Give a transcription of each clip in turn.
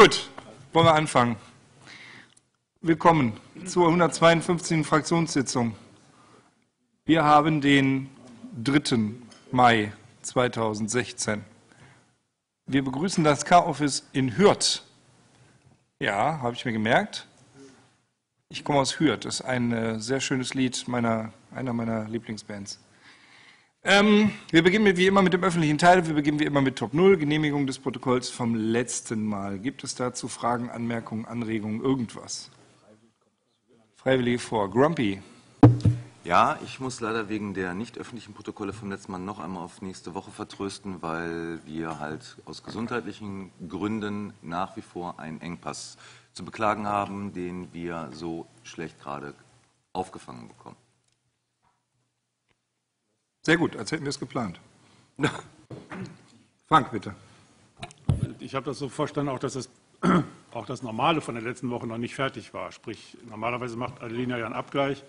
Gut, wollen wir anfangen. Willkommen zur 152. Fraktionssitzung. Wir haben den 3. Mai 2016. Wir begrüßen das K-Office in Hürth. Ja, habe ich mir gemerkt. Ich komme aus Hürth. Das ist ein äh, sehr schönes Lied meiner, einer meiner Lieblingsbands. Ähm, wir beginnen wie immer mit dem öffentlichen Teil. Wir beginnen wie immer mit Top 0, Genehmigung des Protokolls vom letzten Mal. Gibt es dazu Fragen, Anmerkungen, Anregungen, irgendwas? Freiwillige vor. Grumpy. Ja, ich muss leider wegen der nicht öffentlichen Protokolle vom letzten Mal noch einmal auf nächste Woche vertrösten, weil wir halt aus gesundheitlichen Gründen nach wie vor einen Engpass zu beklagen haben, den wir so schlecht gerade aufgefangen bekommen. Sehr gut, als hätten wir es geplant. Frank, bitte. Ich habe das so verstanden, auch dass das, auch das Normale von der letzten Woche noch nicht fertig war. Sprich, normalerweise macht Adelina ja einen Abgleich.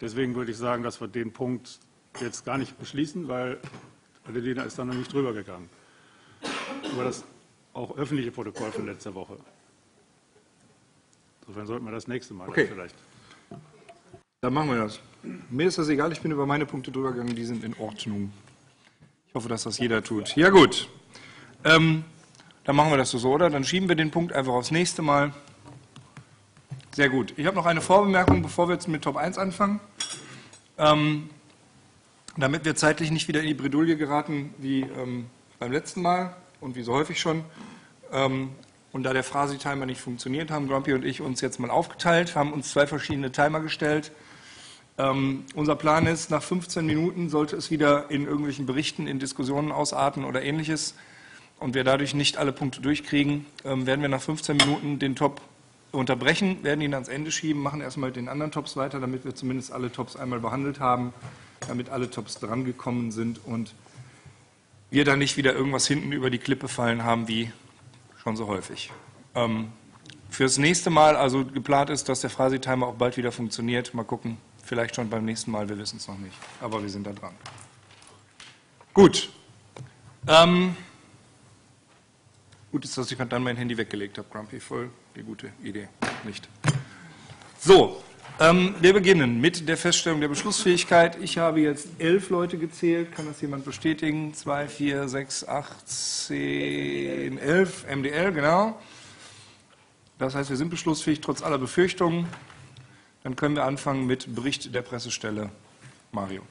Deswegen würde ich sagen, dass wir den Punkt jetzt gar nicht beschließen, weil Adelina ist da noch nicht drüber gegangen. Über das auch öffentliche Protokoll von letzter Woche. Insofern sollten wir das nächste Mal Okay. vielleicht. Dann machen wir das. Mir ist das egal, ich bin über meine Punkte drüber gegangen, die sind in Ordnung. Ich hoffe, dass das jeder tut. Ja gut, ähm, dann machen wir das so, oder? Dann schieben wir den Punkt einfach aufs nächste Mal. Sehr gut. Ich habe noch eine Vorbemerkung, bevor wir jetzt mit Top 1 anfangen. Ähm, damit wir zeitlich nicht wieder in die Bredouille geraten wie ähm, beim letzten Mal und wie so häufig schon. Ähm, und da der Phrasi-Timer nicht funktioniert, haben Grumpy und ich uns jetzt mal aufgeteilt, haben uns zwei verschiedene Timer gestellt. Ähm, unser Plan ist, nach 15 Minuten sollte es wieder in irgendwelchen Berichten, in Diskussionen ausarten oder ähnliches und wir dadurch nicht alle Punkte durchkriegen, ähm, werden wir nach 15 Minuten den Top unterbrechen, werden ihn ans Ende schieben, machen erstmal den anderen Tops weiter, damit wir zumindest alle Tops einmal behandelt haben, damit alle Tops drangekommen sind und wir dann nicht wieder irgendwas hinten über die Klippe fallen haben, wie schon so häufig. Ähm, fürs nächste Mal, also geplant ist, dass der Phrasi-Timer auch bald wieder funktioniert. Mal gucken, vielleicht schon beim nächsten Mal, wir wissen es noch nicht. Aber wir sind da dran. Gut. Ähm, gut ist, dass ich dann mein Handy weggelegt habe, Grumpy. Voll die gute Idee. Nicht. So, ähm, wir beginnen mit der Feststellung der Beschlussfähigkeit. Ich habe jetzt elf Leute gezählt. Kann das jemand bestätigen? Zwei, vier, sechs, acht, zehn, elf. MDL, genau. Das heißt, wir sind beschlussfähig trotz aller Befürchtungen. Dann können wir anfangen mit Bericht der Pressestelle. Mario.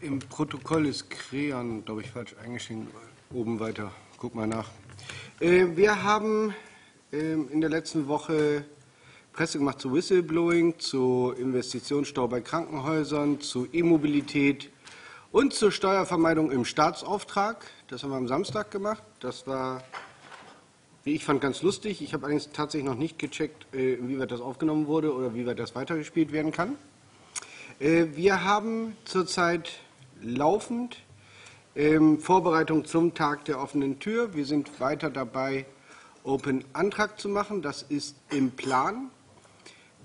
Im Protokoll ist Krean, glaube ich, falsch eingeschrieben. Oben weiter. Guck mal nach. Äh, wir haben ähm, in der letzten Woche Presse gemacht zu Whistleblowing, zu Investitionsstau bei Krankenhäusern, zu E-Mobilität und zur Steuervermeidung im Staatsauftrag. Das haben wir am Samstag gemacht. Das war, ich fand, ganz lustig. Ich habe allerdings tatsächlich noch nicht gecheckt, äh, inwieweit das aufgenommen wurde oder wie weit das weitergespielt werden kann. Äh, Wir haben zurzeit laufend ähm, Vorbereitung zum Tag der offenen Tür. Wir sind weiter dabei, Open Antrag zu machen. Das ist im Plan.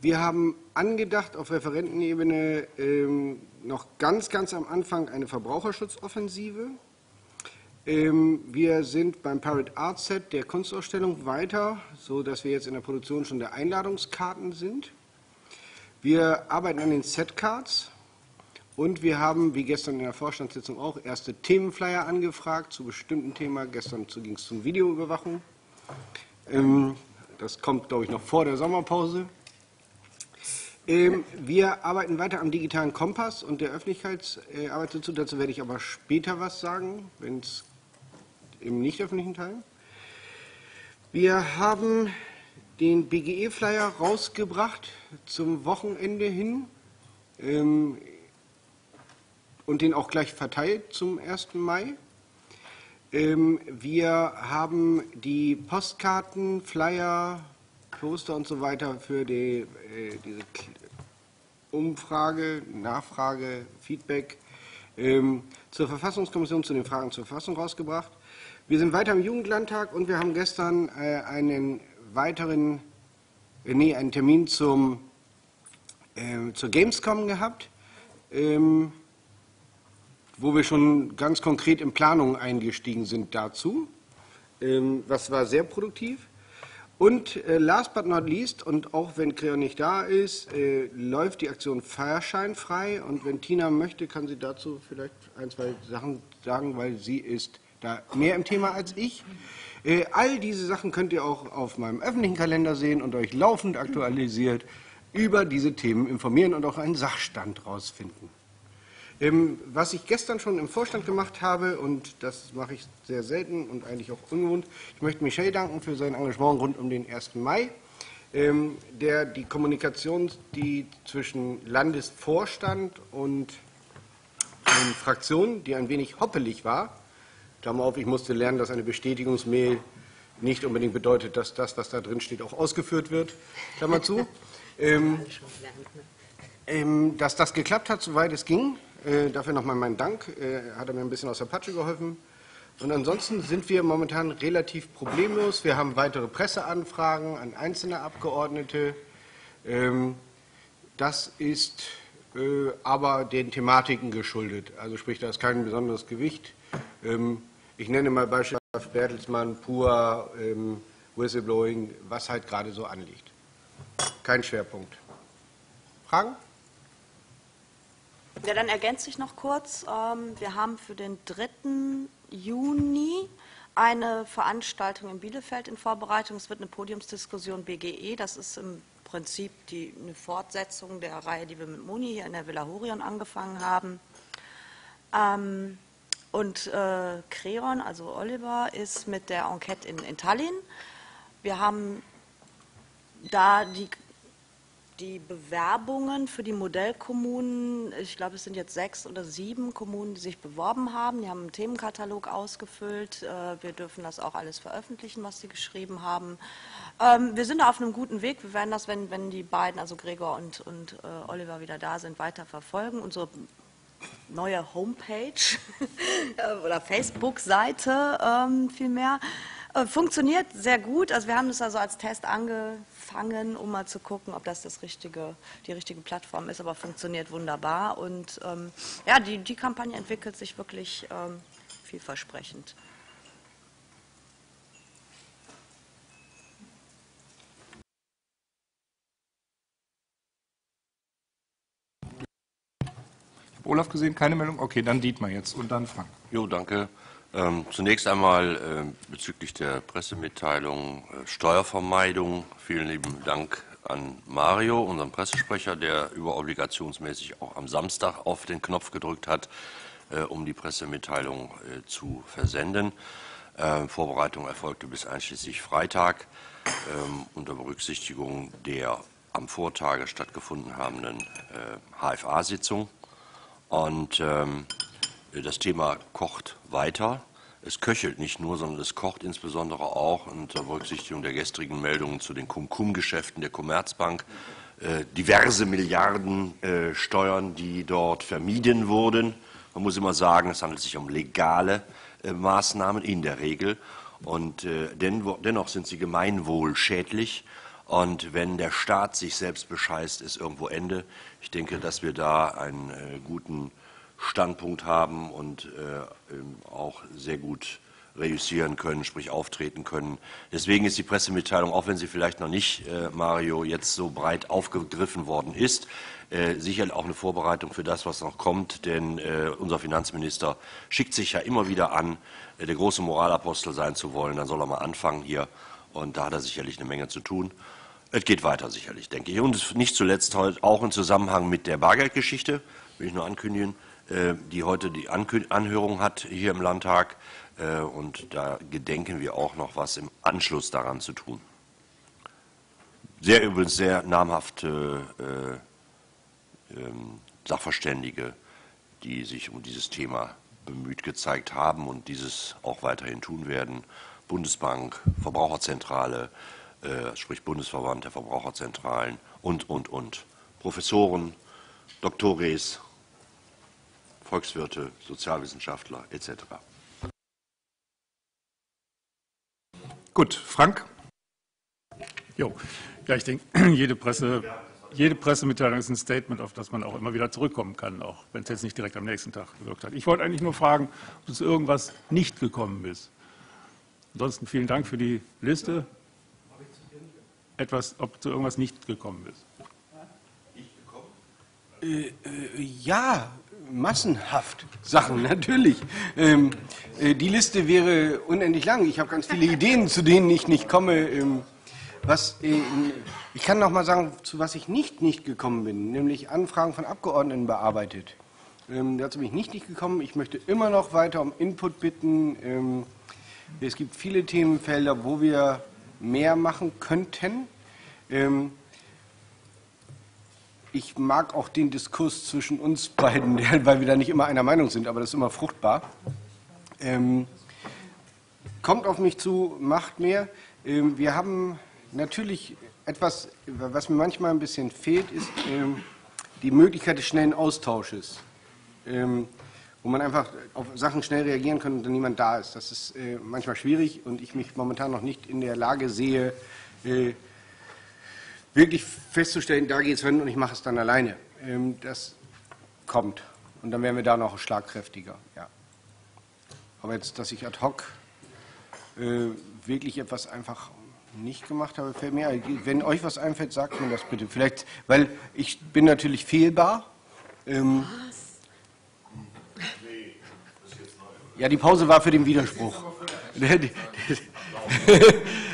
Wir haben angedacht, auf Referentenebene ähm, noch ganz, ganz am Anfang eine Verbraucherschutzoffensive. Ähm, Wir sind beim Pirate Art Set der Kunstausstellung weiter, so dass wir jetzt in der Produktion schon der Einladungskarten sind. Wir arbeiten an den Setcards und wir haben, wie gestern in der Vorstandssitzung auch, erste Themenflyer angefragt zu bestimmten Themen. Gestern ging es zum Videoüberwachung. Ähm, Das kommt, glaube ich, noch vor der Sommerpause. Ähm, Wir arbeiten weiter am digitalen Kompass und der Öffentlichkeitsarbeit dazu. Dazu werde ich aber später was sagen, wenn es im nicht öffentlichen Teil. Wir haben den BGE-Flyer rausgebracht zum Wochenende hin ähm, und den auch gleich verteilt zum 1. Mai. Ähm, wir haben die Postkarten, Flyer, Poster und so weiter für die, äh, diese Umfrage, Nachfrage, Feedback ähm, zur Verfassungskommission zu den Fragen zur Verfassung rausgebracht. Wir sind weiter im Jugendlandtag und wir haben gestern äh, einen weiteren, äh, nee, einen Termin zum, äh, zur Gamescom gehabt, ähm, wo wir schon ganz konkret in Planungen eingestiegen sind dazu. Ähm, was war sehr produktiv. Und äh, last but not least, und auch wenn Creon nicht da ist, äh, läuft die Aktion Feierschein frei. Und wenn Tina möchte, kann sie dazu vielleicht ein, zwei Sachen sagen, weil sie ist da mehr im Thema als ich. Äh, all diese Sachen könnt ihr auch auf meinem öffentlichen Kalender sehen und euch laufend aktualisiert über diese Themen informieren und auch einen Sachstand rausfinden. Ähm, was ich gestern schon im Vorstand gemacht habe, und das mache ich sehr selten und eigentlich auch ungewohnt, ich möchte Michel danken für sein Engagement rund um den 1. Mai, ähm, der die Kommunikation, die zwischen Landesvorstand und Fraktionen, die ein wenig hoppelig war, Klammer auf, ich musste lernen, dass eine Bestätigungsmail nicht unbedingt bedeutet, dass das, was da drin steht, auch ausgeführt wird, Klammer zu, ähm, ähm, dass das geklappt hat, soweit es ging. Äh, dafür nochmal meinen Dank. Äh, hat er mir ein bisschen aus der Patsche geholfen. Und ansonsten sind wir momentan relativ problemlos. Wir haben weitere Presseanfragen an einzelne Abgeordnete. Ähm, das ist äh, aber den Thematiken geschuldet. Also sprich, da ist kein besonderes Gewicht. Ähm, ich nenne mal beispielsweise Bertelsmann, Pur, ähm, Whistleblowing, was halt gerade so anliegt. Kein Schwerpunkt. Fragen? Ja, dann ergänze ich noch kurz. Ähm, wir haben für den 3. Juni eine Veranstaltung in Bielefeld in Vorbereitung. Es wird eine Podiumsdiskussion BGE. Das ist im Prinzip die, eine Fortsetzung der Reihe, die wir mit Moni hier in der Villa Horion angefangen haben. Ähm, und äh, Creon, also Oliver, ist mit der Enquete in, in Tallinn. Wir haben da die die Bewerbungen für die Modellkommunen, ich glaube, es sind jetzt sechs oder sieben Kommunen, die sich beworben haben. Die haben einen Themenkatalog ausgefüllt. Äh, wir dürfen das auch alles veröffentlichen, was sie geschrieben haben. Ähm, wir sind auf einem guten Weg. Wir werden das, wenn, wenn die beiden, also Gregor und, und äh, Oliver wieder da sind, weiter verfolgen. Unsere neue Homepage oder Facebook-Seite ähm, vielmehr äh, funktioniert sehr gut. Also wir haben das also als Test angefangen, um mal zu gucken, ob das, das richtige, die richtige Plattform ist, aber funktioniert wunderbar. Und ähm, ja, die, die Kampagne entwickelt sich wirklich ähm, vielversprechend. Olaf gesehen, keine Meldung? Okay, dann Dietmar jetzt und dann Frank. Jo, danke. Ähm, zunächst einmal äh, bezüglich der Pressemitteilung äh, Steuervermeidung. Vielen lieben Dank an Mario, unseren Pressesprecher, der überobligationsmäßig auch am Samstag auf den Knopf gedrückt hat, äh, um die Pressemitteilung äh, zu versenden. Ähm, Vorbereitung erfolgte bis einschließlich Freitag ähm, unter Berücksichtigung der am Vortage stattgefunden habenden HFA-Sitzung. Und ähm, das Thema kocht weiter. Es köchelt nicht nur, sondern es kocht insbesondere auch unter Berücksichtigung der gestrigen Meldungen zu den Cum-Cum-Geschäften der Commerzbank. Äh, diverse Milliarden äh, Steuern, die dort vermieden wurden. Man muss immer sagen, es handelt sich um legale äh, Maßnahmen in der Regel. Und äh, den, dennoch sind sie gemeinwohlschädlich. Und wenn der Staat sich selbst bescheißt, ist irgendwo Ende. Ich denke, dass wir da einen äh, guten Standpunkt haben und äh, auch sehr gut reüssieren können, sprich auftreten können. Deswegen ist die Pressemitteilung, auch wenn sie vielleicht noch nicht, äh, Mario, jetzt so breit aufgegriffen worden ist, äh, sicher auch eine Vorbereitung für das, was noch kommt. Denn äh, unser Finanzminister schickt sich ja immer wieder an, äh, der große Moralapostel sein zu wollen. Dann soll er mal anfangen hier. Und da hat er sicherlich eine Menge zu tun. Es geht weiter sicherlich, denke ich. Und nicht zuletzt auch im Zusammenhang mit der Bargeldgeschichte, will ich nur ankündigen, äh, die heute die Anhörung hat hier im Landtag. Äh, und da gedenken wir auch noch was im Anschluss daran zu tun. Sehr übrigens sehr namhafte äh, ähm, Sachverständige, die sich um dieses Thema bemüht gezeigt haben und dieses auch weiterhin tun werden. Bundesbank, Verbraucherzentrale, sprich Bundesverband der Verbraucherzentralen und, und, und. Professoren, Doktores, Volkswirte, Sozialwissenschaftler etc. Gut, Frank? Jo. Ja, ich denke, jede Presse, jede Pressemitteilung ist ein Statement, auf das man auch immer wieder zurückkommen kann, auch wenn es jetzt nicht direkt am nächsten Tag gewirkt hat. Ich wollte eigentlich nur fragen, ob es irgendwas nicht gekommen ist. Ansonsten vielen Dank für die Liste. Etwas, ob zu irgendwas nicht gekommen ist. Ja, massenhaft Sachen, natürlich. Ähm, äh, die Liste wäre unendlich lang. Ich habe ganz viele Ideen, zu denen ich nicht komme. Ähm, was, äh, ich kann noch mal sagen, zu was ich nicht nicht gekommen bin, nämlich Anfragen von Abgeordneten bearbeitet. Ähm, dazu bin ich nicht nicht gekommen. Ich möchte immer noch weiter um Input bitten. Ähm, es gibt viele Themenfelder, wo wir mehr machen könnten. Ähm, ich mag auch den Diskurs zwischen uns beiden, weil wir da nicht immer einer Meinung sind, aber das ist immer fruchtbar. Ähm, kommt auf mich zu, macht mehr. Ähm, wir haben natürlich etwas, was mir manchmal ein bisschen fehlt, ist ähm, die Möglichkeit des schnellen Austausches, ähm, wo man einfach auf Sachen schnell reagieren kann und dann niemand da ist. Das ist äh, manchmal schwierig und ich mich momentan noch nicht in der Lage sehe, äh, wirklich festzustellen, da geht es hin und ich mache es dann alleine. Ähm, das kommt. Und dann werden wir da noch schlagkräftiger. Ja. Aber jetzt, dass ich ad hoc äh, wirklich etwas einfach nicht gemacht habe, fällt mir. Wenn euch was einfällt, sagt mir das bitte. Vielleicht, weil ich bin natürlich fehlbar. Ähm, ja, die Pause war für den Widerspruch.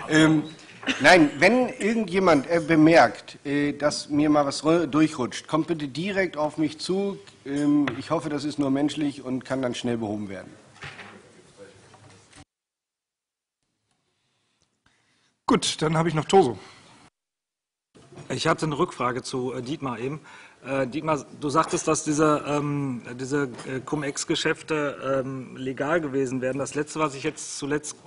ähm, Nein, wenn irgendjemand äh, bemerkt, äh, dass mir mal was durchrutscht, kommt bitte direkt auf mich zu. Ähm, ich hoffe, das ist nur menschlich und kann dann schnell behoben werden. Gut, dann habe ich noch Toso. Ich hatte eine Rückfrage zu äh, Dietmar eben. Äh, Dietmar, du sagtest, dass diese, ähm, diese äh, Cum-Ex-Geschäfte ähm, legal gewesen wären. Das letzte, was ich jetzt zuletzt.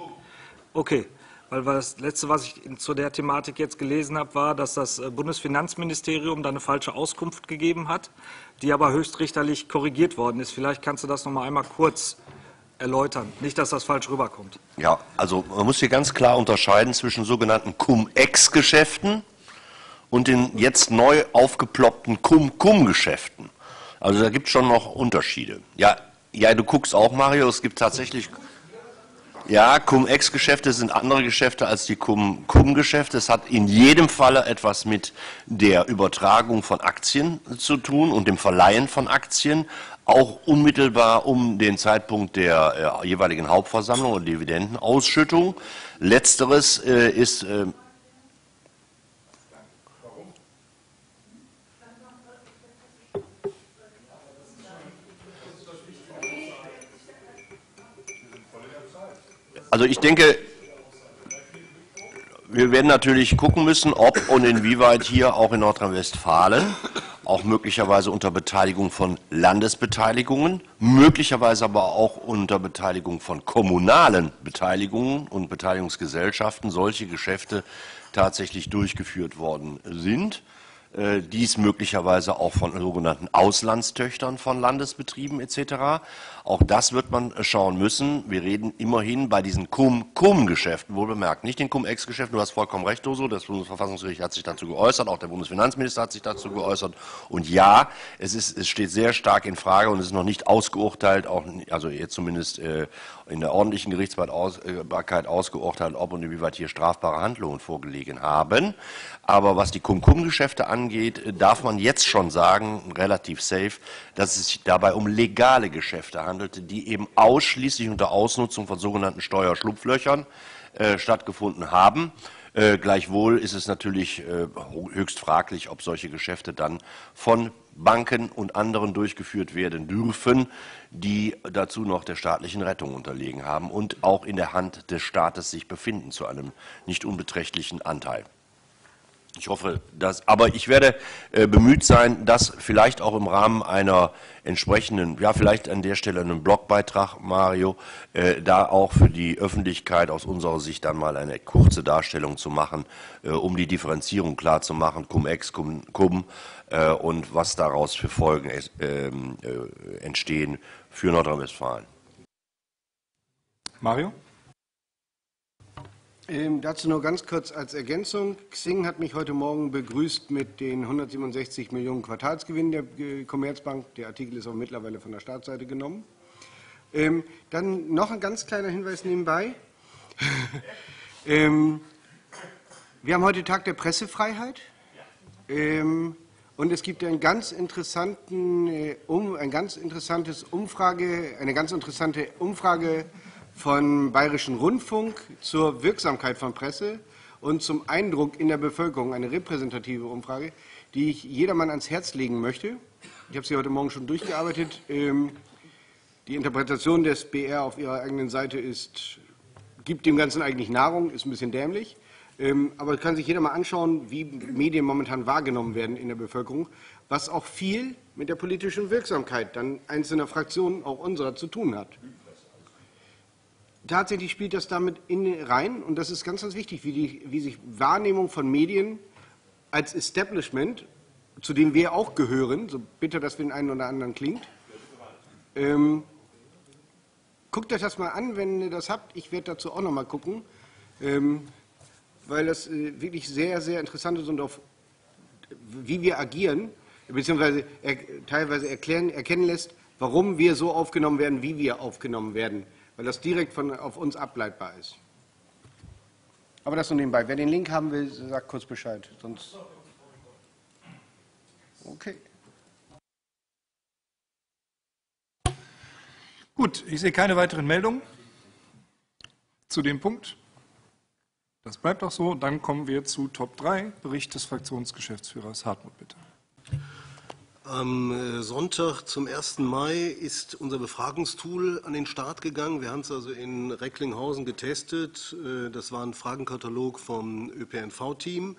Okay, weil das letzte, was ich zu der Thematik jetzt gelesen habe, war, dass das äh, Bundesfinanzministerium da eine falsche Auskunft gegeben hat, die aber höchstrichterlich korrigiert worden ist. Vielleicht kannst du das noch mal einmal kurz erläutern. Nicht, dass das falsch rüberkommt. Ja, also man muss hier ganz klar unterscheiden zwischen sogenannten Cum-Ex-Geschäften und den jetzt neu aufgeploppten Cum-Cum-Geschäften. Also da gibt es schon noch Unterschiede. Ja, ja, du guckst auch, Mario, es gibt tatsächlich ja, Cum-Ex-Geschäfte sind andere Geschäfte als die Cum-Cum-Geschäfte. Es hat in jedem Falle etwas mit der Übertragung von Aktien zu tun und dem Verleihen von Aktien, auch unmittelbar um den Zeitpunkt der äh, jeweiligen Hauptversammlung und Dividendenausschüttung. Letzteres äh, ist äh, Also ich denke, wir werden natürlich gucken müssen, ob und inwieweit hier auch in Nordrhein-Westfalen auch möglicherweise unter Beteiligung von Landesbeteiligungen, möglicherweise aber auch unter Beteiligung von kommunalen Beteiligungen und Beteiligungsgesellschaften solche Geschäfte tatsächlich durchgeführt worden sind. Äh, dies möglicherweise auch von sogenannten Auslandstöchtern von Landesbetrieben etc. Auch das wird man schauen müssen. Wir reden immerhin bei diesen Cum-Cum-Geschäften, wohl bemerkt, nicht den Cum-Ex-Geschäften. Du hast vollkommen recht, Doso. Das Bundesverfassungsgericht hat sich dazu geäußert, auch der Bundesfinanzminister hat sich dazu geäußert. Und ja, es, ist, es steht sehr stark in Frage und es ist noch nicht ausgeurteilt, auch, also jetzt zumindest äh, in der ordentlichen Gerichtsbarkeit ausgeurteilt, ob und inwieweit hier strafbare Handlungen vorgelegen haben. Aber was die Cum-Cum-Geschäfte angeht, darf man jetzt schon sagen, relativ safe, dass es sich dabei um legale Geschäfte handelte, die eben ausschließlich unter Ausnutzung von sogenannten Steuerschlupflöchern äh, stattgefunden haben. Äh, gleichwohl ist es natürlich äh, höchst fraglich, ob solche Geschäfte dann von Banken und anderen durchgeführt werden dürfen, die dazu noch der staatlichen Rettung unterlegen haben und auch in der Hand des Staates sich befinden zu einem nicht unbeträchtlichen Anteil. Ich hoffe, dass, aber ich werde äh, bemüht sein, das vielleicht auch im Rahmen einer entsprechenden, ja, vielleicht an der Stelle einen Blogbeitrag, Mario, äh, da auch für die Öffentlichkeit aus unserer Sicht dann mal eine kurze Darstellung zu machen, äh, um die Differenzierung klar zu machen, Cum-Ex, Cum, äh, und was daraus für Folgen ähm, äh, entstehen für Nordrhein-Westfalen. Mario? Ähm, dazu nur ganz kurz als Ergänzung. Xing hat mich heute Morgen begrüßt mit den 167 Millionen Quartalsgewinn der äh, Commerzbank. Der Artikel ist auch mittlerweile von der Startseite genommen. Ähm, dann noch ein ganz kleiner Hinweis nebenbei. ähm, Wir haben heute Tag der Pressefreiheit. Ähm, und es gibt einen ganz interessanten, äh, um, ein ganz interessantes Umfrage, eine ganz interessante Umfrage von Bayerischen Rundfunk zur Wirksamkeit von Presse und zum Eindruck in der Bevölkerung, eine repräsentative Umfrage, die ich jedermann ans Herz legen möchte. Ich habe sie heute Morgen schon durchgearbeitet. Ähm, die Interpretation des BR auf ihrer eigenen Seite ist, gibt dem Ganzen eigentlich Nahrung, ist ein bisschen dämlich. Ähm, aber kann sich jeder mal anschauen, wie Medien momentan wahrgenommen werden in der Bevölkerung, was auch viel mit der politischen Wirksamkeit dann einzelner Fraktionen, auch unserer, zu tun hat. Tatsächlich spielt das damit in rein und das ist ganz, ganz wichtig, wie, die, wie sich Wahrnehmung von Medien als Establishment, zu dem wir auch gehören, so bitter das für den einen oder anderen klingt, ähm, guckt euch das mal an, wenn ihr das habt. Ich werde dazu auch noch mal gucken. Ähm, weil das äh, wirklich sehr, sehr interessant ist und auf wie wir agieren, beziehungsweise er, teilweise erklären, erkennen lässt, warum wir so aufgenommen werden, wie wir aufgenommen werden, weil das direkt von, auf uns ableitbar ist. Aber das nur nebenbei. Wer den Link haben will, sagt kurz Bescheid. Sonst. Okay. Gut, ich sehe keine weiteren Meldungen zu dem Punkt. Das bleibt auch so. Dann kommen wir zu Top 3, Bericht des Fraktionsgeschäftsführers Hartmut, bitte. Am äh, Sonntag zum 1. Mai ist unser Befragungstool an den Start gegangen. Wir haben es also in Recklinghausen getestet. Äh, das war ein Fragenkatalog vom ÖPNV-Team.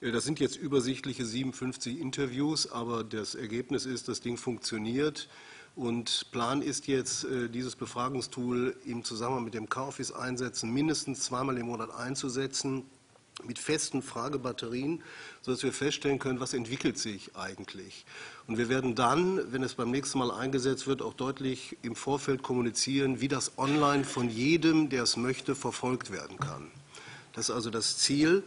Äh, das sind jetzt übersichtliche 57 Interviews, aber das Ergebnis ist, das Ding funktioniert. Und Plan ist jetzt, dieses Befragungstool im Zusammenhang mit dem K-Office einsetzen, mindestens zweimal im Monat einzusetzen, mit festen Fragebatterien, sodass wir feststellen können, was entwickelt sich eigentlich. Und wir werden dann, wenn es beim nächsten Mal eingesetzt wird, auch deutlich im Vorfeld kommunizieren, wie das online von jedem, der es möchte, verfolgt werden kann. Das ist also das Ziel.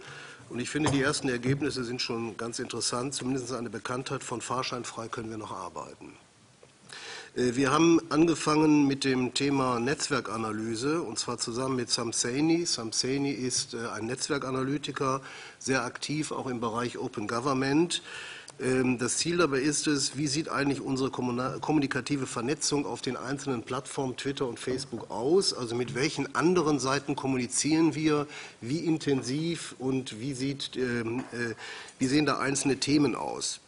Und ich finde, die ersten Ergebnisse sind schon ganz interessant. Zumindest eine Bekanntheit von Fahrscheinfrei können wir noch arbeiten. Äh, wir haben angefangen mit dem Thema Netzwerkanalyse und zwar zusammen mit Sam Saini. Sam Saini ist äh, ein Netzwerkanalytiker, sehr aktiv auch im Bereich Open Government. Ähm, das Ziel dabei ist es, wie sieht eigentlich unsere kommunikative Vernetzung auf den einzelnen Plattformen Twitter und Facebook aus? Also mit welchen anderen Seiten kommunizieren wir? Wie intensiv und wie, sieht, ähm, äh, wie sehen da einzelne Themen aus?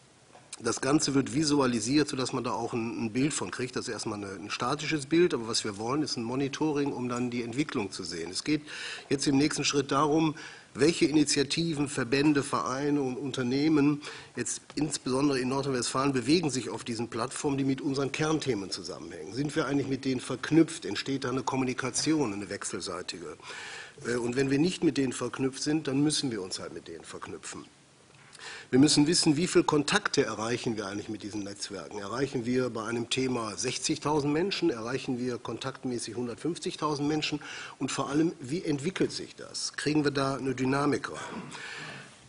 Das Ganze wird visualisiert, sodass man da auch ein, Bild von kriegt. Das ist erstmal ein statisches Bild, aber was wir wollen, ist ein Monitoring, um dann die Entwicklung zu sehen. Es geht jetzt im nächsten Schritt darum, welche Initiativen, Verbände, Vereine und Unternehmen jetzt insbesondere in Nordrhein-Westfalen bewegen sich auf diesen Plattformen, die mit unseren Kernthemen zusammenhängen. Sind wir eigentlich mit denen verknüpft? Entsteht da eine Kommunikation, eine wechselseitige? Äh, und wenn wir nicht mit denen verknüpft sind, dann müssen wir uns halt mit denen verknüpfen. Wir müssen wissen, wie viele Kontakte erreichen wir eigentlich mit diesen Netzwerken. Erreichen wir bei einem Thema 60.000 Menschen, erreichen wir kontaktmäßig 150.000 Menschen und vor allem, wie entwickelt sich das? Kriegen wir da eine Dynamik rein?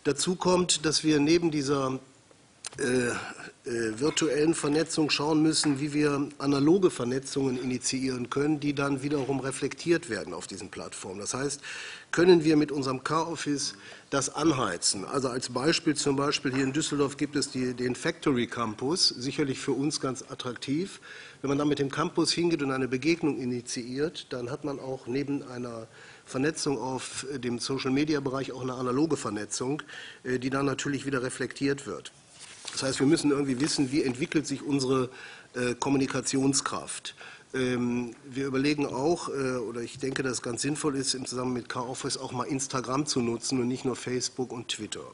Dazu kommt, dass wir neben dieser äh, virtuellen Vernetzung schauen müssen, wie wir analoge Vernetzungen initiieren können, die dann wiederum reflektiert werden auf diesen Plattformen. Das heißt, können wir mit unserem Car-Office das anheizen? Also als Beispiel zum Beispiel hier in Düsseldorf gibt es die, den Factory Campus, sicherlich für uns ganz attraktiv. Wenn man dann mit dem Campus hingeht und eine Begegnung initiiert, dann hat man auch neben einer Vernetzung auf dem Social-Media-Bereich auch eine analoge Vernetzung, äh, die dann natürlich wieder reflektiert wird. Das heißt, wir müssen irgendwie wissen, wie entwickelt sich unsere äh, Kommunikationskraft. Ähm, wir überlegen auch, äh, oder ich denke, dass es ganz sinnvoll ist, im Zusammenhang mit K-Office auch mal Instagram zu nutzen und nicht nur Facebook und Twitter.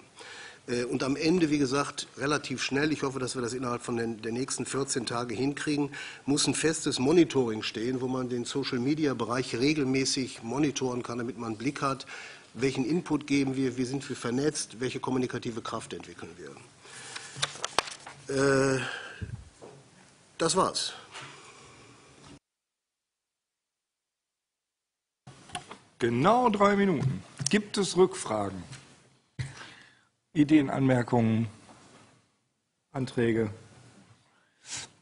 Äh, und am Ende, wie gesagt, relativ schnell, ich hoffe, dass wir das innerhalb von den, der nächsten 14 Tage hinkriegen, muss ein festes Monitoring stehen, wo man den Social-Media-Bereich regelmäßig monitoren kann, damit man einen Blick hat, welchen Input geben wir, wie sind wir vernetzt, welche kommunikative Kraft entwickeln wir. Äh, das war's. Genau drei Minuten. Gibt es Rückfragen? Ideen, Anmerkungen, Anträge?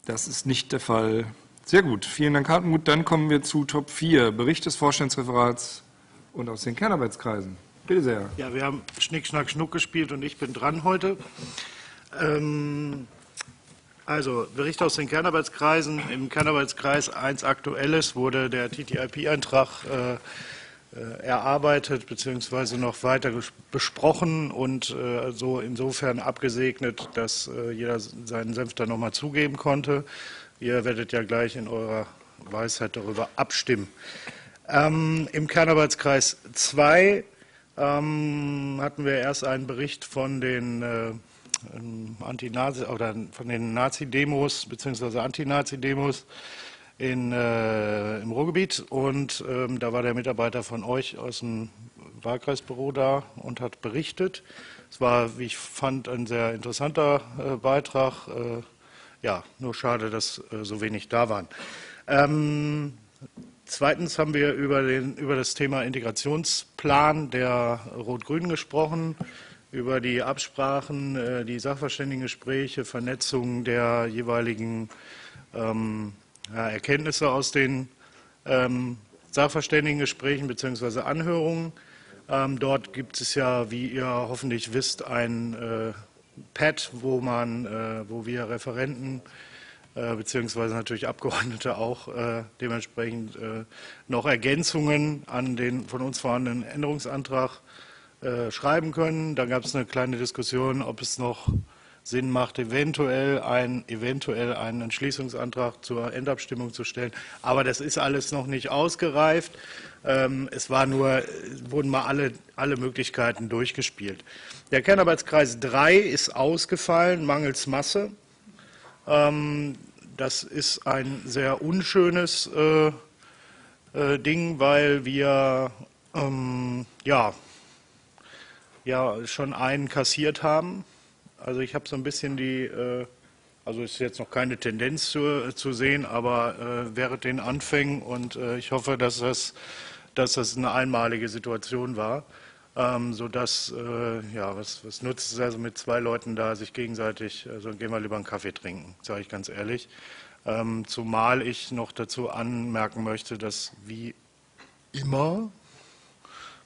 Das ist nicht der Fall. Sehr gut. Vielen Dank, Hartmut. Dann kommen wir zu Top 4. Bericht des Vorstandsreferats und aus den Kernarbeitskreisen. Bitte sehr. Ja, wir haben Schnick, Schnack, Schnuck gespielt und ich bin dran heute. Ähm, also, Bericht aus den Kernarbeitskreisen. Im Kernarbeitskreis 1 Aktuelles wurde der TTIP-Eintrag äh, äh, erarbeitet bzw. noch weiter besprochen und äh, so insofern abgesegnet, dass äh, jeder seinen Senf da nochmal zugeben konnte. Ihr werdet ja gleich in eurer Weisheit darüber abstimmen. Ähm, Im Kernarbeitskreis 2 ähm, hatten wir erst einen Bericht von den äh, Anti-Nazi oder von den Nazi-Demos bzw. Anti-Nazi-Demos in, äh, im Ruhrgebiet und ähm, da war der Mitarbeiter von euch aus dem Wahlkreisbüro da und hat berichtet. Es war, wie ich fand, ein sehr interessanter äh, Beitrag. Äh, ja, nur schade, dass äh, so wenig da waren. Ähm, zweitens haben wir über, den, über das Thema Integrationsplan der Rot-Grünen gesprochen, über die Absprachen, äh, die Sachverständigengespräche, Vernetzung der jeweiligen ähm, Erkenntnisse aus den ähm, Sachverständigengesprächen bzw. Anhörungen. Ähm, dort gibt es ja, wie ihr hoffentlich wisst, ein äh, Pad, wo man, äh, wo wir Referenten beziehungsweise natürlich Abgeordnete auch dementsprechend noch Ergänzungen an den von uns vorhandenen Änderungsantrag äh, schreiben können. Da gab es eine kleine Diskussion, ob es noch Sinn macht, eventuell, ein, eventuell einen Entschließungsantrag zur Endabstimmung zu stellen. Aber das ist alles noch nicht ausgereift. Ähm, es war nur, wurden mal alle, alle Möglichkeiten durchgespielt. Der Kernarbeitskreis 3 ist ausgefallen, mangels Masse. Ähm, das ist ein sehr unschönes äh, äh, Ding, weil wir ähm, ja, ja schon einen kassiert haben. Also ich habe so ein bisschen die, äh, also ist jetzt noch keine Tendenz zu, zu sehen, aber äh, während den Anfängen und äh, ich hoffe, dass das, dass das eine einmalige Situation war, ähm, sodass, äh, ja, was, was nutzt es also mit zwei Leuten da, sich gegenseitig, also gehen wir lieber einen Kaffee trinken, sage ich ganz ehrlich. Ähm, zumal ich noch dazu anmerken möchte, dass wie immer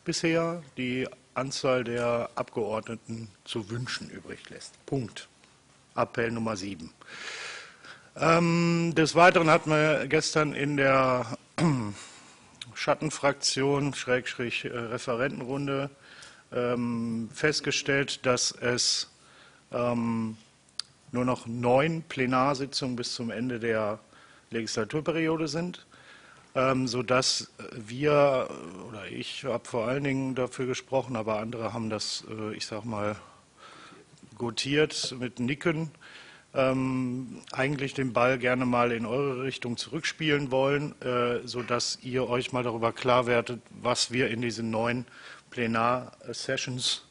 bisher die Anzahl der Abgeordneten zu wünschen übrig lässt. Punkt. Appell Nummer 7. Ähm, des Weiteren hatten wir gestern in der Schattenfraktion, Schrägstrich äh, Referentenrunde, ähm, festgestellt, dass es ähm, nur noch neun Plenarsitzungen bis zum Ende der Legislaturperiode sind ähm, sodass wir oder ich habe vor allen Dingen dafür gesprochen, aber andere haben das, äh, ich sage mal, gotiert mit Nicken, ähm, eigentlich den Ball gerne mal in eure Richtung zurückspielen wollen, äh, sodass ihr euch mal darüber klar werdet, was wir in diesen neuen Plenar-Sessions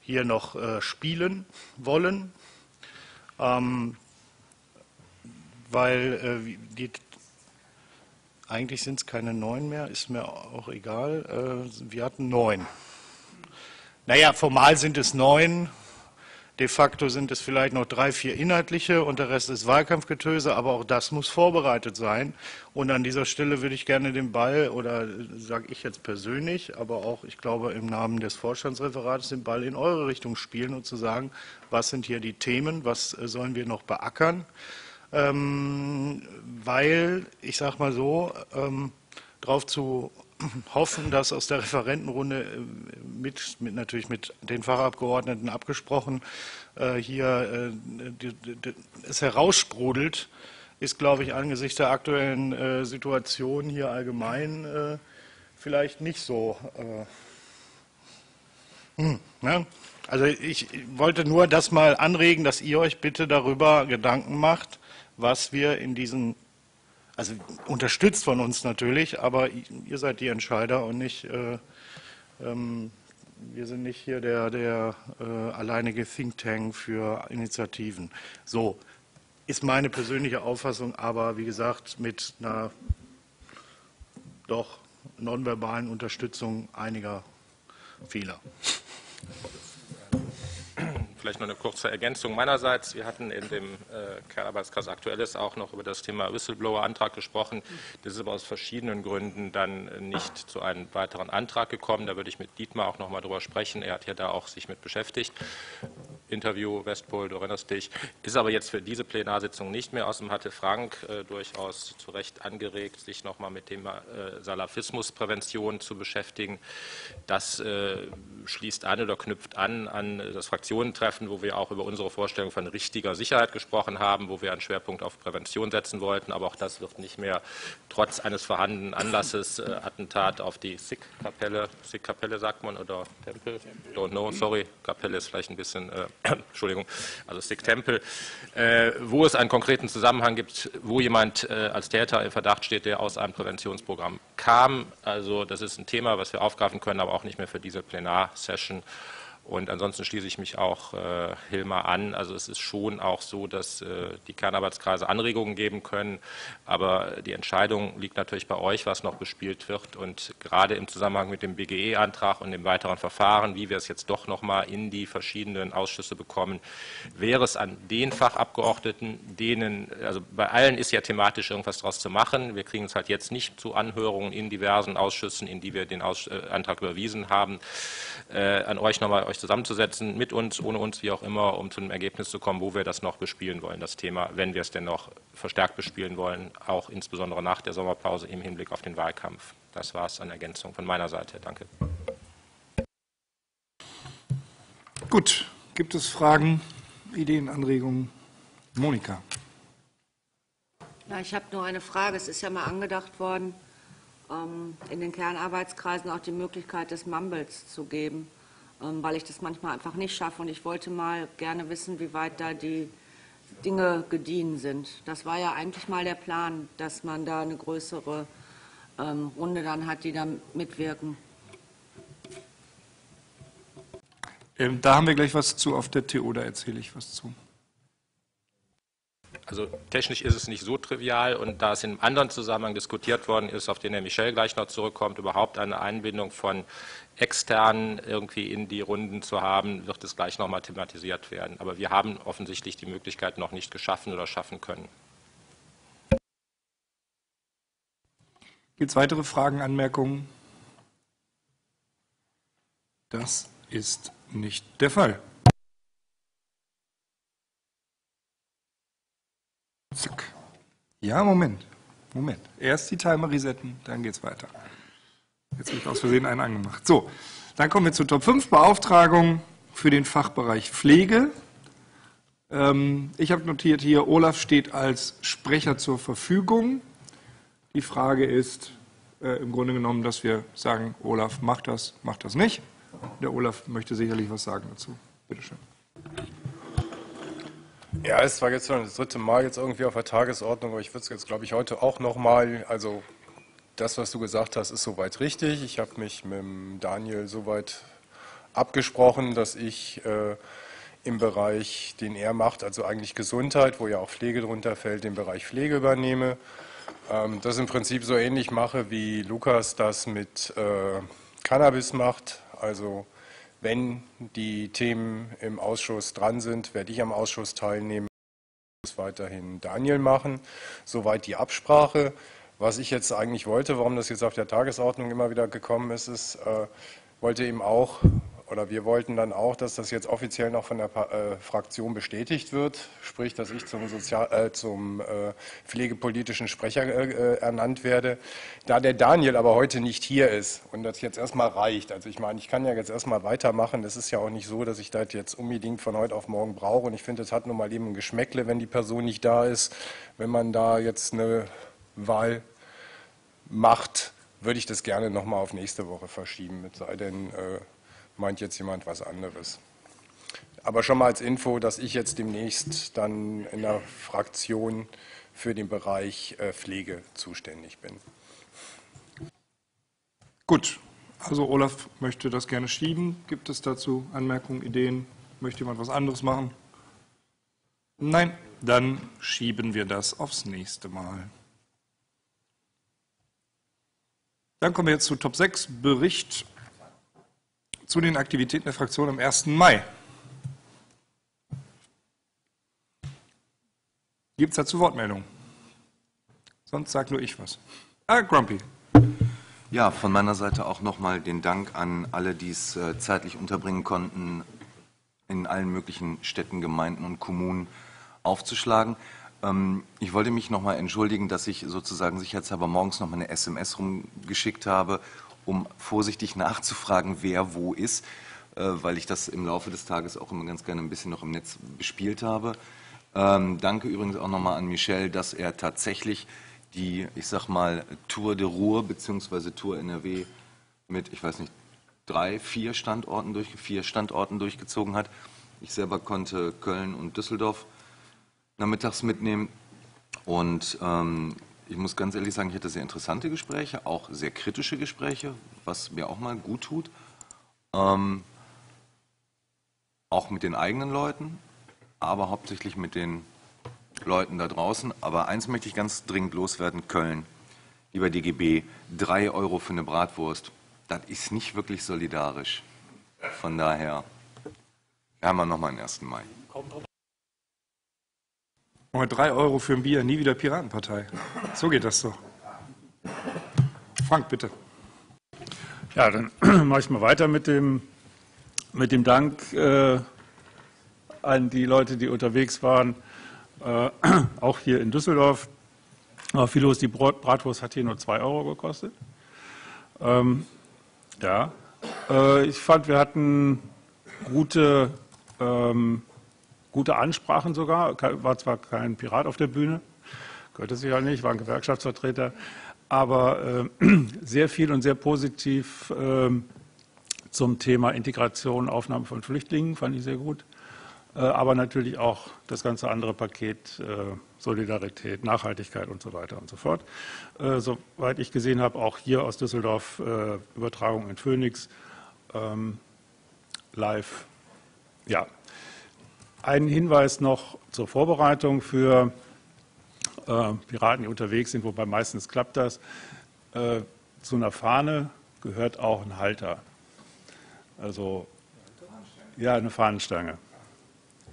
hier noch äh, spielen wollen. Ähm, weil äh, die eigentlich sind es keine neun mehr, ist mir auch egal. Äh, wir hatten neun. Naja, formal sind es neun. De facto sind es vielleicht noch drei, vier inhaltliche und der Rest ist Wahlkampfgetöse, aber auch das muss vorbereitet sein. Und an dieser Stelle würde ich gerne den Ball, oder sage ich jetzt persönlich, aber auch, ich glaube, im Namen des Vorstandsreferats den Ball in eure Richtung spielen und zu sagen, was sind hier die Themen, was äh, sollen wir noch beackern ähm, weil, ich sage mal so, ähm, darauf zu hoffen, dass aus der Referentenrunde äh, mit, mit natürlich mit den Fachabgeordneten abgesprochen äh, hier äh, die, die, es heraussprudelt, ist, glaube ich, angesichts der aktuellen äh, Situation hier allgemein äh, vielleicht nicht so. Äh, hm, ne? Also ich wollte nur das mal anregen, dass ihr euch bitte darüber Gedanken macht, was wir in diesen, also unterstützt von uns natürlich, aber ihr seid die Entscheider und nicht, äh, ähm, wir sind nicht hier der, der äh, alleinige Think Tank für Initiativen. So ist meine persönliche Auffassung, aber wie gesagt mit einer doch nonverbalen Unterstützung einiger Fehler. Vielleicht noch eine kurze Ergänzung meinerseits. Wir hatten in dem äh, Kernarbeitskreis Aktuelles auch noch über das Thema Whistleblower-Antrag gesprochen. Das ist aber aus verschiedenen Gründen dann nicht zu einem weiteren Antrag gekommen. Da würde ich mit Dietmar auch noch mal drüber sprechen. Er hat ja da auch sich mit beschäftigt. Interview Westpol, du erinnerst dich. Ist aber jetzt für diese Plenarsitzung nicht mehr. Außerdem hatte Frank äh, durchaus zu Recht angeregt, sich noch mal mit dem äh, Salafismusprävention zu beschäftigen. Das äh, schließt an oder knüpft an an das Fraktionentreffen, wo wir auch über unsere Vorstellung von richtiger Sicherheit gesprochen haben, wo wir einen Schwerpunkt auf Prävention setzen wollten. Aber auch das wird nicht mehr trotz eines vorhandenen Anlasses äh, Attentat auf die Sikh-Kapelle, Sikh-Kapelle sagt man oder Tempel? Don't know, sorry, Kapelle ist vielleicht ein bisschen äh, Entschuldigung, also Sikh Temple, äh, wo es einen konkreten Zusammenhang gibt, wo jemand äh, als Täter im Verdacht steht, der aus einem Präventionsprogramm kam. Also das ist ein Thema, was wir aufgreifen können, aber auch nicht mehr für diese Plenarsession. Und ansonsten schließe ich mich auch äh, Hilmar an. Also es ist schon auch so, dass äh, die Kernarbeitskreise Anregungen geben können. Aber die Entscheidung liegt natürlich bei euch, was noch bespielt wird. Und gerade im Zusammenhang mit dem BGE-Antrag und dem weiteren Verfahren, wie wir es jetzt doch noch mal in die verschiedenen Ausschüsse bekommen, wäre es an den Fachabgeordneten, denen, also bei allen ist ja thematisch irgendwas daraus zu machen. Wir kriegen es halt jetzt nicht zu Anhörungen in diversen Ausschüssen, in die wir den Aus äh, Antrag überwiesen haben, äh, an euch nochmal euch zusammenzusetzen, mit uns, ohne uns, wie auch immer, um zu einem Ergebnis zu kommen, wo wir das noch bespielen wollen, das Thema, wenn wir es denn noch verstärkt bespielen wollen, auch insbesondere nach der Sommerpause im Hinblick auf den Wahlkampf. Das war es an Ergänzung von meiner Seite. Danke. Gut, gibt es Fragen, Ideen, Anregungen? Monika. Ja, ich habe nur eine Frage. Es ist ja mal angedacht worden, ähm, in den Kernarbeitskreisen auch die Möglichkeit des Mumbles zu geben. Ähm, weil ich das manchmal einfach nicht schaffe. Und ich wollte mal gerne wissen, wie weit da die Dinge gediehen sind. Das war ja eigentlich mal der Plan, dass man da eine größere ähm, Runde dann hat, die da mitwirken. Ähm, da haben wir gleich was zu auf der TO, da erzähle ich was zu. Also technisch ist es nicht so trivial und da es in einem anderen Zusammenhang diskutiert worden ist, auf den Herr Michel gleich noch zurückkommt, überhaupt eine Einbindung von extern irgendwie in die Runden zu haben, wird es gleich nochmal thematisiert werden. Aber wir haben offensichtlich die Möglichkeit noch nicht geschaffen oder schaffen können. Gibt es weitere Fragen, Anmerkungen? Das ist nicht der Fall. Zack. Ja, Moment. Moment. Erst die Timer resetten, dann geht's weiter. Jetzt habe ich aus Versehen einen angemacht. So, dann kommen wir zu Top 5 Beauftragung für den Fachbereich Pflege. Ähm, ich habe notiert hier, Olaf steht als Sprecher zur Verfügung. Die Frage ist äh, im Grunde genommen, dass wir sagen, Olaf macht das, macht das nicht. Der Olaf möchte sicherlich was sagen dazu. Bitte schön. Ja, es war jetzt schon das dritte Mal jetzt irgendwie auf der Tagesordnung, aber ich würde es jetzt, glaube ich, heute auch nochmal, also das, was du gesagt hast, ist soweit richtig. Ich habe mich mit Daniel soweit abgesprochen, dass ich äh, im Bereich, den er macht, also eigentlich Gesundheit, wo ja auch Pflege drunter fällt, den Bereich Pflege übernehme. Ähm, das im Prinzip so ähnlich mache, wie Lukas das mit äh, Cannabis macht. Also wenn die Themen im Ausschuss dran sind, werde ich am Ausschuss teilnehmen. Das weiterhin Daniel machen. Soweit die Absprache. Was ich jetzt eigentlich wollte, warum das jetzt auf der Tagesordnung immer wieder gekommen ist, ist, äh, wollte eben auch, oder wir wollten dann auch, dass das jetzt offiziell noch von der äh, Fraktion bestätigt wird, sprich, dass ich zum, Sozial äh, zum äh, pflegepolitischen Sprecher äh, ernannt werde. Da der Daniel aber heute nicht hier ist und das jetzt erstmal reicht, also ich meine, ich kann ja jetzt erstmal weitermachen, es ist ja auch nicht so, dass ich das jetzt unbedingt von heute auf morgen brauche. Und ich finde, es hat nun mal eben ein Geschmäckle, wenn die Person nicht da ist, wenn man da jetzt eine Wahl macht, würde ich das gerne nochmal auf nächste Woche verschieben, es sei denn, äh, meint jetzt jemand was anderes. Aber schon mal als Info, dass ich jetzt demnächst dann in der Fraktion für den Bereich äh, Pflege zuständig bin. Gut, also Olaf möchte das gerne schieben. Gibt es dazu Anmerkungen, Ideen? Möchte jemand was anderes machen? Nein, dann schieben wir das aufs nächste Mal. Dann kommen wir jetzt zu Top 6, Bericht zu den Aktivitäten der Fraktion am 1. Mai. Gibt es dazu Wortmeldungen? Sonst sagt nur ich was. Ah, Grumpy. Ja, von meiner Seite auch nochmal den Dank an alle, die es äh, zeitlich unterbringen konnten, in allen möglichen Städten, Gemeinden und Kommunen aufzuschlagen. Ähm, ich wollte mich nochmal entschuldigen, dass ich sozusagen sicherheitshalber morgens nochmal eine SMS rumgeschickt habe um vorsichtig nachzufragen, wer wo ist, äh, weil ich das im Laufe des Tages auch immer ganz gerne ein bisschen noch im Netz bespielt habe. Ähm, danke übrigens auch nochmal an Michel, dass er tatsächlich die, ich sag mal, Tour de Ruhr bzw. Tour NRW mit, ich weiß nicht, drei, vier Standorten, durch, vier Standorten durchgezogen hat. Ich selber konnte Köln und Düsseldorf nachmittags mitnehmen. Und ähm, ich muss ganz ehrlich sagen, ich hatte sehr interessante Gespräche, auch sehr kritische Gespräche, was mir auch mal gut tut. Ähm, auch mit den eigenen Leuten, aber hauptsächlich mit den Leuten da draußen. Aber eins möchte ich ganz dringend loswerden, Köln. Lieber DGB, drei Euro für eine Bratwurst, das ist nicht wirklich solidarisch. Von daher, wir haben wir nochmal den 1. Mai. Mal drei Euro für ein Bier, nie wieder Piratenpartei. So geht das doch. Frank, bitte. Ja, dann mache ich mal weiter mit dem, mit dem Dank äh, an die Leute, die unterwegs waren, äh, auch hier in Düsseldorf. Aber viel los, die Bratwurst hat hier nur zwei Euro gekostet. Ähm, ja, äh, ich fand, wir hatten gute, ähm, gute Ansprachen sogar. War zwar kein Pirat auf der Bühne, gehörte sich ja nicht, war ein Gewerkschaftsvertreter, aber äh, sehr viel und sehr positiv äh, zum Thema Integration, Aufnahme von Flüchtlingen, fand ich sehr gut. Äh, aber natürlich auch das ganze andere Paket äh, Solidarität, Nachhaltigkeit und so weiter und so fort. Äh, soweit ich gesehen habe, auch hier aus Düsseldorf Übertragung in Phoenix ähm, live. Ja, ein Hinweis noch zur Vorbereitung für Piraten, die unterwegs sind, wobei meistens klappt das. zu einer Fahne gehört auch ein Halter. Also ja, eine Fahnenstange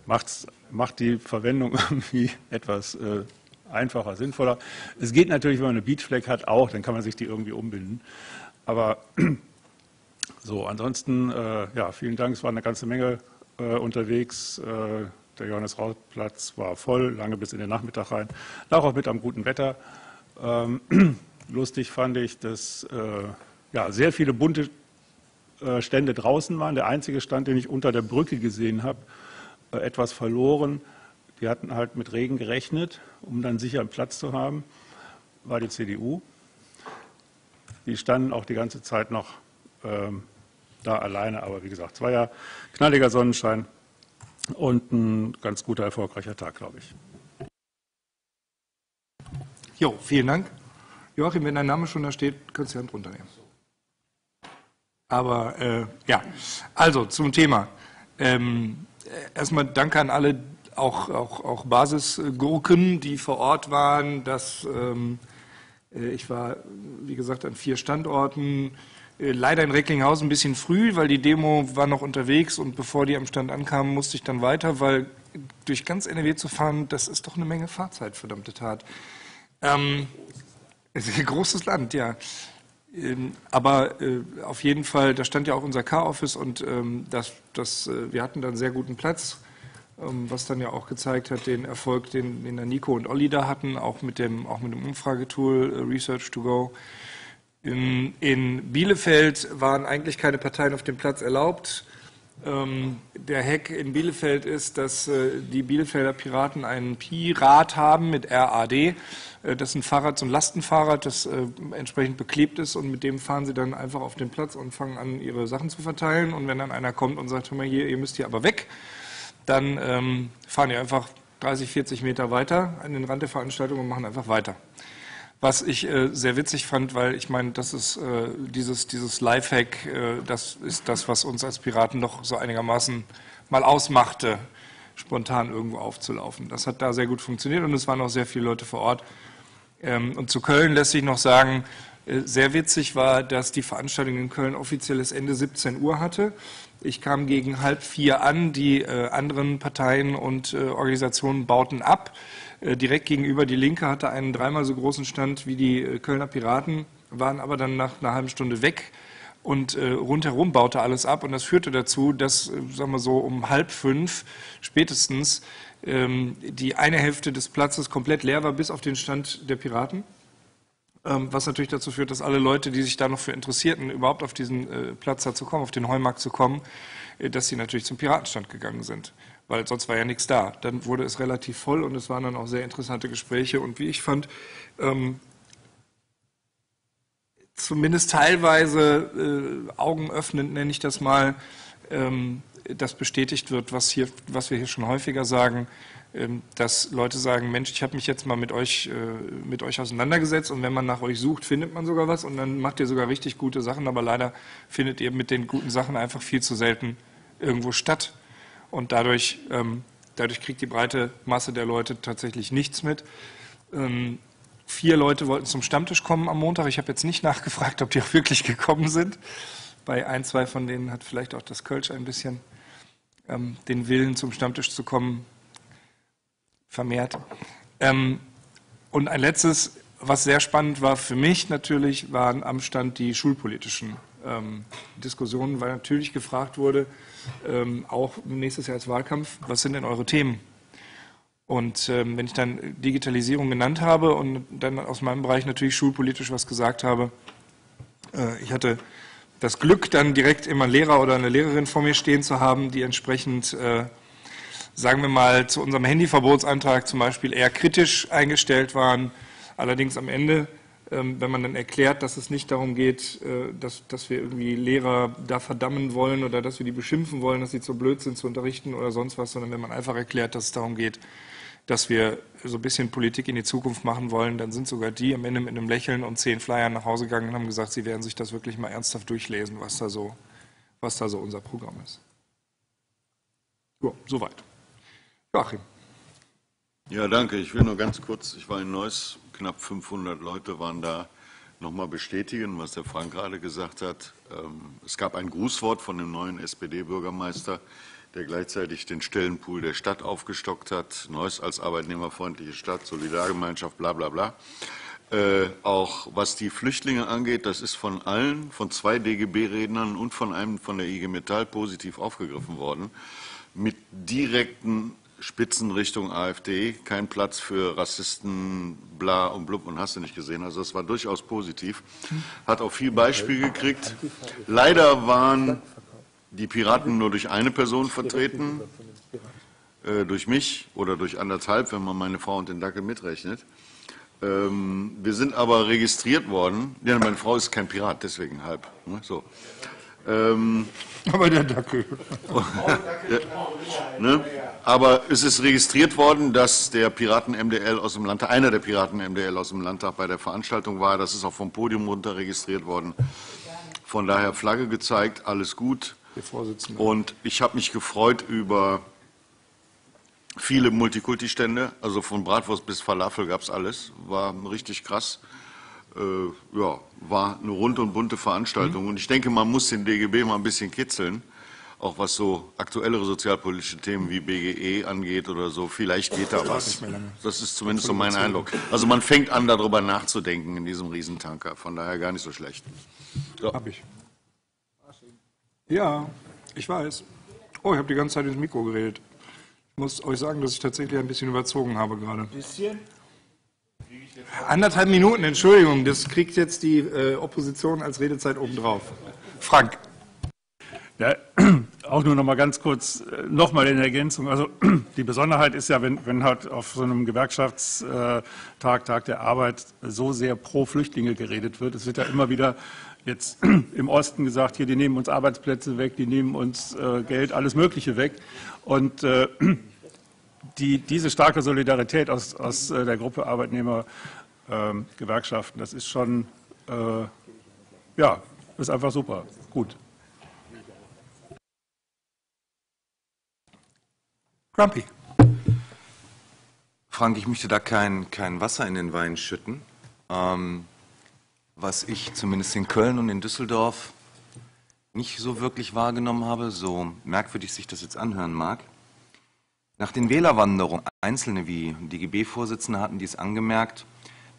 macht's, macht die Verwendung irgendwie etwas äh, einfacher, sinnvoller. Es geht natürlich, wenn man eine Beachflag hat, auch, dann kann man sich die irgendwie umbinden. Aber so, ansonsten, äh, ja, vielen Dank. Es war eine ganze Menge äh, unterwegs. Äh, der Johannes-Raut-Platz war voll, lange bis in den Nachmittag rein. Lag auch mit am guten Wetter. Ähm, lustig fand ich, dass äh, ja, sehr viele bunte äh, Stände draußen waren. Der einzige Stand, den ich unter der Brücke gesehen habe, äh, etwas verloren. Die hatten halt mit Regen gerechnet, um dann sicher einen Platz zu haben, war die CDU. Die standen auch die ganze Zeit noch ähm, da alleine, aber wie gesagt, es war ja knalliger Sonnenschein und ein ganz guter, erfolgreicher Tag, glaube ich. Jo, vielen Dank. Joachim, wenn dein Name schon da steht, kannst du die Hand runternehmen. Aber äh, ja, also zum Thema. Ähm, erstmal danke an alle, auch, auch, auch Basisgurken, die vor Ort waren. Das, ähm, äh, ich war, wie gesagt, an vier Standorten. Äh, leider in Recklinghausen ein bisschen früh, weil die Demo war noch unterwegs und bevor die am Stand ankamen, musste ich dann weiter, weil durch ganz NRW zu fahren, das ist doch eine Menge Fahrzeit, verdammte Tat. Ähm, großes Land, ja. Ähm, aber äh, auf jeden Fall, da stand ja auch unser Car-Office und ähm, das, das, äh, wir hatten dann sehr guten Platz, ähm, was dann ja auch gezeigt hat, den Erfolg, den, den Nico und Olli da hatten, auch mit dem, auch mit dem Umfragetool äh, Research to Go. In, in, Bielefeld waren eigentlich keine Parteien auf dem Platz erlaubt. Ähm, der Hack in Bielefeld ist, dass äh, die Bielefelder Piraten einen Pi-Rad haben mit RAD. Äh, das ist ein Fahrrad, so ein Lastenfahrrad, das äh, entsprechend beklebt ist und mit dem fahren sie dann einfach auf den Platz und fangen an, ihre Sachen zu verteilen. Und wenn dann einer kommt und sagt, hör mal hier, ihr müsst hier aber weg, dann ähm, fahren die einfach 30, 40 Meter weiter an den Rand der Veranstaltung und machen einfach weiter. Was ich äh, sehr witzig fand, weil ich meine, das ist äh, dieses, dieses Lifehack, äh, das ist das, was uns als Piraten doch so einigermaßen mal ausmachte, spontan irgendwo aufzulaufen. Das hat da sehr gut funktioniert und es waren auch sehr viele Leute vor Ort. Ähm, und zu Köln lässt sich noch sagen, äh, sehr witzig war, dass die Veranstaltung in Köln offizielles Ende 17 Uhr hatte. Ich kam gegen halb vier an, die äh, anderen Parteien und äh, Organisationen bauten ab. Äh, direkt gegenüber die Linke hatte einen dreimal so großen Stand wie die äh, Kölner Piraten, waren aber dann nach einer halben Stunde weg und äh, rundherum baute alles ab und das führte dazu, dass, äh, sagen wir so, um halb fünf spätestens ähm, die eine Hälfte des Platzes komplett leer war, bis auf den Stand der Piraten. Ähm, was natürlich dazu führt, dass alle Leute, die sich da noch für interessierten, überhaupt auf diesen äh, Platz da zu kommen, auf den Heumarkt zu kommen, äh, dass sie natürlich zum Piratenstand gegangen sind. Weil sonst war ja nichts da. Dann wurde es relativ voll und es waren dann auch sehr interessante Gespräche. Und wie ich fand, ähm, zumindest teilweise äh, augenöffnend, nenne ich das mal, ähm, das bestätigt wird, was, hier, was wir hier schon häufiger sagen, ähm, dass Leute sagen, Mensch, ich habe mich jetzt mal mit euch, äh, mit euch auseinandergesetzt und wenn man nach euch sucht, findet man sogar was und dann macht ihr sogar richtig gute Sachen, aber leider findet ihr mit den guten Sachen einfach viel zu selten irgendwo statt. Und dadurch, ähm, dadurch kriegt die breite Masse der Leute tatsächlich nichts mit. Ähm, vier Leute wollten zum Stammtisch kommen am Montag. Ich habe jetzt nicht nachgefragt, ob die auch wirklich gekommen sind. Bei ein, zwei von denen hat vielleicht auch das Kölsch ein bisschen ähm, den Willen, zum Stammtisch zu kommen, vermehrt. Ähm, und ein letztes, was sehr spannend war für mich natürlich, waren am Stand die schulpolitischen ähm, Diskussionen, weil natürlich gefragt wurde, ähm, auch nächstes Jahr als Wahlkampf, was sind denn eure Themen? Und ähm, wenn ich dann Digitalisierung genannt habe und dann aus meinem Bereich natürlich schulpolitisch was gesagt habe, äh, ich hatte das Glück, dann direkt immer einen Lehrer oder eine Lehrerin vor mir stehen zu haben, die entsprechend, äh, sagen wir mal, zu unserem Handyverbotsantrag zum Beispiel eher kritisch eingestellt waren. Allerdings am Ende, wenn man dann erklärt, dass es nicht darum geht, äh, dass, dass wir irgendwie Lehrer da verdammen wollen oder dass wir die beschimpfen wollen, dass sie zu blöd sind zu unterrichten oder sonst was, sondern wenn man einfach erklärt, dass es darum geht, dass wir so ein bisschen Politik in die Zukunft machen wollen, dann sind sogar die am Ende mit einem Lächeln und zehn Flyern nach Hause gegangen und haben gesagt, sie werden sich das wirklich mal ernsthaft durchlesen, was da so, was da so unser Programm ist. Ja, soweit. Joachim. Ja, danke. Ich will nur ganz kurz, ich war in Neuss, knapp 500 Leute waren da, nochmal bestätigen, was der Frank gerade gesagt hat. Ähm, es gab ein Grußwort von dem neuen SPD-Bürgermeister, der gleichzeitig den Stellenpool der Stadt aufgestockt hat. Neuss als arbeitnehmerfreundliche Stadt, Solidargemeinschaft, bla bla bla. Äh, auch was die Flüchtlinge angeht, das ist von allen, von zwei DGB-Rednern und von einem von der IG Metall positiv aufgegriffen worden. Mit direkten Spitzen Richtung AfD, kein Platz für Rassisten, bla und blub und hast du nicht gesehen. Also das war durchaus positiv. Hat auch viel Beispiel gekriegt. Leider waren die Piraten nur durch eine Person vertreten, äh, durch mich oder durch anderthalb, wenn man meine Frau und den Dackel mitrechnet. Ähm, wir sind aber registriert worden. Ja, meine Frau ist kein Pirat, deswegen halb. Ne, so. Ähm, aber der Dackel. ne? Aber es ist registriert worden, dass der Piraten MDL aus dem Landtag, einer der Piraten MDL aus dem Landtag bei der Veranstaltung war. Das ist auch vom Podium runter registriert worden. Von daher Flagge gezeigt, alles gut. Und ich habe mich gefreut über viele Multikulti-Stände, also von Bratwurst bis Falafel gab es alles, war richtig krass. Äh, ja, war eine rund und bunte Veranstaltung. Mhm. Und ich denke, man muss den DGB mal ein bisschen kitzeln, auch was so aktuellere sozialpolitische Themen wie BGE angeht oder so. Vielleicht geht da was. Das ist zumindest so mein Eindruck. Also man fängt an, darüber nachzudenken in diesem Riesentanker. Von daher gar nicht so schlecht. So. Hab ich. Ja, ich weiß. Oh, ich habe die ganze Zeit ins Mikro geredet. Ich muss euch sagen, dass ich tatsächlich ein bisschen überzogen habe gerade. Bisschen? Anderthalb Minuten, Entschuldigung, das kriegt jetzt die äh, Opposition als Redezeit obendrauf. Frank. Ja, auch nur noch mal ganz kurz, äh, noch mal in Ergänzung. Also die Besonderheit ist ja, wenn, wenn halt auf so einem Gewerkschaftstag, Tag der Arbeit, so sehr pro Flüchtlinge geredet wird. Es wird ja immer wieder jetzt im Osten gesagt, hier, die nehmen uns Arbeitsplätze weg, die nehmen uns äh, Geld, alles Mögliche weg. Und äh, die, diese starke Solidarität aus, aus äh, der Gruppe Arbeitnehmer, ähm, Gewerkschaften, das ist schon, äh, ja, ist einfach super, gut. Grumpy. Frank, ich möchte da kein, kein Wasser in den Wein schütten. Ähm, was ich zumindest in Köln und in Düsseldorf nicht so wirklich wahrgenommen habe, so merkwürdig sich das jetzt anhören mag, Nach den Wählerwanderungen, Einzelne wie DGB-Vorsitzende hatten dies angemerkt,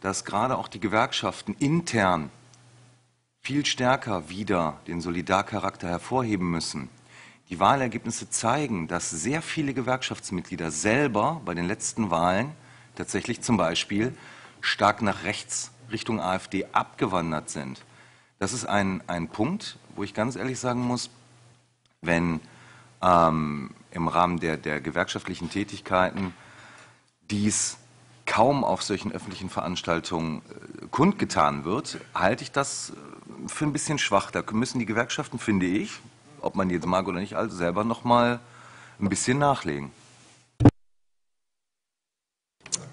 dass gerade auch die Gewerkschaften intern viel stärker wieder den Solidarcharakter hervorheben müssen. Die Wahlergebnisse zeigen, dass sehr viele Gewerkschaftsmitglieder selber bei den letzten Wahlen tatsächlich zum Beispiel stark nach rechts Richtung AfD abgewandert sind. Das ist ein, ein Punkt, wo ich ganz ehrlich sagen muss, wenn ähm, im Rahmen der, der gewerkschaftlichen Tätigkeiten dies kaum auf solchen öffentlichen Veranstaltungen äh, kundgetan wird, halte ich das äh, für ein bisschen schwach. Da müssen die Gewerkschaften, finde ich, ob man jetzt mag oder nicht, also selber noch mal ein bisschen nachlegen.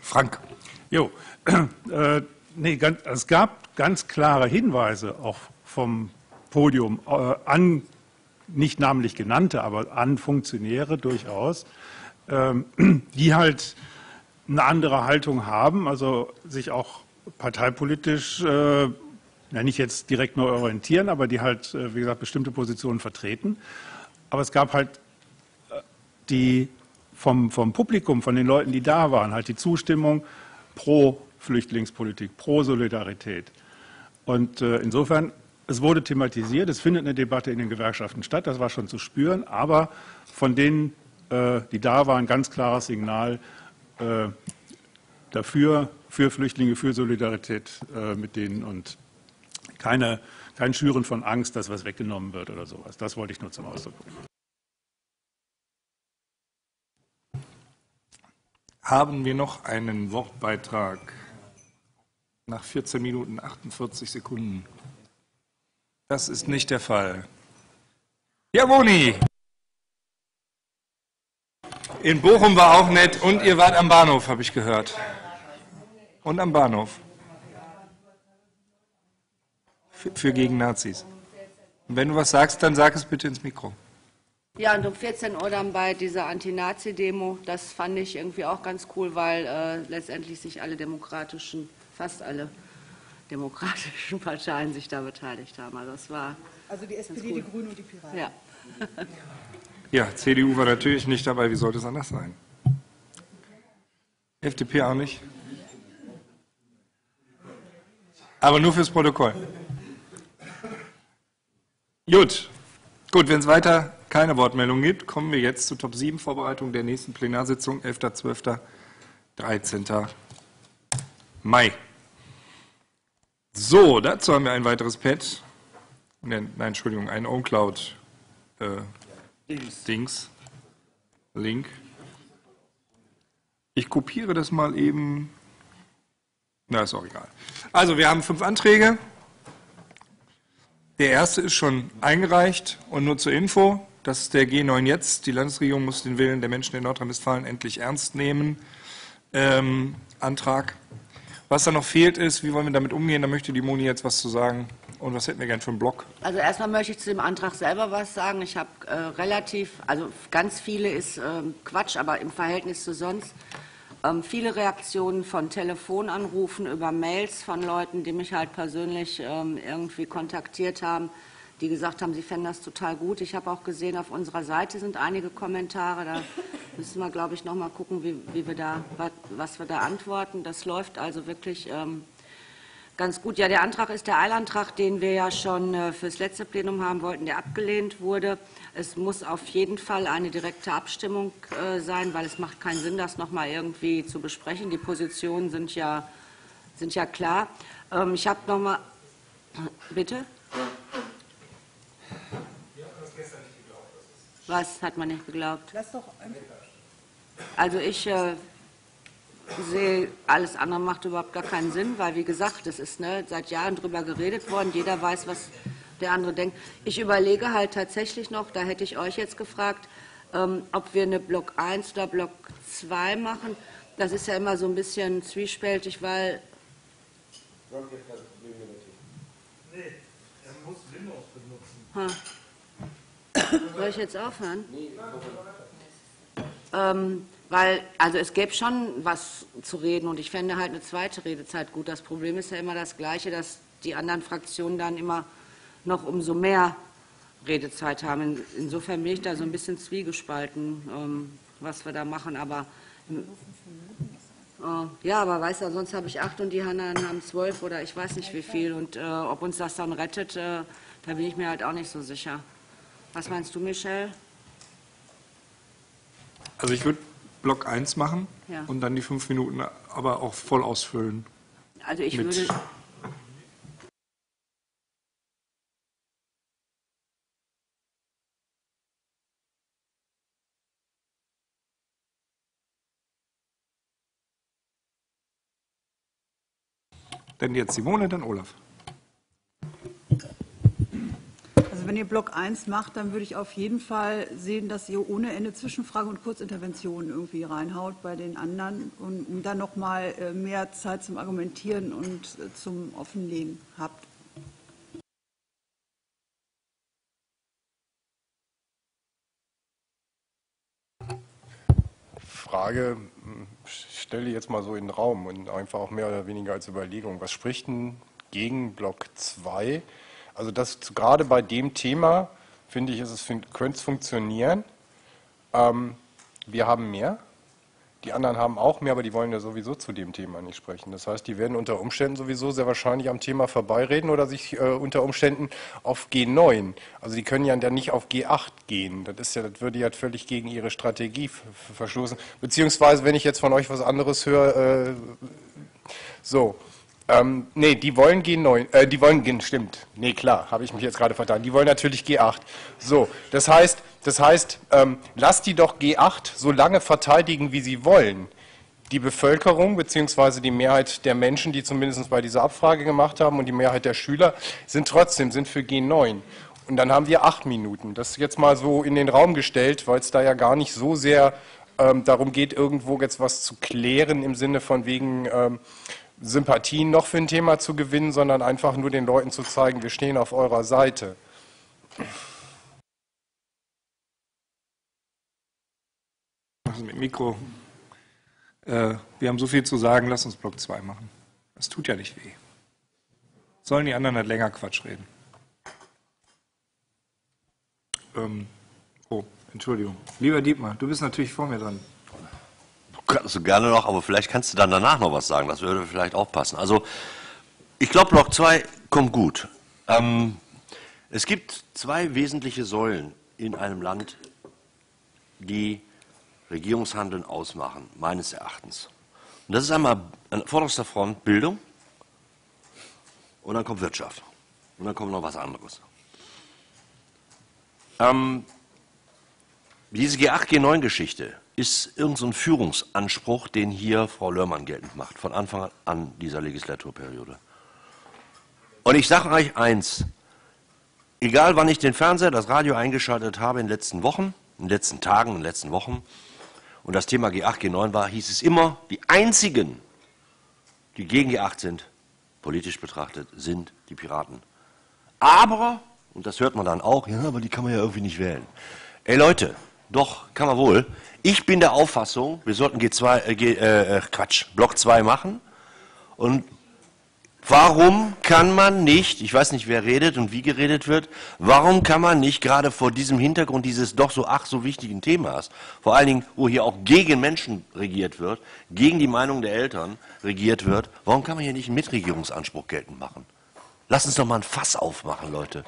Frank. Jo, äh, nee, ganz, es gab ganz klare Hinweise auch vom Podium äh, an nicht namentlich genannte, aber an Funktionäre durchaus, ähm, die halt eine andere Haltung haben, also sich auch parteipolitisch äh, nicht jetzt direkt neu orientieren, aber die halt, äh, wie gesagt, bestimmte Positionen vertreten. Aber es gab halt äh, die vom, vom Publikum, von den Leuten, die da waren, halt die Zustimmung pro Flüchtlingspolitik, pro Solidarität. Und insofern, es wurde thematisiert, es findet eine Debatte in den Gewerkschaften statt, das war schon zu spüren, aber von denen, äh, die da waren, ganz klares Signal äh, dafür, für Flüchtlinge, für Solidarität äh, mit denen und keine, kein Schüren von Angst, dass was weggenommen wird oder sowas. Das wollte ich nur zum Ausdruck bringen. Haben wir noch einen Wortbeitrag nach 14 Minuten 48 Sekunden? Das ist nicht der Fall. Ja, Boni! In Bochum war auch nett und ihr wart am Bahnhof, habe ich gehört. Und am Bahnhof. Für, für gegen Nazis. Und wenn du was sagst, dann sag es bitte ins Mikro. Ja, und um 14 Uhr dann bei dieser Anti-Nazi-Demo, das fand ich irgendwie auch ganz cool, weil äh, letztendlich sich alle demokratischen, fast alle demokratischen Parteien sich da beteiligt haben. Also das war Also die SPD, die Grünen und die Piraten. ja. Ja, CDU war natürlich nicht dabei. Wie sollte es anders sein? FDP auch nicht. Aber nur fürs Protokoll. Gut. Gut, wenn es weiter keine Wortmeldung gibt, kommen wir jetzt zur Top 7 Vorbereitung der nächsten Plenarsitzung, 11., 12., 13. Mai. So, dazu haben wir ein weiteres Pad. Nein, nein Entschuldigung, ein OwnCloud. Äh, Dings. Dings. Link. Ich kopiere das mal eben. Na, ist auch egal. Also, wir haben fünf Anträge. Der erste ist schon eingereicht und nur zur Info, das ist der G9 jetzt. Die Landesregierung muss den Willen der Menschen in Nordrhein-Westfalen endlich ernst nehmen. Ähm, Antrag. Was da noch fehlt ist, wie wollen wir damit umgehen? Da möchte die Moni jetzt was zu sagen. Und was hätten wir gern für einen Block? Also erstmal möchte ich zu dem Antrag selber was sagen. Ich habe äh, relativ, also ganz viele ist ähm, Quatsch, aber im Verhältnis zu sonst ähm, viele Reaktionen von Telefonanrufen über Mails von Leuten, die mich halt persönlich ähm, irgendwie kontaktiert haben, die gesagt haben, sie fänden das total gut. Ich habe auch gesehen, auf unserer Seite sind einige Kommentare. Da müssen wir, glaube ich, noch mal gucken, wie, wie wir da, was, wir da antworten. Das läuft also wirklich ähm, ganz gut. Ja, der Antrag ist der Eilantrag, den wir ja schon äh, fürs letzte Plenum haben wollten, der abgelehnt wurde. Es muss auf jeden Fall eine direkte Abstimmung äh, sein, weil es macht keinen Sinn, das noch mal irgendwie zu besprechen. Die Positionen sind ja, sind ja klar. Ähm, ich habe noch mal, bitte? Was hat man nicht geglaubt? Lass doch. Also ich äh, sehe, alles andere macht überhaupt gar keinen Sinn, weil wie gesagt, es ist ne, seit Jahren drüber geredet worden, jeder weiß, was der andere denkt. Ich überlege halt tatsächlich noch, da hätte ich euch jetzt gefragt, ähm, ob wir eine Block 1 oder Block 2 machen. Das ist ja immer so ein bisschen zwiespältig, weil Nee, er muss Windows benutzen. Ha. Soll ich jetzt aufhören? Ähm, weil, also es gäbe schon was zu reden und ich fände halt eine zweite Redezeit gut. Das Problem ist ja immer das Gleiche, dass die anderen Fraktionen dann immer noch umso mehr Redezeit haben. In- Insofern bin ich da so ein bisschen zwiegespalten. Ähm, was wir da machen, aber äh, ja, aber weißt du, sonst habe ich acht und die anderen haben zwölf oder ich weiß nicht wie viel und äh, ob uns das dann rettet, äh, da bin ich mir halt auch nicht so sicher. Was meinst du, Michelle? Also ich würde Block 1 machen Ja. und dann die fünf Minuten aber auch voll ausfüllen. Also ich würde, Denn jetzt Simone, dann Olaf. Also wenn ihr Block 1 macht, dann würde ich auf jeden Fall sehen, dass ihr ohne Ende Zwischenfrage und Kurzinterventionen irgendwie reinhaut bei den anderen, und, um dann nochmal äh, mehr Zeit zum Argumentieren und äh, zum Offenlegen habt. Frage hm, stelle jetzt mal so in den Raum und einfach auch mehr oder weniger als Überlegung. Was spricht denn gegen Block 2? Also das gerade bei dem Thema finde ich, es könnte es funktionieren. Ähm, wir haben mehr. Die anderen haben auch mehr, aber die wollen ja sowieso zu dem Thema nicht sprechen. Das heißt, die werden unter Umständen sowieso sehr wahrscheinlich am Thema vorbeireden oder sich äh, unter Umständen auf G9. Also die können ja dann nicht auf G8 gehen. Das, ist ja, das würde ja völlig gegen ihre Strategie verstoßen. Beziehungsweise, wenn ich jetzt von euch was anderes höre, äh, so. Ähm, nee, die wollen G9, äh, die wollen, G- stimmt, nee, klar, habe ich mich jetzt gerade vertan. Die wollen natürlich G8. So, das heißt, das heißt, ähm, lasst die doch G8 so lange verteidigen, wie sie wollen. Die Bevölkerung beziehungsweise die Mehrheit der Menschen, die zumindest bei dieser Abfrage gemacht haben und die Mehrheit der Schüler, sind trotzdem, sind für G9. Und dann haben wir acht Minuten. Das jetzt mal so in den Raum gestellt, weil es da ja gar nicht so sehr ähm, darum geht, irgendwo jetzt was zu klären im Sinne von wegen ähm, Sympathien noch für ein Thema zu gewinnen, sondern einfach nur den Leuten zu zeigen, wir stehen auf eurer Seite. Ist mit Mikro? Äh, wir haben so viel zu sagen, lass uns Block 2 machen. Das tut ja nicht weh. Sollen die anderen nicht länger Quatsch reden? Ähm, oh, Entschuldigung. Lieber Dietmar, du bist natürlich vor mir dran. Kannst du gerne noch, aber vielleicht kannst du dann danach noch was sagen. Das würde vielleicht auch passen. Also, ich glaube, Block 2 kommt gut. Ähm, es gibt zwei wesentliche Säulen in einem Land, die Regierungshandeln ausmachen, meines Erachtens. Und das ist einmal an vorderster Front Bildung und dann kommt Wirtschaft. Und dann kommt noch was anderes. Ähm, diese G8, G9-Geschichte ist irgendein so Führungsanspruch, den hier Frau Lörmann geltend macht, von Anfang an dieser Legislaturperiode. Und ich sage euch eins, egal wann ich den Fernseher, das Radio eingeschaltet habe in den letzten Wochen, in den letzten Tagen, in den letzten Wochen, und das Thema G8, G9 war, hieß es immer, die einzigen, die gegen G8 sind, politisch betrachtet, sind die Piraten. Aber, und das hört man dann auch, ja, aber die kann man ja irgendwie nicht wählen. Ey Leute, doch, kann man wohl. Ich bin der Auffassung, wir sollten G2, äh, G, äh, Quatsch, Block 2 machen. Und warum kann man nicht, ich weiß nicht, wer redet und wie geredet wird, warum kann man nicht gerade vor diesem Hintergrund dieses doch so ach so wichtigen Themas, vor allen Dingen, wo hier auch gegen Menschen regiert wird, gegen die Meinung der Eltern regiert wird, warum kann man hier nicht einen Mitregierungsanspruch geltend machen? Lasst uns doch mal ein Fass aufmachen, Leute.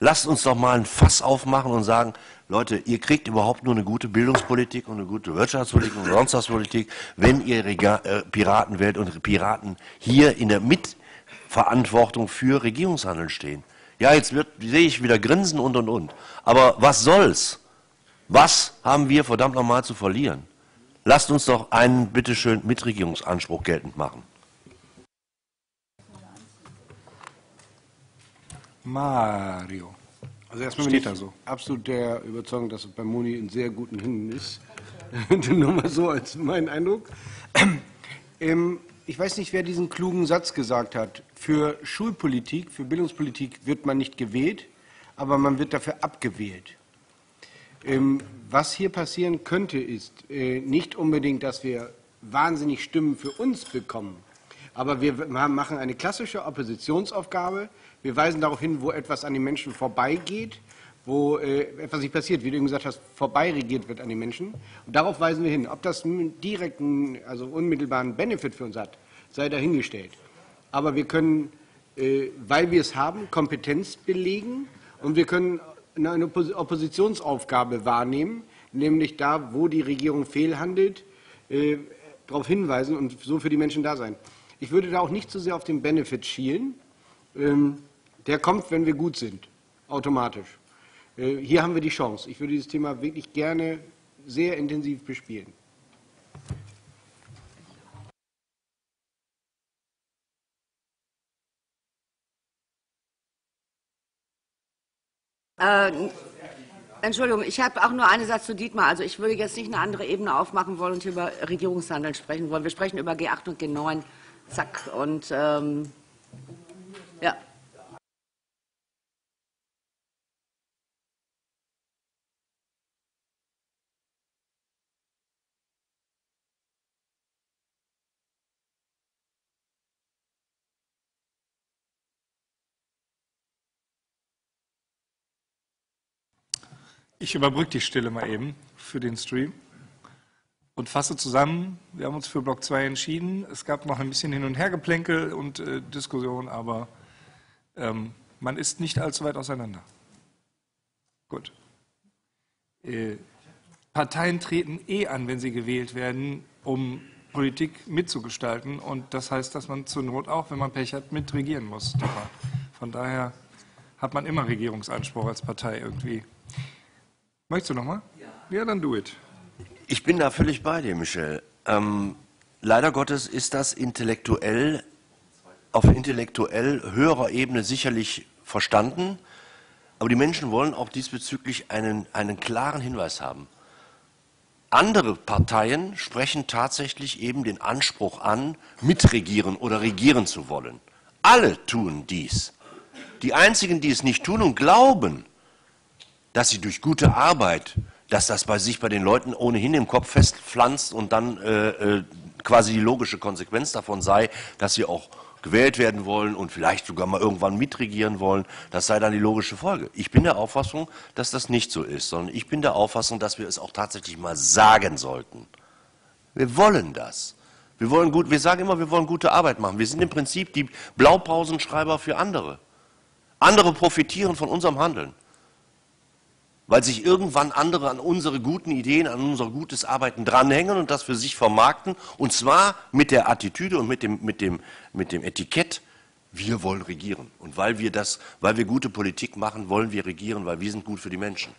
Lasst uns doch mal ein Fass aufmachen und sagen, Leute, ihr kriegt überhaupt nur eine gute Bildungspolitik und eine gute Wirtschaftspolitik und sonst wenn ihr Rega äh, Piraten wählt und Piraten hier in der Mitverantwortung für Regierungshandeln stehen. Ja, jetzt wird, sehe ich wieder Grinsen und und und. Aber was soll's? Was haben wir verdammt nochmal zu verlieren? Lasst uns doch einen, bitteschön, Mitregierungsanspruch geltend machen. Mario. Also erstmal bin ich so. absolut der Überzeugung, dass es bei Moni in sehr guten Händen ist. Nur mal so als mein Eindruck. Ähm, ich weiß nicht, wer diesen klugen Satz gesagt hat. Für Schulpolitik, für Bildungspolitik wird man nicht gewählt, aber man wird dafür abgewählt. Ähm, was hier passieren könnte, ist äh, nicht unbedingt, dass wir wahnsinnig Stimmen für uns bekommen, aber wir machen eine klassische Oppositionsaufgabe. Wir weisen darauf hin, wo etwas an den Menschen vorbeigeht, wo äh, etwas nicht passiert, wie du eben gesagt hast, vorbeiregiert wird an den Menschen. Und darauf weisen wir hin. Ob das einen direkten, also unmittelbaren Benefit für uns hat, sei dahingestellt. Aber wir können, äh, weil wir es haben, Kompetenz belegen und wir können eine Oppositionsaufgabe wahrnehmen, nämlich da, wo die Regierung fehlhandelt, äh, darauf hinweisen und so für die Menschen da sein. Ich würde da auch nicht so sehr auf den Benefit schielen. Ähm, der kommt, wenn wir gut sind, automatisch. Äh, hier haben wir die Chance. Ich würde dieses Thema wirklich gerne sehr intensiv bespielen. Äh, Entschuldigung, ich habe auch nur einen Satz zu Dietmar. Also ich würde jetzt nicht eine andere Ebene aufmachen wollen und hier über Regierungshandeln sprechen wollen. Wir sprechen über G8 und G9. Zack. Und ähm, ja. Ich überbrücke die Stille mal eben für den Stream und fasse zusammen. Wir haben uns für Block 2 entschieden. Es gab noch ein bisschen Hin- und Hergeplänkel und äh, Diskussion, aber ähm, man ist nicht allzu weit auseinander. Gut. Äh, Parteien treten eh an, wenn sie gewählt werden, um Politik mitzugestalten. Und das heißt, dass man zur Not auch, wenn man Pech hat, mitregieren muss. Von daher hat man immer Regierungsanspruch als Partei irgendwie. Möchtest du nochmal? Ja. ja, dann do it. Ich bin da völlig bei dir, Michel. Ähm, leider Gottes ist das intellektuell, auf intellektuell höherer Ebene sicherlich verstanden, aber die Menschen wollen auch diesbezüglich einen, einen klaren Hinweis haben. Andere Parteien sprechen tatsächlich eben den Anspruch an, mitregieren oder regieren zu wollen. Alle tun dies. Die einzigen, die es nicht tun und glauben, dass sie durch gute Arbeit, dass das bei sich bei den Leuten ohnehin im Kopf festpflanzt und dann äh, äh, quasi die logische Konsequenz davon sei, dass sie auch gewählt werden wollen und vielleicht sogar mal irgendwann mitregieren wollen, das sei dann die logische Folge. Ich bin der Auffassung, dass das nicht so ist, sondern ich bin der Auffassung, dass wir es auch tatsächlich mal sagen sollten. Wir wollen das. Wir, wollen gut, wir sagen immer, wir wollen gute Arbeit machen. Wir sind im Prinzip die Blaupausenschreiber für andere. Andere profitieren von unserem Handeln weil sich irgendwann andere an unsere guten Ideen, an unser gutes Arbeiten dranhängen und das für sich vermarkten, und zwar mit der Attitüde und mit dem, mit dem, mit dem Etikett, wir wollen regieren. Und weil wir, das, weil wir gute Politik machen, wollen wir regieren, weil wir sind gut für die Menschen.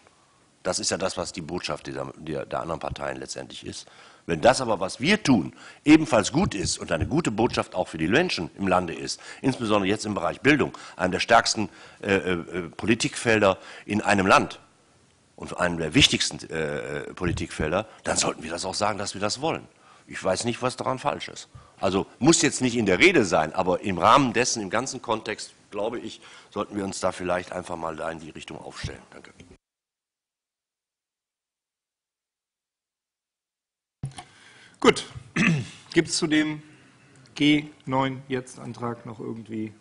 Das ist ja das, was die Botschaft der, der, der anderen Parteien letztendlich ist. Wenn das aber, was wir tun, ebenfalls gut ist und eine gute Botschaft auch für die Menschen im Lande ist, insbesondere jetzt im Bereich Bildung, einem der stärksten äh, äh, Politikfelder in einem Land, und einem der wichtigsten äh, Politikfelder, dann sollten wir das auch sagen, dass wir das wollen. Ich weiß nicht, was daran falsch ist. Also muss jetzt nicht in der Rede sein, aber im Rahmen dessen, im ganzen Kontext, glaube ich, sollten wir uns da vielleicht einfach mal da in die Richtung aufstellen. Danke. Gut. Gibt es zu dem G9 jetzt Antrag noch irgendwie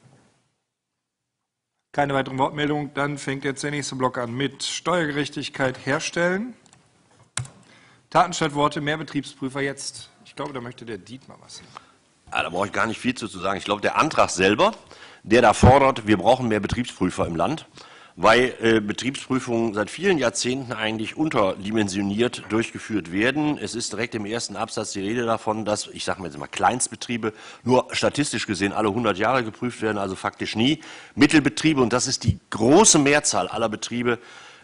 keine weiteren Wortmeldungen. Dann fängt jetzt der nächste Block an mit Steuergerechtigkeit herstellen. Taten statt Worte, mehr Betriebsprüfer jetzt. Ich glaube, da möchte der Dietmar was sagen. Ja, da brauche ich gar nicht viel zu sagen. Ich glaube, der Antrag selber, der da fordert, wir brauchen mehr Betriebsprüfer im Land, weil äh, Betriebsprüfungen seit vielen Jahrzehnten eigentlich unterdimensioniert durchgeführt werden. Es ist direkt im ersten Absatz die Rede davon, dass, ich sage mal jetzt mal, Kleinstbetriebe nur statistisch gesehen alle 100 Jahre geprüft werden, also faktisch nie. Mittelbetriebe, und das ist die große Mehrzahl aller Betriebe,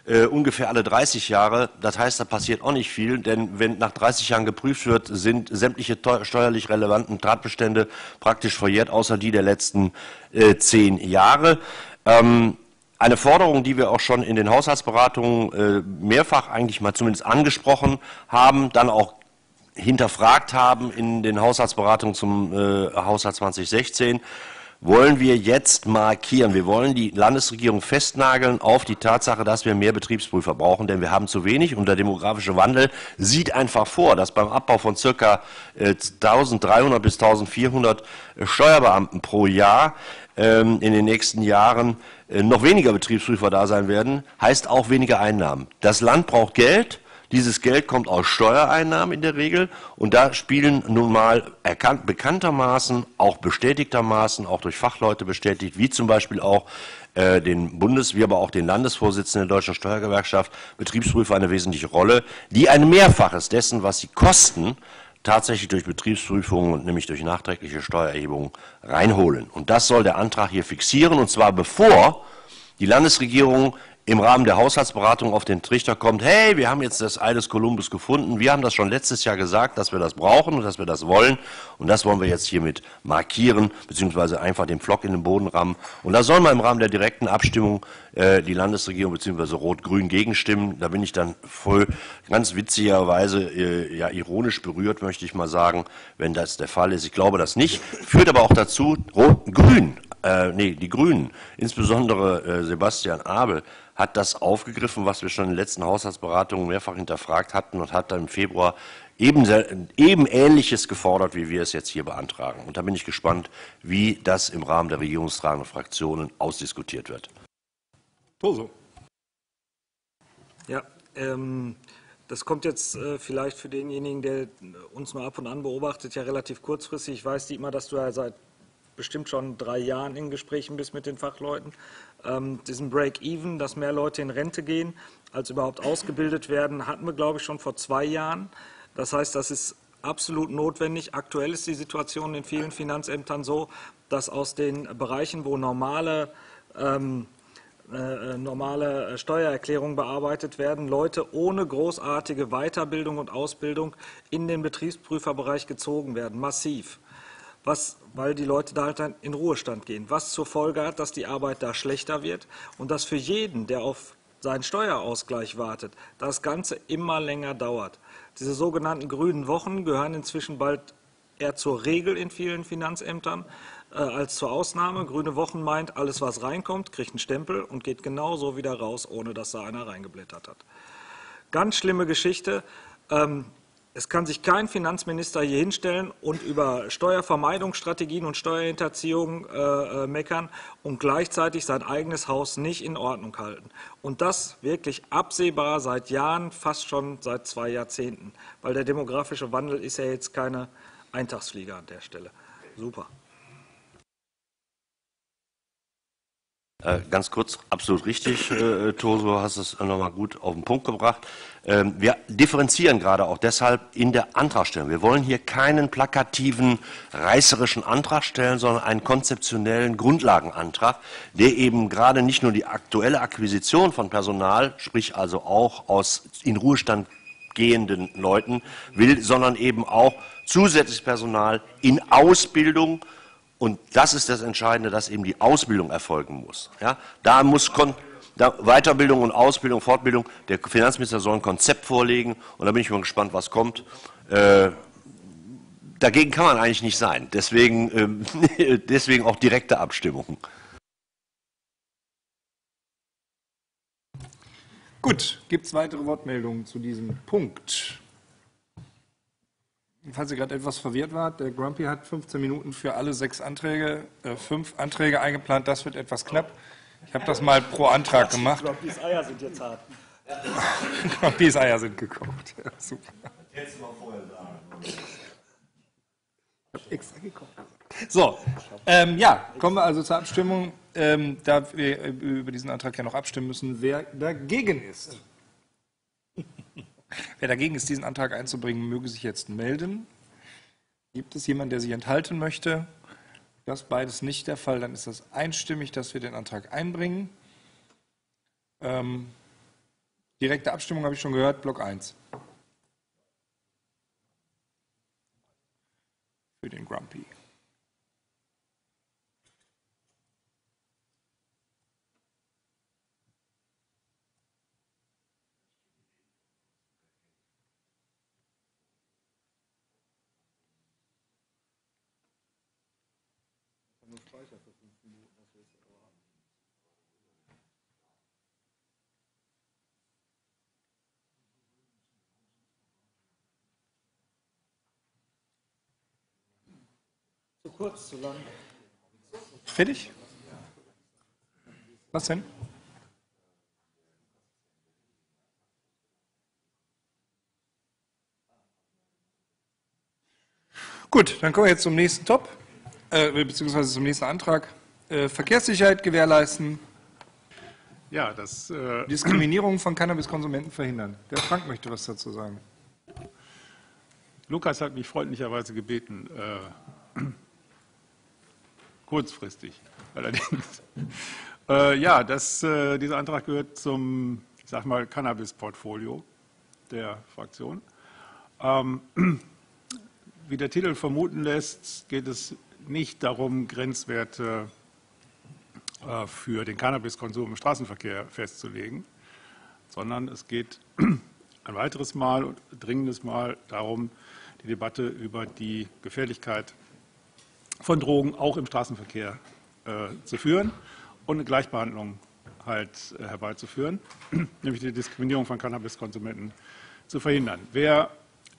äh, ungefähr alle 30 Jahre. Das heißt, da passiert auch nicht viel, denn wenn nach 30 Jahren geprüft wird, sind sämtliche steuerlich relevanten Tatbestände praktisch verjährt, außer die der letzten äh, zehn Jahre. Ähm, eine Forderung, die wir auch schon in den Haushaltsberatungen äh, mehrfach eigentlich mal zumindest angesprochen haben, dann auch hinterfragt haben in den Haushaltsberatungen zum äh, Haushalt 2016, wollen wir jetzt markieren. Wir wollen die Landesregierung festnageln auf die Tatsache, dass wir mehr Betriebsprüfer brauchen, denn wir haben zu wenig und der demografische Wandel sieht einfach vor, dass beim Abbau von circa äh, 1300 bis 1400 Steuerbeamten pro Jahr ähm, in den nächsten Jahren äh, noch weniger Betriebsprüfer da sein werden, heißt auch weniger Einnahmen. Das Land braucht Geld. Dieses Geld kommt aus Steuereinnahmen in der Regel und da spielen nun mal erkannt, bekanntermaßen, auch bestätigtermaßen, auch durch Fachleute bestätigt, wie zum Beispiel auch äh, den Bundes-, wie aber auch den Landesvorsitzenden der Deutschen Steuergewerkschaft, Betriebsprüfer eine wesentliche Rolle, die ein Mehrfaches dessen, was sie kosten, tatsächlich durch Betriebsprüfungen, nämlich durch nachträgliche Steuererhebungen, reinholen. Und das soll der Antrag hier fixieren, und zwar bevor die Landesregierung im Rahmen der Haushaltsberatung auf den Trichter kommt, hey, wir haben jetzt das Ei des Kolumbus gefunden, wir haben das schon letztes Jahr gesagt, dass wir das brauchen und dass wir das wollen und das wollen wir jetzt hiermit markieren, beziehungsweise einfach den Pflock in den Boden rammen. Und da soll man im Rahmen der direkten Abstimmung äh, die Landesregierung beziehungsweise Rot-Grün gegenstimmen. Da bin ich dann voll ganz witzigerweise, äh, ja ironisch berührt, möchte ich mal sagen, wenn das der Fall ist. Ich glaube das nicht, führt aber auch dazu, Rot-Grün äh, nee, die Grünen, insbesondere äh, Sebastian Abel, hat das aufgegriffen, was wir schon in den letzten Haushaltsberatungen mehrfach hinterfragt hatten und hat dann im Februar eben, eben Ähnliches gefordert, wie wir es jetzt hier beantragen. Und da bin ich gespannt, wie das im Rahmen der regierungstragenden Fraktionen ausdiskutiert wird. Toso. Ja, ähm, das kommt jetzt äh, vielleicht für denjenigen, der uns mal ab und an beobachtet, ja relativ kurzfristig. Ich weiß, Dietmar, dass du ja seit bestimmt schon drei Jahren in Gesprächen bist mit den Fachleuten. Ähm, diesen Break-Even, dass mehr Leute in Rente gehen, als überhaupt ausgebildet werden, hatten wir, glaube ich, schon vor zwei Jahren. Das heißt, das ist absolut notwendig. Aktuell ist die Situation in vielen Finanzämtern so, dass aus den Bereichen, wo normale ähm, äh, normale Steuererklärungen bearbeitet werden, Leute ohne großartige Weiterbildung und Ausbildung in den Betriebsprüferbereich gezogen werden, massiv. Was, weil die Leute da halt dann in Ruhestand gehen, was zur Folge hat, dass die Arbeit da schlechter wird und dass für jeden, der auf seinen Steuerausgleich wartet, das Ganze immer länger dauert. Diese sogenannten grünen Wochen gehören inzwischen bald eher zur Regel in vielen Finanzämtern äh, als zur Ausnahme. Grüne Wochen meint, alles was reinkommt, kriegt einen Stempel und geht genauso wieder raus, ohne dass da einer reingeblättert hat. Ganz schlimme Geschichte. Ähm, es kann sich kein Finanzminister hier hinstellen und über Steuervermeidungsstrategien und Steuerhinterziehung äh, äh, meckern und gleichzeitig sein eigenes Haus nicht in Ordnung halten. Und das wirklich absehbar seit Jahren, fast schon seit zwei Jahrzehnten. Weil der demografische Wandel ist ja jetzt keine Eintagsfliege an der Stelle. Super. Äh, ganz kurz, absolut richtig, äh, Toso, hast es nochmal gut auf den Punkt gebracht. Ähm, wir differenzieren gerade auch deshalb in der Antragstellung. Wir wollen hier keinen plakativen, reißerischen Antrag stellen, sondern einen konzeptionellen Grundlagenantrag, der eben gerade nicht nur die aktuelle Akquisition von Personal, sprich also auch aus in Ruhestand gehenden Leuten will, sondern eben auch zusätzliches Personal in Ausbildung, und das ist das Entscheidende, dass eben die Ausbildung erfolgen muss. Ja? Da muss da Weiterbildung und Ausbildung, Fortbildung, der Finanzminister soll ein Konzept vorlegen und da bin ich mal gespannt, was kommt. Äh, dagegen kann man eigentlich nicht sein. Deswegen, äh, deswegen auch direkte Abstimmung. Gut, gibt es weitere Wortmeldungen zu diesem Punkt? Falls ihr gerade etwas verwirrt wart, der Grumpy hat 15 Minuten für alle sechs Anträge, äh, fünf Anträge eingeplant. Das wird etwas knapp. Ich habe das mal pro Antrag gemacht. Grumpys Eier sind jetzt hart. Grumpys Eier sind gekocht. Ja, super. Hättest du mal vorher sagen. Ich habe extra gekocht. So, ähm, ja, kommen wir also zur Abstimmung. Ähm, da wir über diesen Antrag ja noch abstimmen müssen, wer dagegen ist. Wer dagegen ist, diesen Antrag einzubringen, möge sich jetzt melden. Gibt es jemanden, der sich enthalten möchte? Das beides nicht der Fall. Dann ist das einstimmig, dass wir den Antrag einbringen. Ähm, direkte Abstimmung habe ich schon gehört, Block 1. Für den Grumpy. Zu kurz, zu lang. Fertig? Was denn? Gut, dann kommen wir jetzt zum nächsten Top, äh, beziehungsweise zum nächsten Antrag. Äh, Verkehrssicherheit gewährleisten, Ja, das, äh, Diskriminierung von Cannabiskonsumenten verhindern. Der Frank möchte was dazu sagen. Lukas hat mich freundlicherweise gebeten, äh, kurzfristig allerdings. Äh, ja, das, äh, dieser Antrag gehört zum, ich sag mal, Cannabis-Portfolio der Fraktion. Ähm, wie der Titel vermuten lässt, geht es nicht darum, Grenzwerte äh, für den Cannabiskonsum im Straßenverkehr festzulegen, sondern es geht ein weiteres Mal dringendes Mal darum, die Debatte über die Gefährlichkeit von Drogen auch im Straßenverkehr äh, zu führen und eine Gleichbehandlung halt äh, herbeizuführen, nämlich die Diskriminierung von Cannabiskonsumenten zu verhindern. Wer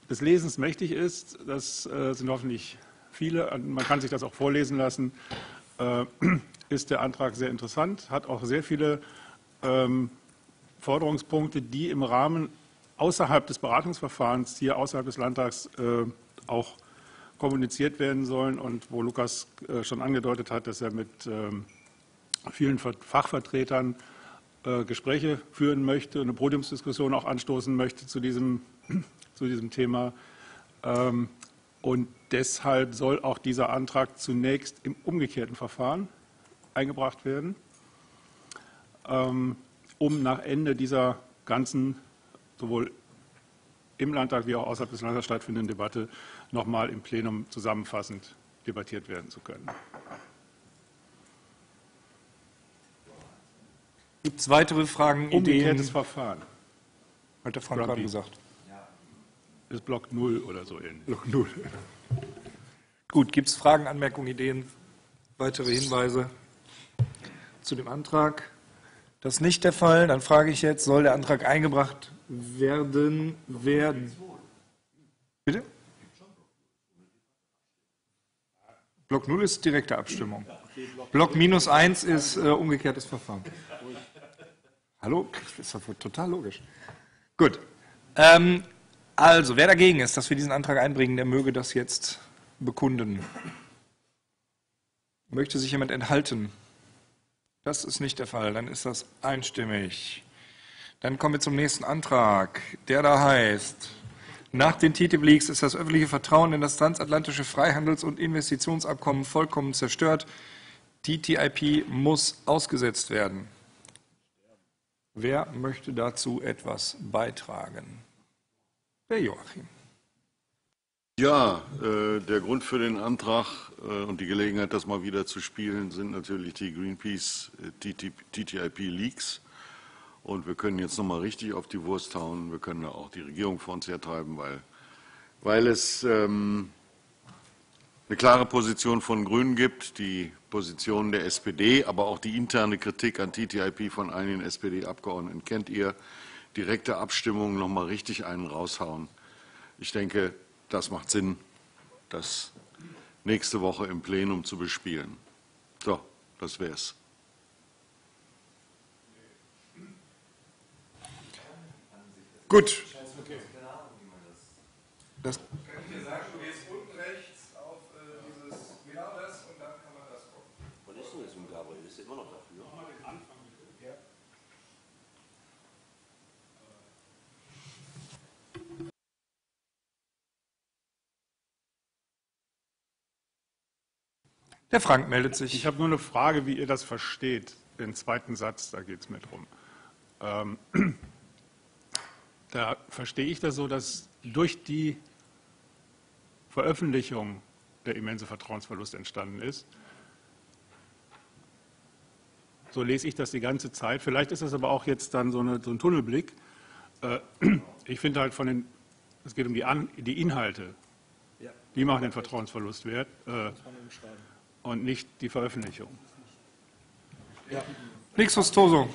des Lesens mächtig ist, das äh, sind hoffentlich viele, man kann sich das auch vorlesen lassen, äh, ist der Antrag sehr interessant, hat auch sehr viele ähm, Forderungspunkte, die im Rahmen außerhalb des Beratungsverfahrens hier außerhalb des Landtags äh, auch kommuniziert werden sollen und wo Lukas äh, schon angedeutet hat, dass er mit ähm, vielen Ver- Fachvertretern äh, Gespräche führen möchte, eine Podiumsdiskussion auch anstoßen möchte zu diesem, zu diesem Thema. Ähm, Und deshalb soll auch dieser Antrag zunächst im umgekehrten Verfahren eingebracht werden, ähm, um nach Ende dieser ganzen, sowohl im Landtag wie auch außerhalb des Landtags stattfindenden Debatte nochmal im Plenum zusammenfassend debattiert werden zu können. Gibt es weitere Fragen, Ideen? Umgekehrtes Verfahren. Hat der Frank gerade gesagt. Ist Block 0 oder so ähnlich. Block 0. Gut, gibt es Fragen, Anmerkungen, Ideen, weitere Hinweise zu dem Antrag? Das ist nicht der Fall. Dann frage ich jetzt, soll der Antrag eingebracht werden? Wer Bitte? Block 0 ist direkte Abstimmung. Block minus 1 ist äh, umgekehrtes Verfahren. Hallo? Das ist doch total logisch. Gut. Ähm, also, wer dagegen ist, dass wir diesen Antrag einbringen, der möge das jetzt bekunden. Möchte sich jemand enthalten? Das ist nicht der Fall. Dann ist das einstimmig. Dann kommen wir zum nächsten Antrag, der da heißt, nach den TTIP-Leaks ist das öffentliche Vertrauen in das transatlantische Freihandels- und Investitionsabkommen vollkommen zerstört. TTIP muss ausgesetzt werden. Wer möchte dazu etwas beitragen? Der Joachim. Ja, äh, der Grund für den Antrag äh, und die Gelegenheit, das mal wieder zu spielen, sind natürlich die Greenpeace äh, TTIP Leaks. Und wir können jetzt nochmal richtig auf die Wurst hauen. Wir können da auch die Regierung vor uns hertreiben, weil, weil es ähm, eine klare Position von Grünen gibt, die Position der SPD, aber auch die interne Kritik an TTIP von einigen SPD-Abgeordneten kennt ihr. Direkte Abstimmung nochmal richtig einen raushauen. Ich denke, das macht Sinn, das nächste Woche im Plenum zu bespielen. So, das wär's. Gut. Das Könnt ihr sagen, du gehst unten rechts auf dieses genau das und dann kann man das gucken. Was ist denn jetzt mit Gabriel? Ist er immer noch dafür? Ja. Der Frank meldet sich. Ich habe nur eine Frage, wie ihr das versteht. Den zweiten Satz, da geht es mir drum. Ähm, da verstehe ich das so, dass durch die Veröffentlichung der immense Vertrauensverlust entstanden ist. So lese ich das die ganze Zeit. Vielleicht ist das aber auch jetzt dann so, eine, so ein Tunnelblick. Äh, Ich finde halt von den, es geht um die, An, die Inhalte. Ja. Die machen den Vertrauensverlust wert äh, und nicht die Veröffentlichung. Nixus Toso.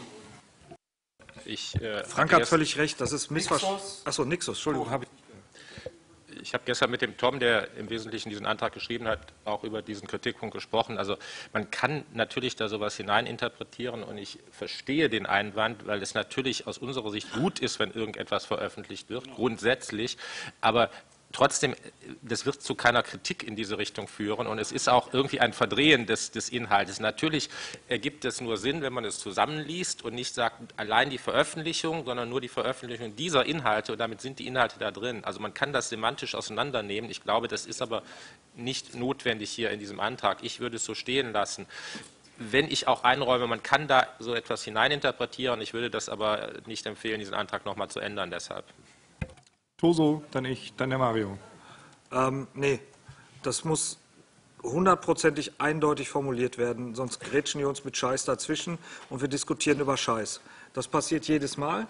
Ich, äh, Frank hat völlig recht, das ist Missverständnis. Achso, Nixus, Entschuldigung, habe ich. ich habe gestern mit dem Tom, der im Wesentlichen diesen Antrag geschrieben hat, auch über diesen Kritikpunkt gesprochen. Also man kann natürlich da sowas hineininterpretieren und ich verstehe den Einwand, weil es natürlich aus unserer Sicht gut ist, wenn irgendetwas veröffentlicht wird, grundsätzlich. Aber trotzdem, das wird zu keiner Kritik in diese Richtung führen und es ist auch irgendwie ein Verdrehen des, des Inhaltes. Natürlich ergibt es nur Sinn, wenn man es zusammenliest und nicht sagt, allein die Veröffentlichung, sondern nur die Veröffentlichung dieser Inhalte und damit sind die Inhalte da drin. Also man kann das semantisch auseinandernehmen. Ich glaube, das ist aber nicht notwendig hier in diesem Antrag. Ich würde es so stehen lassen wenn ich auch einräume, man kann da so etwas hineininterpretieren. Ich würde das aber nicht empfehlen, diesen Antrag nochmal zu ändern deshalb. Toso, dann ich, dann der Mario. Ähm, nee, das muss hundertprozentig eindeutig formuliert werden, sonst grätschen wir uns mit Scheiß dazwischen und wir diskutieren über Scheiß. Das passiert jedes Mal.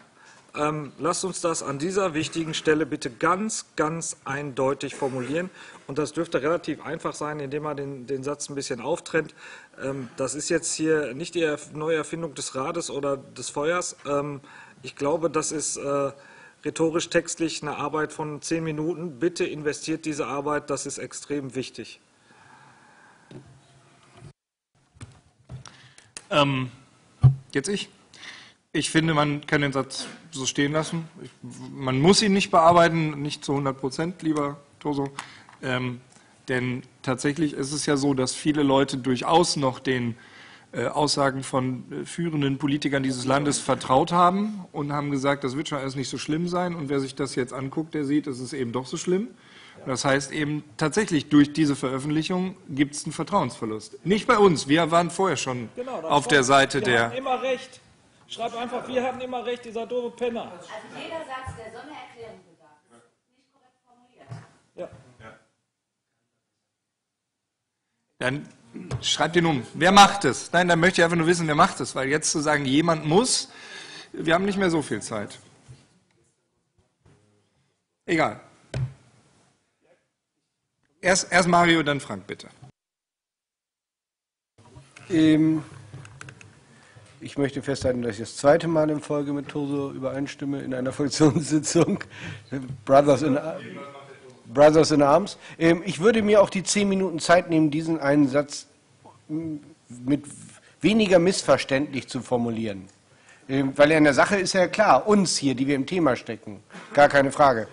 Ähm, lasst uns das an dieser wichtigen Stelle bitte ganz, ganz eindeutig formulieren. Und das dürfte relativ einfach sein, indem man den, den Satz ein bisschen auftrennt. Ähm, das ist jetzt hier nicht die neue Erfindung des Rades oder des Feuers. Ähm, ich glaube, das ist äh, rhetorisch textlich eine Arbeit von zehn Minuten. Bitte investiert diese Arbeit, das ist extrem wichtig. Ähm, jetzt ich. Ich finde, man kann den Satz so stehen lassen. Ich, man muss ihn nicht bearbeiten, nicht zu 100 Prozent, lieber Toso. Ähm, denn tatsächlich ist es ja so, dass viele Leute durchaus noch den Aussagen von äh, führenden Politikern dieses Landes vertraut haben und haben gesagt, das wird schon alles nicht so schlimm sein. Und wer sich das jetzt anguckt, der sieht, es ist eben doch so schlimm. Das heißt eben tatsächlich durch diese Veröffentlichung gibt es einen Vertrauensverlust. Nicht bei uns, wir waren vorher schon Genau, auf der Seite wir der. hatten immer recht. Schreib einfach, wir hatten immer recht, dieser doofe Penner. Also jeder Satz, der so eine Erklärung bedarf, ist nicht korrekt formuliert. Ja. Dann schreibt ihn um. Wer macht es? Nein, dann möchte ich einfach nur wissen, wer macht es, weil jetzt zu sagen, jemand muss, wir haben nicht mehr so viel Zeit. Egal. Erst, erst Mario, dann Frank, bitte. Ähm, ich möchte festhalten, dass ich das zweite Mal in Folge mit Toso übereinstimme in einer Fraktionssitzung. Brothers in, Brothers in Arms. Ähm, ich würde mir auch die zehn Minuten Zeit nehmen, diesen einen Satz mit weniger missverständlich zu formulieren. Ähm, weil er in der Sache ist ja klar, uns hier, die wir im Thema stecken, gar keine Frage.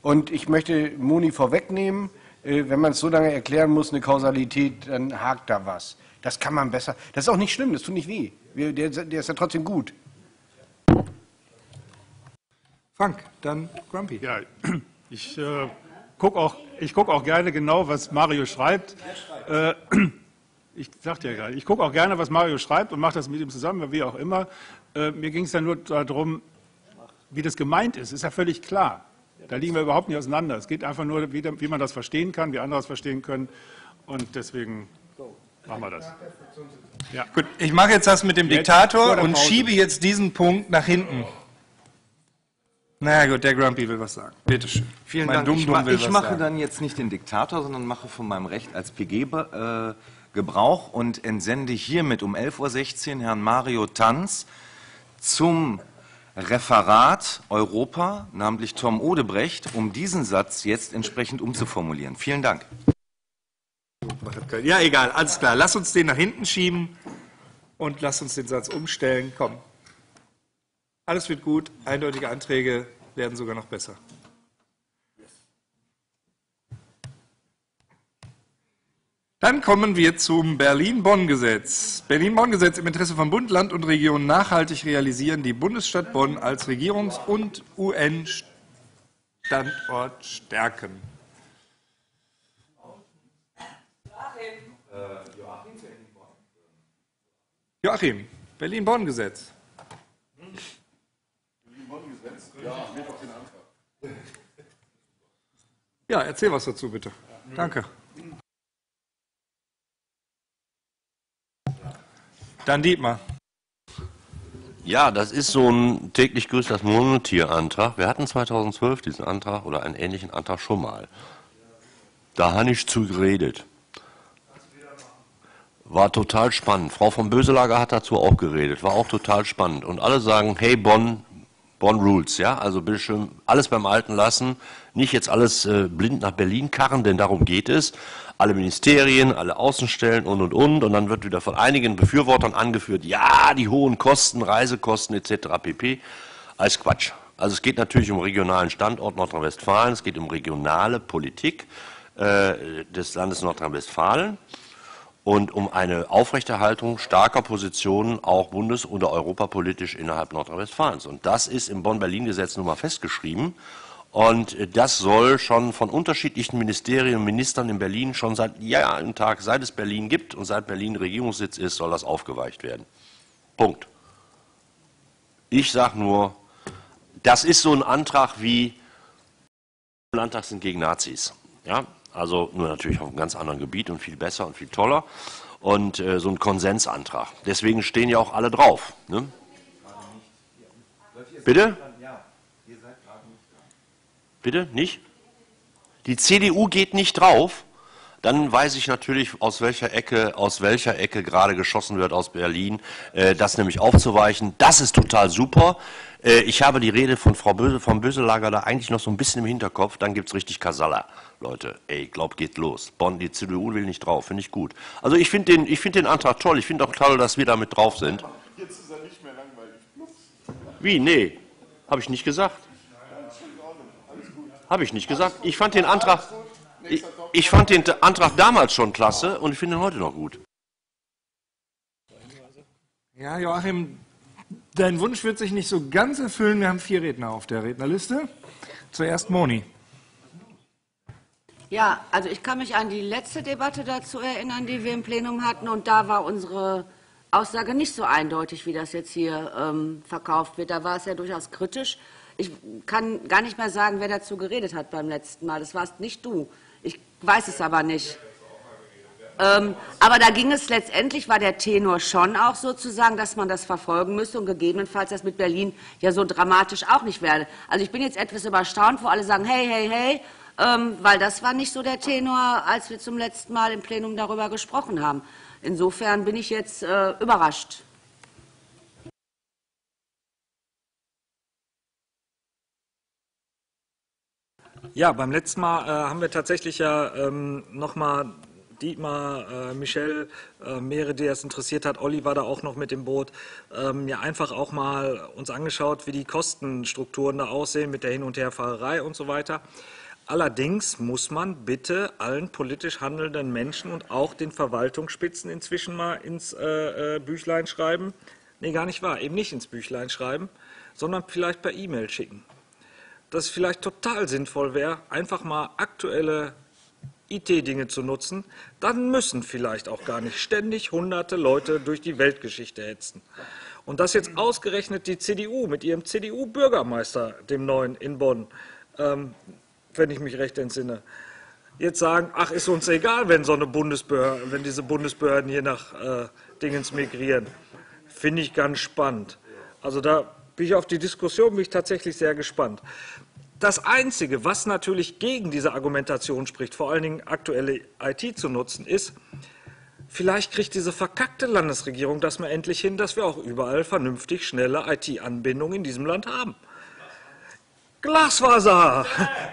Und ich möchte Moni vorwegnehmen, äh, wenn man es so lange erklären muss, eine Kausalität, dann hakt da was. Das kann man besser. Das ist auch nicht schlimm, das tut nicht weh. Der, der ist ja trotzdem gut. Frank, dann Grumpy. Ja, ich äh, gucke auch, ich guck auch gerne genau, was Mario schreibt. Äh, ich sagte ja gerade, ich gucke auch gerne, was Mario schreibt und mache das mit ihm zusammen, wie auch immer. Äh, mir ging es ja nur darum, wie das gemeint ist. Ist ja völlig klar. Da liegen wir überhaupt nicht auseinander. Es geht einfach nur, wie, wie man das verstehen kann, wie andere es verstehen können. Und deswegen machen wir das. Ja. Gut, ich mache jetzt das mit dem Jetzt, Diktator und schiebe jetzt diesen Punkt nach hinten. Na gut, der Grumpy will was sagen. Bitte schön. Vielen mein Dank. Dumm ich -Dumm will ich mache sagen. dann jetzt nicht den Diktator, sondern mache von meinem Recht als PG äh, Gebrauch und entsende hiermit um 11.16 Uhr Herrn Mario Tanz zum Referat Europa, namentlich Tom Odebrecht, um diesen Satz jetzt entsprechend umzuformulieren. Vielen Dank. Ja, egal, alles klar. Lass uns den nach hinten schieben und lass uns den Satz umstellen. Komm. Alles wird gut. Eindeutige Anträge werden sogar noch besser. Dann kommen wir zum Berlin-Bonn-Gesetz. Berlin-Bonn-Gesetz im Interesse von Bund, Land und Region nachhaltig realisieren, die Bundesstadt Bonn als Regierungs- und UN-Standort stärken. Joachim, Berlin-Bonn-Gesetz. Ja, erzähl was dazu, bitte. Danke. Dann Dietmar. Ja, das ist so ein täglich grüßt das Murmeltier-Antrag. Wir hatten 2012 diesen Antrag oder einen ähnlichen Antrag schon mal. Da habe ich zu geredet. War total spannend. Frau von Böselager hat dazu auch geredet. War auch total spannend. Und alle sagen, hey Bonn, Bonn Rules, ja, also bitte schön alles beim Alten lassen, nicht jetzt alles äh, blind nach Berlin karren, denn darum geht es. Alle Ministerien, alle Außenstellen und und und und dann wird wieder von einigen Befürwortern angeführt, ja, die hohen Kosten, Reisekosten etc. pp. Alles Quatsch. Also es geht natürlich um regionalen Standort Nordrhein-Westfalen, es geht um regionale Politik äh, des Landes Nordrhein-Westfalen und um eine Aufrechterhaltung starker Positionen auch bundes- oder europapolitisch innerhalb Nordrhein-Westfalens. Und das ist im Bonn-Berlin-Gesetz nun mal festgeschrieben. Und das soll schon von unterschiedlichen Ministerien und Ministern in Berlin schon seit Jahren Tag, seit es Berlin gibt und seit Berlin Regierungssitz ist, soll das aufgeweicht werden. Punkt. Ich sage nur, das ist so ein Antrag wie Landtag sind gegen Nazis. Ja, also nur natürlich auf einem ganz anderen Gebiet und viel besser und viel toller. Und äh, so ein Konsensantrag. Deswegen stehen ja auch alle drauf. Ne? Bitte? Bitte? Nicht? Die CDU geht nicht drauf. Dann weiß ich natürlich, aus welcher Ecke, aus welcher Ecke gerade geschossen wird aus Berlin, äh, das nämlich aufzuweichen. Das ist total super. Äh, ich habe die Rede von Frau Böse, vom Böselager da eigentlich noch so ein bisschen im Hinterkopf. Dann gibt es richtig Kasala. Leute, ey, glaub, geht los. Bonn, die CDU will nicht drauf, finde ich gut. Also ich finde den, ich find den Antrag toll. Ich finde auch toll, dass wir da mit drauf sind. Jetzt ist er nicht mehr langweilig. Wie? Nee, habe ich nicht gesagt. Habe ich nicht gesagt. Ich fand den Antrag, ich, ich fand den Antrag damals schon klasse und ich finde ihn heute noch gut. Ja, Joachim, dein Wunsch wird sich nicht so ganz erfüllen. Wir haben vier Redner auf der Rednerliste. Zuerst Moni. Ja, also ich kann mich an die letzte Debatte dazu erinnern, die wir im Plenum hatten, und da war unsere Aussage nicht so eindeutig, wie das jetzt hier ähm, verkauft wird. Da war es ja durchaus kritisch. Ich kann gar nicht mehr sagen, wer dazu geredet hat beim letzten Mal. Das warst nicht du. Ich weiß es aber nicht. Ähm, aber da ging es letztendlich, war der Tenor schon auch sozusagen, dass man das verfolgen müsse und gegebenenfalls das mit Berlin ja so dramatisch auch nicht werde. Also ich bin jetzt etwas überstaunt, wo alle sagen, hey, hey, hey, ähm, weil das war nicht so der Tenor, als wir zum letzten Mal im Plenum darüber gesprochen haben. Insofern bin ich jetzt äh, überrascht. Ja, beim letzten Mal äh, haben wir tatsächlich ja ähm, nochmal Dietmar, äh, Michel, äh, mehrere, die das interessiert hat, Olli war da auch noch mit im Boot, ähm, ja einfach auch mal uns angeschaut, wie die Kostenstrukturen da aussehen mit der Hin- und Herfahrerei und so weiter. Allerdings muss man bitte allen politisch handelnden Menschen und auch den Verwaltungsspitzen inzwischen mal ins äh, äh, Büchlein schreiben. Nee, gar nicht wahr, eben nicht ins Büchlein schreiben, sondern vielleicht per E-Mail schicken. Dass vielleicht total sinnvoll wäre, einfach mal aktuelle IT-Dinge zu nutzen, dann müssen vielleicht auch gar nicht ständig hunderte Leute durch die Weltgeschichte hetzen. Und dass jetzt ausgerechnet die CDU mit ihrem CDU-Bürgermeister, dem neuen in Bonn, ähm, wenn ich mich recht entsinne, jetzt sagen, ach, ist uns egal, wenn so eine Bundesbehörde, wenn diese Bundesbehörden hier nach äh, Dingens migrieren. Finde ich ganz spannend. Also da bin ich auf die Diskussion bin ich tatsächlich sehr gespannt. Das Einzige, was natürlich gegen diese Argumentation spricht, vor allen Dingen aktuelle IT zu nutzen, ist, vielleicht kriegt diese verkackte Landesregierung das mal endlich hin, dass wir auch überall vernünftig schnelle IT-Anbindungen in diesem Land haben. Glasfaser!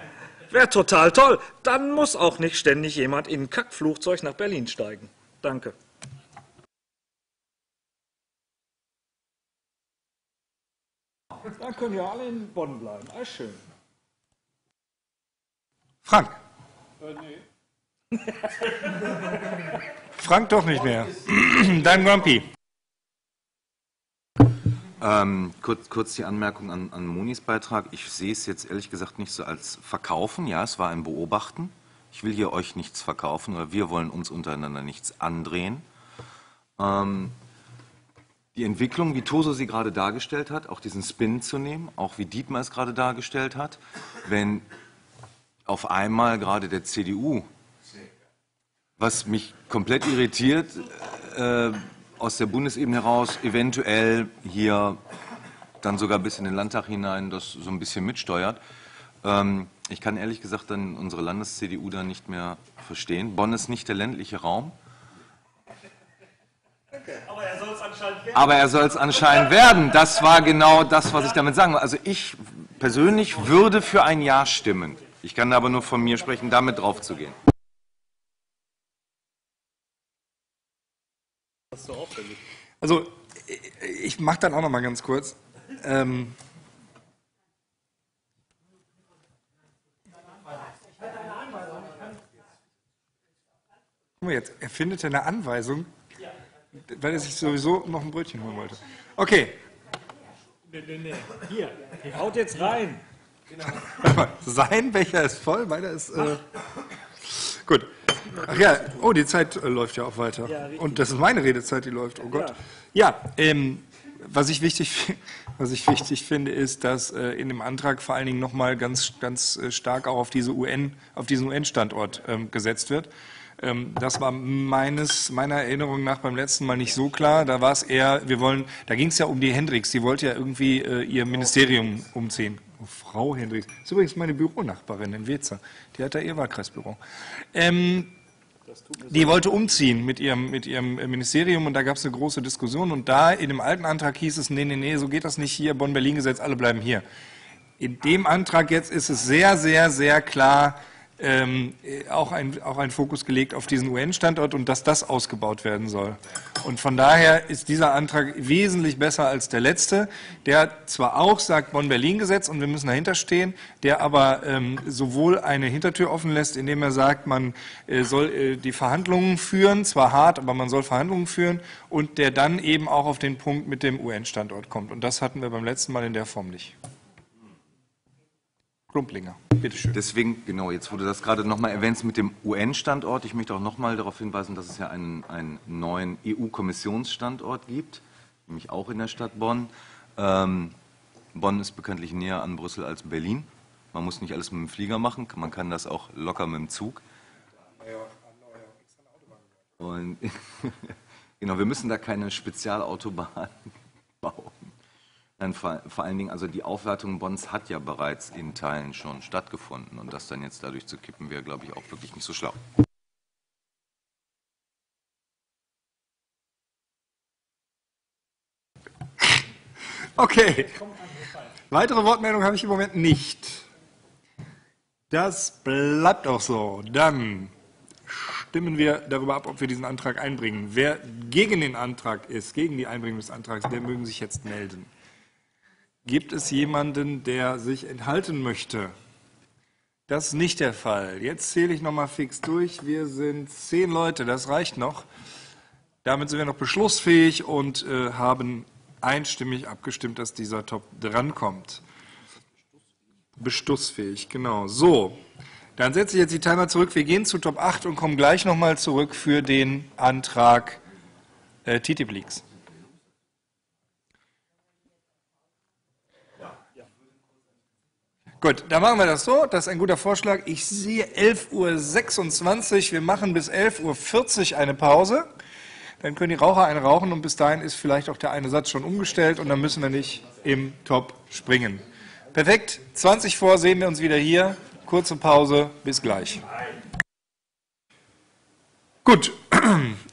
Wäre total toll. Dann muss auch nicht ständig jemand in ein Kackflugzeug nach Berlin steigen. Danke. Dann können ja alle in Bonn bleiben. Alles schön. Frank. Äh, nee. Frank doch nicht mehr. Dein Grumpy. Ähm, kurz, kurz die Anmerkung an, an Monis Beitrag. Ich sehe es jetzt ehrlich gesagt nicht so als Verkaufen. Ja, es war ein Beobachten. Ich will hier euch nichts verkaufen oder wir wollen uns untereinander nichts andrehen. Ähm, die Entwicklung, wie Toso sie gerade dargestellt hat, auch diesen Spin zu nehmen, auch wie Dietmar es gerade dargestellt hat, wenn auf einmal gerade der CDU, was mich komplett irritiert, äh, aus der Bundesebene heraus eventuell hier dann sogar bis in den Landtag hinein das so ein bisschen mitsteuert. Ähm, ich kann ehrlich gesagt dann unsere Landes-CDU da nicht mehr verstehen. Bonn ist nicht der ländliche Raum. Aber er soll es anscheinend er werden. Das war genau das, was ich damit sagen will. Also ich persönlich würde für ein Ja stimmen. Ich kann aber nur von mir sprechen, damit drauf zu gehen. Also, ich- ich mache dann auch noch mal ganz kurz. Ähm, Guck mal jetzt, er findet eine Anweisung, weil er sich sowieso noch ein Brötchen holen wollte. Okay, Nee, nee, nee. Hier, haut jetzt rein. Mal, sein Becher ist voll, meiner ist. Äh, gut. Ach ja, oh, die Zeit äh, läuft ja auch weiter. Ja. Und das ist meine Redezeit, die läuft, oh Gott. Ja, ähm, was, ich wichtig, was ich wichtig finde, ist, dass äh, in dem Antrag vor allen Dingen nochmal ganz, ganz äh, stark auch auf, diese UN, auf diesen UN-Standort ähm, gesetzt wird. Ähm, das war meines, meiner Erinnerung nach beim letzten Mal nicht so klar. Da war es eher, wir wollen, da ging es ja um die Hendricks, die wollte ja irgendwie äh, ihr Ministerium umziehen. Oh, Frau Hendricks, das ist übrigens meine Büronachbarin in Wetzer, die hat da ihr Wahlkreisbüro. Ähm, die wollte umziehen mit ihrem, mit ihrem Ministerium und da gab es eine große Diskussion und da in dem alten Antrag hieß es, nee, nee, nee, so geht das nicht hier, Bonn-Berlin-Gesetz, alle bleiben hier. In dem Antrag jetzt ist es sehr, sehr, sehr klar ähm, äh, auch, ein, auch ein Fokus gelegt auf diesen UN-Standort und dass das ausgebaut werden soll. Und von daher ist dieser Antrag wesentlich besser als der letzte, der zwar auch sagt Bonn-Berlin-Gesetz und wir müssen dahinter stehen, der aber ähm, sowohl eine Hintertür offen lässt, indem er sagt, man äh, soll äh, die Verhandlungen führen, zwar hart, aber man soll Verhandlungen führen und der dann eben auch auf den Punkt mit dem UN-Standort kommt. Und das hatten wir beim letzten Mal in der Form nicht. Klumplinger, bitteschön. Deswegen, genau, jetzt wurde das gerade nochmal erwähnt mit dem UN-Standort. Ich möchte auch nochmal darauf hinweisen, dass es ja einen, einen neuen EU-Kommissionsstandort gibt, nämlich auch in der Stadt Bonn. Ähm, Bonn ist bekanntlich näher an Brüssel als Berlin. Man muss nicht alles mit dem Flieger machen, man kann das auch locker mit dem Zug. Und genau, wir müssen da keine Spezialautobahn bauen. Nein, vor, vor allen Dingen, also die Aufwertung Bonns hat ja bereits in Teilen schon stattgefunden und das dann jetzt dadurch zu kippen, wäre, glaube ich, auch wirklich nicht so schlau. Okay. Weitere Wortmeldungen habe ich im Moment nicht. Das bleibt auch so. Dann stimmen wir darüber ab, ob wir diesen Antrag einbringen. Wer gegen den Antrag ist, gegen die Einbringung des Antrags, der mögen sich jetzt melden. Gibt es jemanden, der sich enthalten möchte? Das ist nicht der Fall. Jetzt zähle ich nochmal fix durch. Wir sind zehn Leute, das reicht noch. Damit sind wir noch beschlussfähig und äh, haben einstimmig abgestimmt, dass dieser Top drankommt. Beschlussfähig, genau. So, dann setze ich jetzt die Timer zurück. Wir gehen zu Top 8 und kommen gleich nochmal zurück für den Antrag äh, TTIP Leaks. Gut, dann machen wir das so. Das ist ein guter Vorschlag. Ich sehe 11.26 Uhr. Wir machen bis 11.40 Uhr eine Pause. Dann können die Raucher eine rauchen und bis dahin ist vielleicht auch der eine Satz schon umgestellt und dann müssen wir nicht im Top springen. Perfekt. 20 vor sehen wir uns wieder hier. Kurze Pause. Bis gleich. Gut.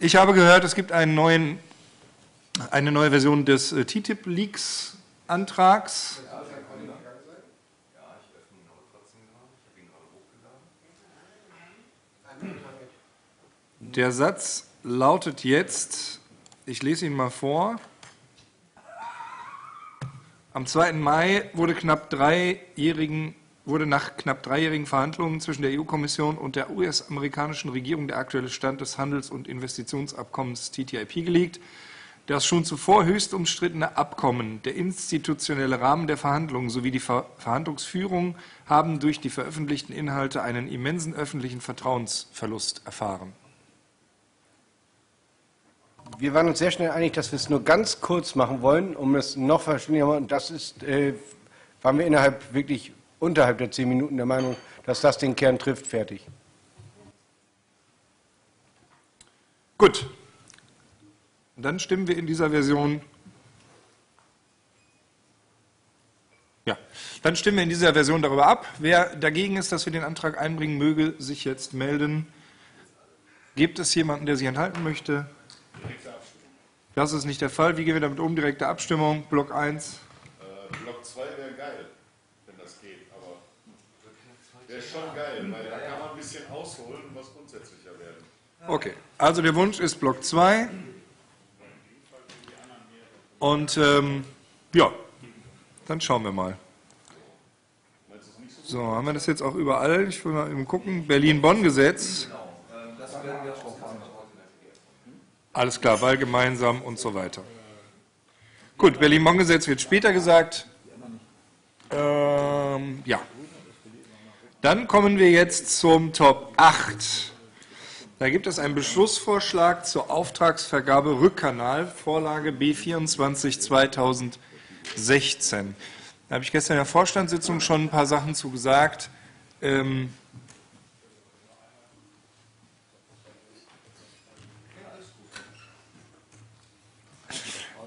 Ich habe gehört, es gibt einen neuen, eine neue Version des äh, TTIP-Leaks-Antrags. Der Satz lautet jetzt, ich lese ihn mal vor. Am 2. Mai wurde, knapp dreijährigen, wurde nach knapp dreijährigen Verhandlungen zwischen der EU-Kommission und der US-amerikanischen Regierung der aktuelle Stand des Handels- und Investitionsabkommens TTIP gelegt. Das schon zuvor höchst umstrittene Abkommen, der institutionelle Rahmen der Verhandlungen sowie die Ver Verhandlungsführung haben durch die veröffentlichten Inhalte einen immensen öffentlichen Vertrauensverlust erfahren. Wir waren uns sehr schnell einig, dass wir es nur ganz kurz machen wollen, um es noch verständiger zu machen. Das ist, äh, waren wir innerhalb wirklich unterhalb der zehn Minuten der Meinung, dass das den Kern trifft. Fertig. Gut. Und dann stimmen wir in dieser Version. Ja, dann stimmen wir in dieser Version darüber ab. Wer dagegen ist, dass wir den Antrag einbringen, möge sich jetzt melden. Gibt es jemanden, der sich enthalten möchte? Das ist nicht der Fall. Wie gehen wir damit um? Direkte Abstimmung. Block 1. Äh, Block 2 wäre geil, wenn das geht, aber wäre schon geil, weil da kann man ein bisschen ausholen, was grundsätzlicher werden. Okay, also der Wunsch ist Block 2. Und ähm, ja, dann schauen wir mal. So, haben wir das jetzt auch überall? Ich will mal eben gucken. Berlin-Bonn-Gesetz. Alles klar, weil gemeinsam und so weiter. Gut, Berlin-Bonn-Gesetz wird später gesagt. Ähm, ja. Dann kommen wir jetzt zum Top 8. Da gibt es einen Beschlussvorschlag zur Auftragsvergabe Rückkanal, Vorlage B24 2016. Da habe ich gestern in der Vorstandssitzung schon ein paar Sachen zu gesagt. Ähm,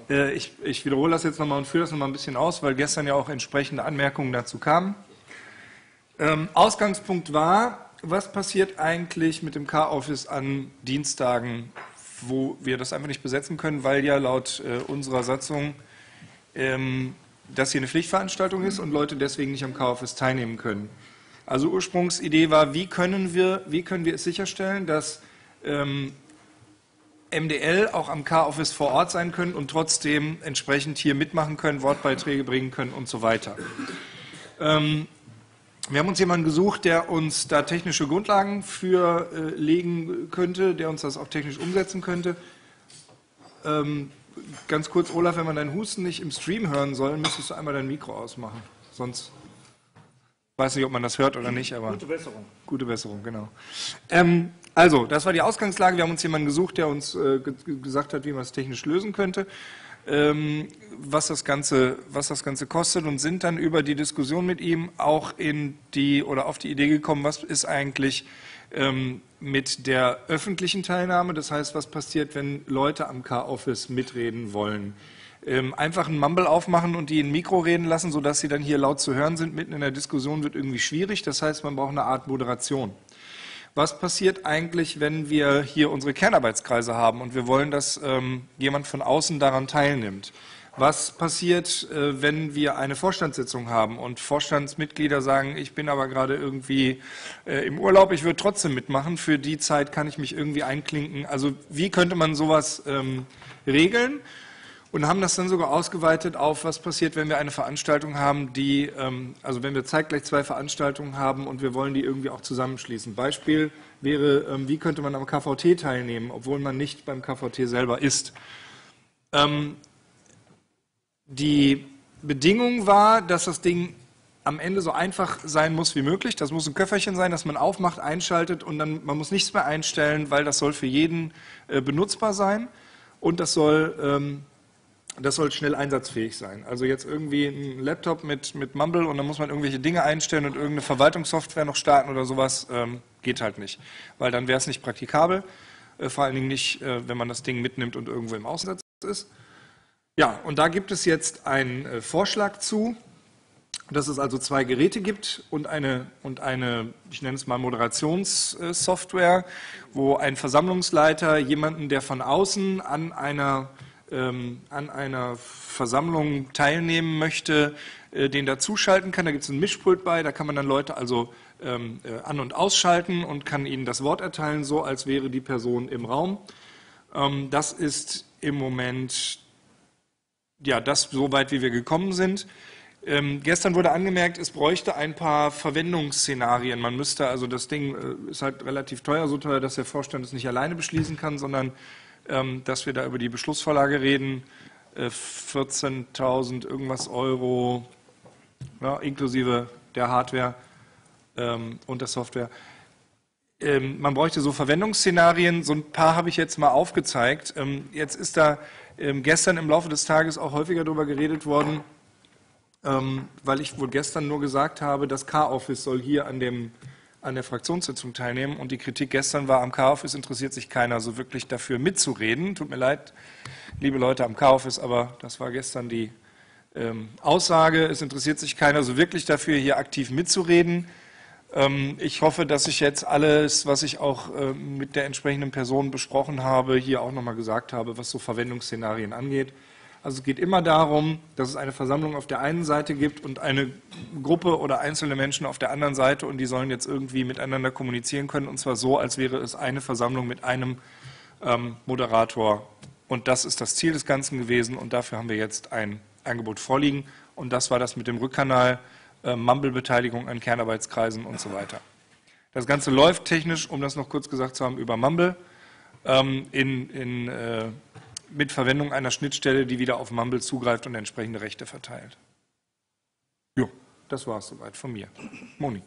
ich, ich, wiederhole das jetzt nochmal und führe das nochmal ein bisschen aus, weil gestern ja auch entsprechende Anmerkungen dazu kamen. Ähm, Ausgangspunkt war, was passiert eigentlich mit dem K-Office an Dienstagen, wo wir das einfach nicht besetzen können, weil ja laut äh, unserer Satzung ähm, das hier eine Pflichtveranstaltung ist und Leute deswegen nicht am K-Office teilnehmen können. Also Ursprungsidee war, wie können wir, wie können wir es sicherstellen, dass ähm, MDL auch am K-Office vor Ort sein können und trotzdem entsprechend hier mitmachen können, Wortbeiträge bringen können und so weiter. Ähm, wir haben uns jemanden gesucht, der uns da technische Grundlagen für äh, legen könnte, der uns das auch technisch umsetzen könnte. Ähm, ganz kurz, Olaf, wenn man deinen Husten nicht im Stream hören soll, müsstest du einmal dein Mikro ausmachen. Sonst weiß nicht, ob man das hört oder nicht, aber. Gute Besserung. Gute Besserung, genau. Ähm, also, das war die Ausgangslage. Wir haben uns jemanden gesucht, der uns äh, gesagt hat, wie man es technisch lösen könnte ähm, was, das Ganze, was das Ganze kostet und sind dann über die Diskussion mit ihm auch in die oder auf die Idee gekommen, was ist eigentlich ähm, mit der öffentlichen Teilnahme, das heißt, was passiert, wenn Leute am K-Office mitreden wollen. Ähm, einfach ein Mumble aufmachen und die in Mikro reden lassen, sodass sie dann hier laut zu hören sind, mitten in der Diskussion wird irgendwie schwierig. Das heißt, man braucht eine Art Moderation was passiert eigentlich, wenn wir hier unsere Kernarbeitskreise haben und wir wollen, dass ähm, jemand von außen daran teilnimmt? Was passiert, äh, wenn wir eine Vorstandssitzung haben und Vorstandsmitglieder sagen, ich bin aber gerade irgendwie äh, im Urlaub, ich würde trotzdem mitmachen, für die Zeit kann ich mich irgendwie einklinken. Also wie könnte man sowas ähm, regeln? Und haben das dann sogar ausgeweitet auf, was passiert, wenn wir eine Veranstaltung haben, die, ähm, also wenn wir zeitgleich zwei Veranstaltungen haben und wir wollen die irgendwie auch zusammenschließen. Beispiel wäre, ähm, wie könnte man am KVT teilnehmen, obwohl man nicht beim KVT selber ist. Ähm, die Bedingung war, dass das Ding am Ende so einfach sein muss wie möglich. Das muss ein Köfferchen sein, das man aufmacht, einschaltet und dann man muss nichts mehr einstellen, weil das soll für jeden äh, benutzbar sein und das soll das soll schnell einsatzfähig sein. Also jetzt irgendwie ein Laptop mit, mit Mumble und dann muss man irgendwelche Dinge einstellen und irgendeine Verwaltungssoftware noch starten oder sowas, ähm, geht halt nicht. Weil dann wäre es nicht praktikabel, äh, vor allen Dingen nicht, äh, wenn man das Ding mitnimmt und irgendwo im Außensatz ist. Ja, und da gibt es jetzt einen äh, Vorschlag zu, dass es also zwei Geräte gibt und eine, und eine ich nenne es mal Moderationssoftware, wo ein Versammlungsleiter jemanden, der von außen an einer ähm, an einer Versammlung teilnehmen möchte, äh, den dazuschalten kann. Da gibt es ein Mischpult bei, da kann man dann Leute also ähm, äh, an- und ausschalten und kann ihnen das Wort erteilen, so als wäre die Person im Raum. Ähm, das ist im Moment ja das so weit, wie wir gekommen sind. Ähm, gestern wurde angemerkt, es bräuchte ein paar Verwendungsszenarien. Man müsste, also das Ding äh, ist halt relativ teuer, so teuer, dass der Vorstand es nicht alleine beschließen kann, sondern dass wir da über die Beschlussvorlage reden. 14.000 äh, irgendwas Euro, ja, inklusive der Hardware ähm, und der Software. Ähm, man bräuchte so Verwendungsszenarien, so ein paar habe ich jetzt mal aufgezeigt. Ähm, jetzt ist da ähm, gestern im Laufe des Tages auch häufiger darüber geredet worden, ähm, weil ich wohl gestern nur gesagt habe, das K-Office soll hier an dem an der Fraktionssitzung teilnehmen. Und die Kritik gestern war, am K-Office interessiert sich keiner so wirklich dafür mitzureden. Tut mir leid, liebe Leute am K-Office, aber das war gestern die ähm, Aussage. Es interessiert sich keiner so wirklich dafür, hier aktiv mitzureden. Ähm, Ich hoffe, dass ich jetzt alles, was ich auch ähm, mit der entsprechenden Person besprochen habe, hier auch nochmal gesagt habe, was so Verwendungsszenarien angeht. Also es geht immer darum, dass es eine Versammlung auf der einen Seite gibt und eine Gruppe oder einzelne Menschen auf der anderen Seite und die sollen jetzt irgendwie miteinander kommunizieren können und zwar so, als wäre es eine Versammlung mit einem ähm, Moderator. Und das ist das Ziel des Ganzen gewesen und dafür haben wir jetzt ein Angebot vorliegen und das war das mit dem Rückkanal, äh, Mumble-Beteiligung an Kernarbeitskreisen und so weiter. Das Ganze läuft technisch, um das noch kurz gesagt zu haben, über Mumble ähm, in, in, äh, mit Verwendung einer Schnittstelle, die wieder auf Mumble zugreift und entsprechende Rechte verteilt. Jo, das war es soweit von mir. Moni.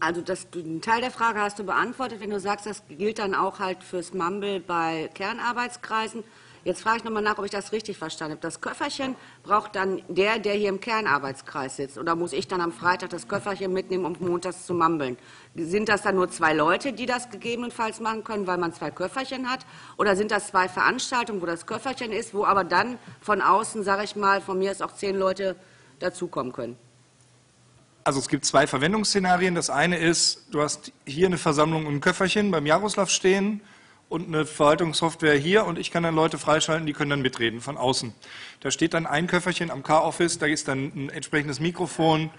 Also das, den Teil der Frage hast du beantwortet, wenn du sagst, das gilt dann auch halt fürs Mumble bei Kernarbeitskreisen. Jetzt frage ich nochmal nach, ob ich das richtig verstanden habe. Das Köfferchen braucht dann der, der hier im Kernarbeitskreis sitzt. Oder muss ich dann am Freitag das Köfferchen mitnehmen, um montags zu mumbeln? Sind das dann nur zwei Leute, die das gegebenenfalls machen können, weil man zwei Köfferchen hat? Oder sind das zwei Veranstaltungen, wo das Köfferchen ist, wo aber dann von außen, sage ich mal, von mir ist auch zehn Leute dazukommen können? Also es gibt zwei Verwendungsszenarien. Das eine ist, du hast hier eine Versammlung und ein Köfferchen beim Jaroslav stehen und eine Verwaltungssoftware hier und ich kann dann Leute freischalten, die können dann mitreden von außen. Da steht dann ein Köfferchen am K-Office, da ist dann ein entsprechendes Mikrofon.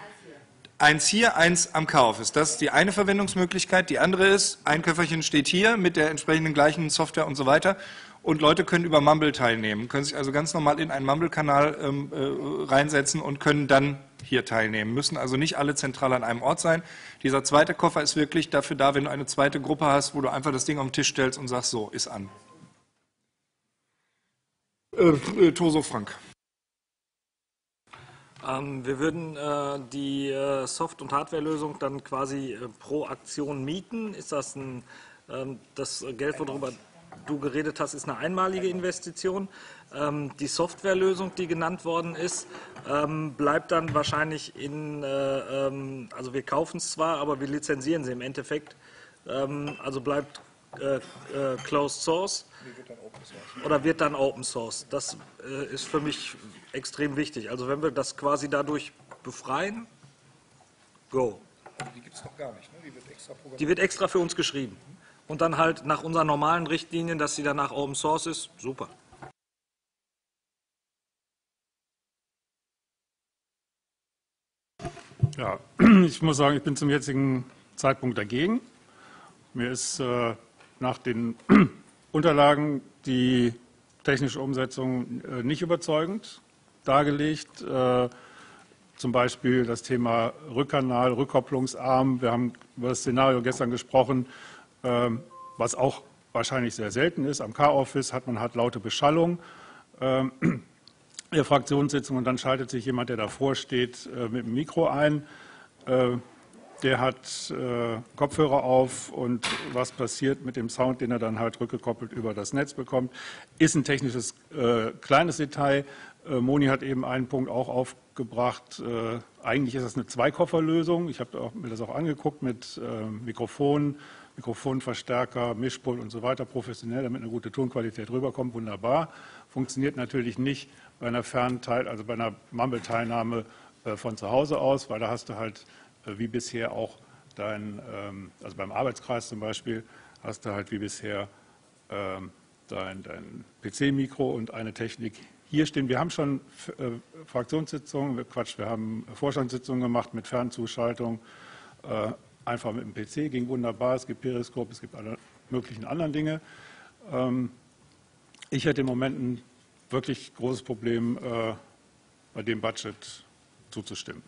Eins hier, eins am K-Office. Das ist die eine Verwendungsmöglichkeit. Die andere ist, ein Köfferchen steht hier mit der entsprechenden gleichen Software und so weiter. Und Leute können über Mumble teilnehmen, können sich also ganz normal in einen Mumble-Kanal ähm, äh, reinsetzen und können dann hier teilnehmen. Müssen also nicht alle zentral an einem Ort sein. Dieser zweite Koffer ist wirklich dafür da, wenn du eine zweite Gruppe hast, wo du einfach das Ding auf den Tisch stellst und sagst, so, ist an. Äh, äh, Toso Frank. Ähm, wir würden äh, die äh, Soft- und Hardwarelösung dann quasi äh, pro Aktion mieten. Ist das ein, ähm, das Geld, worüber du geredet hast, ist eine einmalige Investition. Ähm, die Softwarelösung, die genannt worden ist, ähm, bleibt dann wahrscheinlich in, äh, ähm, also wir kaufen es zwar, aber wir lizenzieren sie im Endeffekt. Ähm, also bleibt äh, äh, Closed Source oder wird dann Open Source. Das äh, ist für mich extrem wichtig. Also wenn wir das quasi dadurch befreien, go. Die gibt es noch gar nicht, ne? Die wird extra programmiert. Die wird extra für uns geschrieben. Und dann halt nach unseren normalen Richtlinien, dass sie danach Open Source ist, super. Ja, ich muss sagen, ich bin zum jetzigen Zeitpunkt dagegen. Mir ist äh, nach den Unterlagen die technische Umsetzung äh, nicht überzeugend dargelegt. Äh, zum Beispiel das Thema Rückkanal, Rückkopplungsarm. Wir haben über das Szenario gestern gesprochen, was auch wahrscheinlich sehr selten ist. Am K-Office hat man halt laute Beschallung ähm, der Fraktionssitzung und dann schaltet sich jemand, der davor steht, äh, mit dem Mikro ein. Äh, der hat äh, Kopfhörer auf und was passiert mit dem Sound, den er dann halt rückgekoppelt über das Netz bekommt, ist ein technisches kleines Detail. Moni hat eben einen Punkt auch aufgebracht. Eigentlich ist das eine Zweikofferlösung. Ich habe mir das auch angeguckt mit äh, Mikrofon, Mikrofonverstärker, Mischpult und so weiter, professionell, damit eine gute Tonqualität rüberkommt. Wunderbar. Funktioniert natürlich nicht bei einer Fernteil, also bei einer Mumble-Teilnahme äh, von zu Hause aus, weil da hast du halt äh, wie bisher auch dein, ähm, also beim Arbeitskreis zum Beispiel, hast du halt wie bisher ähm, dein, dein PC-Mikro und eine Technik hier stehen. Wir haben schon äh, Fraktionssitzungen, Quatsch, wir haben Vorstandssitzungen gemacht mit Fernzuschaltung, einfach mit dem PC, ging wunderbar. Es gibt Periskop, es gibt alle möglichen anderen Dinge. Ähm, ich hätte im Moment ein wirklich großes Problem, bei dem Budget zuzustimmen.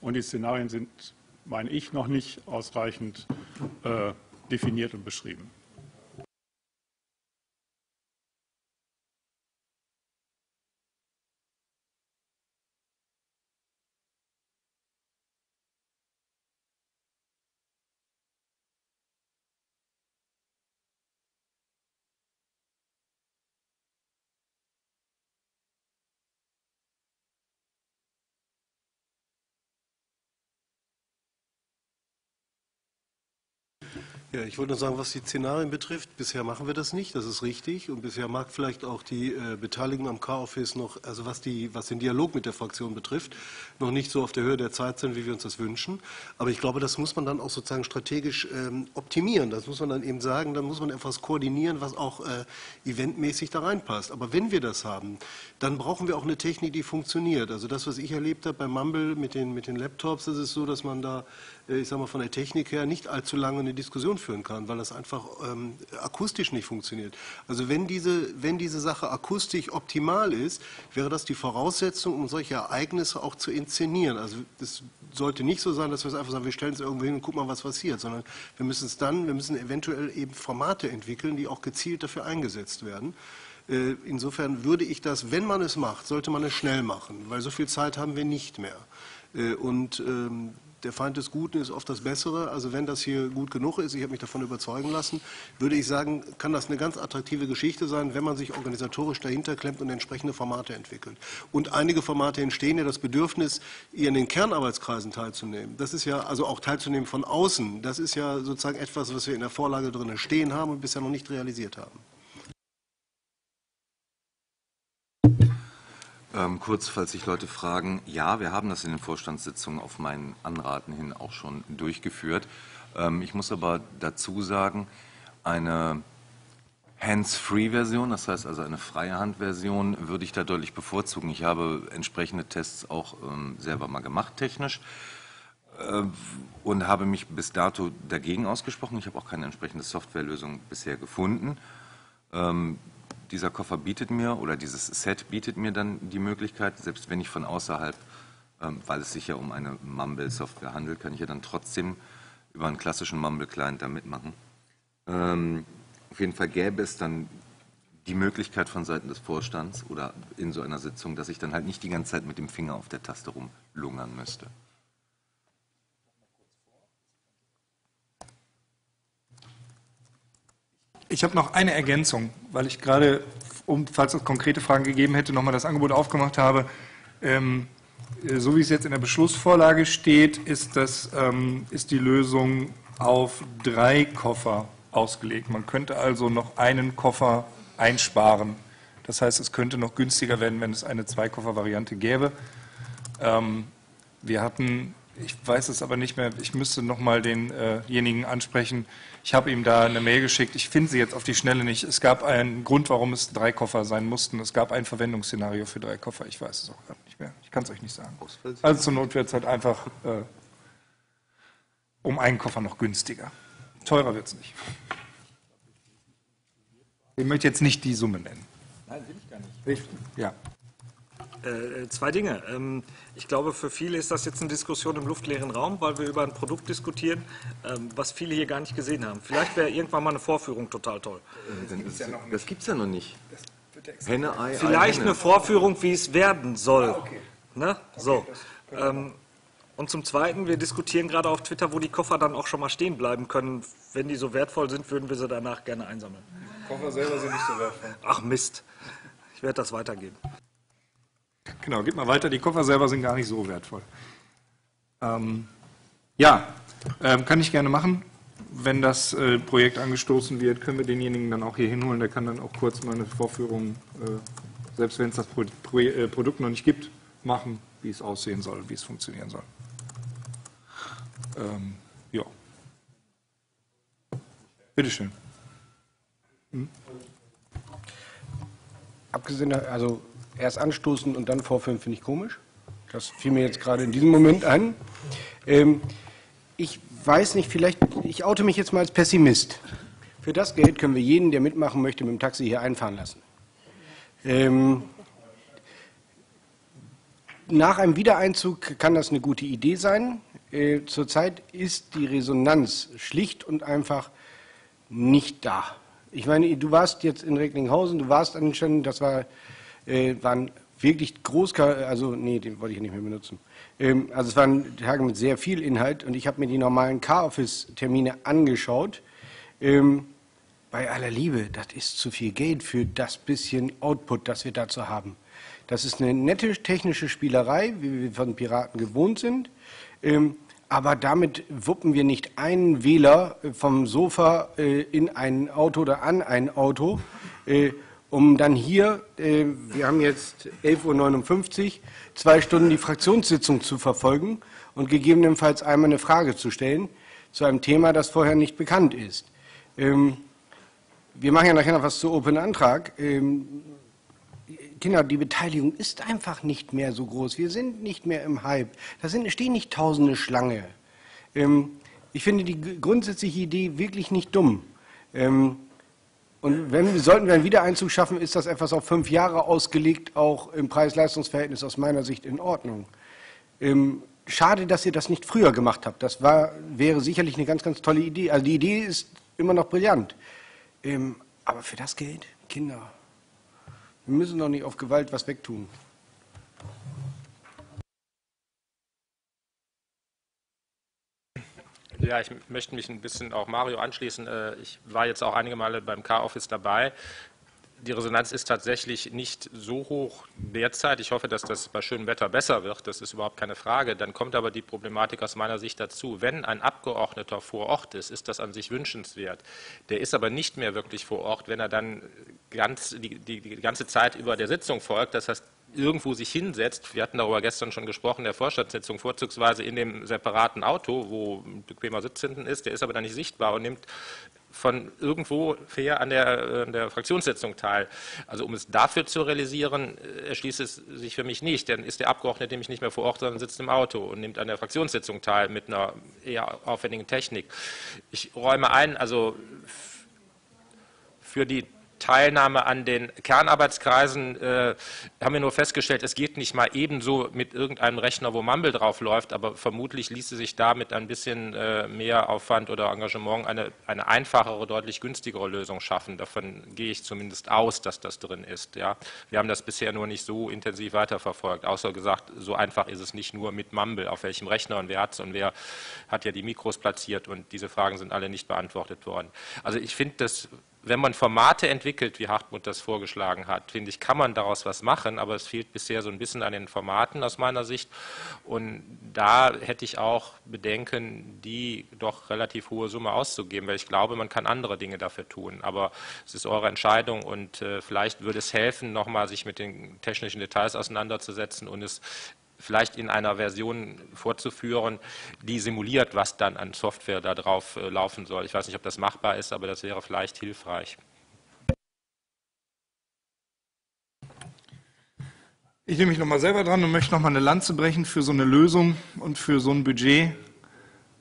Und die Szenarien sind, meine ich, noch nicht ausreichend äh, definiert und beschrieben. Ja, ich wollte nur sagen, was die Szenarien betrifft, bisher machen wir das nicht, das ist richtig. Und bisher mag vielleicht auch die äh, Beteiligung am K-Office noch, also was, die, was den Dialog mit der Fraktion betrifft, noch nicht so auf der Höhe der Zeit sind, wie wir uns das wünschen. Aber ich glaube, das muss man dann auch sozusagen strategisch ähm, optimieren. Das muss man dann eben sagen, dann muss man etwas koordinieren, was auch äh, eventmäßig da reinpasst. Aber wenn wir das haben, dann brauchen wir auch eine Technik, die funktioniert. Also das, was ich erlebt habe bei Mumble mit den, mit den Laptops, ist es so, dass man da äh, ich sage mal, von der Technik her nicht allzu lange eine Diskussion führen kann, weil das einfach ähm, akustisch nicht funktioniert. Also wenn diese, wenn diese Sache akustisch optimal ist, wäre das die Voraussetzung, um solche Ereignisse auch zu inszenieren. Also es sollte nicht so sein, dass wir es einfach sagen, wir stellen es irgendwo hin und gucken mal, was passiert, sondern wir müssen es dann, wir müssen eventuell eben Formate entwickeln, die auch gezielt dafür eingesetzt werden. Äh, Insofern würde ich das, wenn man es macht, sollte man es schnell machen, weil so viel Zeit haben wir nicht mehr. Äh, Und ähm, der Feind des Guten ist oft das Bessere. Also wenn das hier gut genug ist, ich habe mich davon überzeugen lassen, würde ich sagen, kann das eine ganz attraktive Geschichte sein, wenn man sich organisatorisch dahinter klemmt und entsprechende Formate entwickelt. Und einige Formate entstehen ja das Bedürfnis, eher in den Kernarbeitskreisen teilzunehmen. Das ist ja, also auch teilzunehmen von außen, das ist ja sozusagen etwas, was wir in der Vorlage drin stehen haben und bisher noch nicht realisiert haben. Ähm, kurz, falls sich Leute fragen, ja, wir haben das in den Vorstandssitzungen auf meinen Anraten hin auch schon durchgeführt. Ähm, ich muss aber dazu sagen, eine Hands-Free-Version, das heißt also eine freie Hand-Version, würde ich da deutlich bevorzugen. Ich habe entsprechende Tests auch ähm, selber mal gemacht, technisch, äh, und habe mich bis dato dagegen ausgesprochen. Ich habe auch keine entsprechende Softwarelösung bisher gefunden. Ähm, dieser Koffer bietet mir oder dieses Set bietet mir dann die Möglichkeit, selbst wenn ich von außerhalb, ähm, weil es sich ja um eine Mumble-Software handelt, kann ich ja dann trotzdem über einen klassischen Mumble-Client da mitmachen. Ähm, auf jeden Fall gäbe es dann die Möglichkeit von Seiten des Vorstands oder in so einer Sitzung, dass ich dann halt nicht die ganze Zeit mit dem Finger auf der Taste rumlungern müsste. Ich habe noch eine Ergänzung, weil ich gerade, um, falls es konkrete Fragen gegeben hätte, nochmal das Angebot aufgemacht habe. Ähm, äh, so wie es jetzt in der Beschlussvorlage steht, ist, das, ähm, ist die Lösung auf drei Koffer ausgelegt. Man könnte also noch einen Koffer einsparen. Das heißt, es könnte noch günstiger werden, wenn es eine Zweikoffer-Variante gäbe. Ähm, wir hatten ich weiß es aber nicht mehr. Ich müsste noch mal denjenigen äh ansprechen. Ich habe ihm da eine Mail geschickt. Ich finde sie jetzt auf die Schnelle nicht. Es gab einen Grund, warum es drei Koffer sein mussten. Es gab ein Verwendungsszenario für drei Koffer. Ich weiß es auch gar nicht mehr. Ich kann es euch nicht sagen. Also zur Not wird es halt einfach äh, um einen Koffer noch günstiger. Teurer wird es nicht. Ich möchte jetzt nicht die Summe nennen. Nein, will ich gar nicht. Ja. Äh, zwei Dinge. Ähm, ich glaube, für viele ist das jetzt eine Diskussion im luftleeren Raum, weil wir über ein Produkt diskutieren, ähm, was viele hier gar nicht gesehen haben. Vielleicht wäre irgendwann mal eine Vorführung total toll. Das gibt es ja noch nicht. Henne, Ei, Ei, Vielleicht Henne. eine Vorführung, wie es werden soll. Ne? So. Ähm, und zum Zweiten, wir diskutieren gerade auf Twitter, wo die Koffer dann auch schon mal stehen bleiben können. Wenn die so wertvoll sind, würden wir sie danach gerne einsammeln. Koffer selber sind nicht so wertvoll. Ach Mist. Ich werde das weitergeben. Genau, geht mal weiter. Die Koffer selber sind gar nicht so wertvoll. Ähm, ja, ähm, kann ich gerne machen. Wenn das äh, Projekt angestoßen wird, können wir denjenigen dann auch hier hinholen. Der kann dann auch kurz mal eine Vorführung, äh, selbst wenn es das Pro Pro äh, Produkt noch nicht gibt, machen, wie es aussehen soll, wie es funktionieren soll. Ähm, ja. Bitteschön. Hm? Abgesehen, also erst anstoßen und dann vorführen, finde ich komisch. Das fiel mir jetzt gerade in diesem Moment ein. Ähm, ich weiß nicht, vielleicht, ich oute mich jetzt mal als Pessimist. Für das Geld können wir jeden, der mitmachen möchte, mit dem Taxi hier einfahren lassen. Ähm, nach einem Wiedereinzug kann das eine gute Idee sein. Äh, zurzeit ist die Resonanz schlicht und einfach nicht da. Ich meine, du warst jetzt in Recklinghausen, du warst an schon, das war äh, waren wirklich groß, also nee, den wollte ich nicht mehr benutzen. Ähm, also es waren Tage mit sehr viel Inhalt und ich habe mir die normalen Car-Office-Termine angeschaut. Ähm, bei aller Liebe, das ist zu viel Geld für das bisschen Output, das wir dazu haben. Das ist eine nette technische Spielerei, wie wir von Piraten gewohnt sind. Ähm, aber damit wuppen wir nicht einen Wähler äh, vom Sofa äh, in ein Auto oder an ein Auto, äh, um dann hier, äh, wir haben jetzt 11.59 Uhr, zwei Stunden die Fraktionssitzung zu verfolgen und gegebenenfalls einmal eine Frage zu stellen zu einem Thema, das vorher nicht bekannt ist. Ähm, wir machen ja nachher noch was zu Open Antrag. Ähm, Kinder, die Beteiligung ist einfach nicht mehr so groß. Wir sind nicht mehr im Hype. Da sind, stehen nicht tausende Schlange. Ähm, ich finde die grundsätzliche Idee wirklich nicht dumm. Ähm, und wenn, sollten wir einen Wiedereinzug schaffen, ist das etwas auf fünf Jahre ausgelegt, auch im Preis-Leistungs-Verhältnis aus meiner Sicht in Ordnung. Ähm, schade, dass ihr das nicht früher gemacht habt. Das war, wäre sicherlich eine ganz, ganz tolle Idee. Also die Idee ist immer noch brillant. Ähm, aber für das Geld, Kinder, wir müssen doch nicht auf Gewalt was wegtun. Ja, ich möchte mich ein bisschen auch Mario anschließen. Äh, Ich war jetzt auch einige Male beim K-Office dabei. Die Resonanz ist tatsächlich nicht so hoch derzeit. Ich hoffe, dass das bei schönem Wetter besser wird. Das ist überhaupt keine Frage. Dann kommt aber die Problematik aus meiner Sicht dazu. Wenn ein Abgeordneter vor Ort ist, ist das an sich wünschenswert. Der ist aber nicht mehr wirklich vor Ort, wenn er dann ganz, die, die, die ganze Zeit über der Sitzung folgt. Das heißt, irgendwo sich hinsetzt, wir hatten darüber gestern schon gesprochen, der Vorstandssitzung, vorzugsweise in dem separaten Auto, wo ein bequemer Sitz hinten ist, der ist aber dann nicht sichtbar und nimmt von irgendwo her an der, an der Fraktionssitzung teil. Also um es dafür zu realisieren, äh, erschließt es sich für mich nicht. Dann ist der Abgeordnete nämlich nicht mehr vor Ort, sondern sitzt im Auto und nimmt an der Fraktionssitzung teil mit einer eher aufwendigen Technik. Ich räume ein, also für die Teilnahme an den Kernarbeitskreisen äh, haben wir nur festgestellt, es geht nicht mal ebenso mit irgendeinem Rechner, wo Mumble drauf läuft, aber vermutlich ließe sich da mit ein bisschen äh, mehr Aufwand oder Engagement eine, eine einfachere, deutlich günstigere Lösung schaffen. Davon gehe ich zumindest aus, dass das drin ist. Ja. Wir haben das bisher nur nicht so intensiv weiterverfolgt, außer gesagt, so einfach ist es nicht nur mit Mumble, auf welchem Rechner und wer hat es und wer hat ja die Mikros platziert und diese Fragen sind alle nicht beantwortet worden. Also ich finde das wenn man Formate entwickelt, wie Hartmut das vorgeschlagen hat, finde ich, kann man daraus was machen, aber es fehlt bisher so ein bisschen an den Formaten aus meiner Sicht. Und da hätte ich auch Bedenken, die doch relativ hohe Summe auszugeben, weil ich glaube, man kann andere Dinge dafür tun. Aber es ist eure Entscheidung und äh, vielleicht würde es helfen, nochmal sich mit den technischen Details auseinanderzusetzen und es vielleicht in einer Version vorzuführen, die simuliert, was dann an Software da drauf äh, laufen soll. Ich weiß nicht, ob das machbar ist, aber das wäre vielleicht hilfreich. Ich nehme mich nochmal selber dran und möchte nochmal eine Lanze brechen für so eine Lösung und für so ein Budget.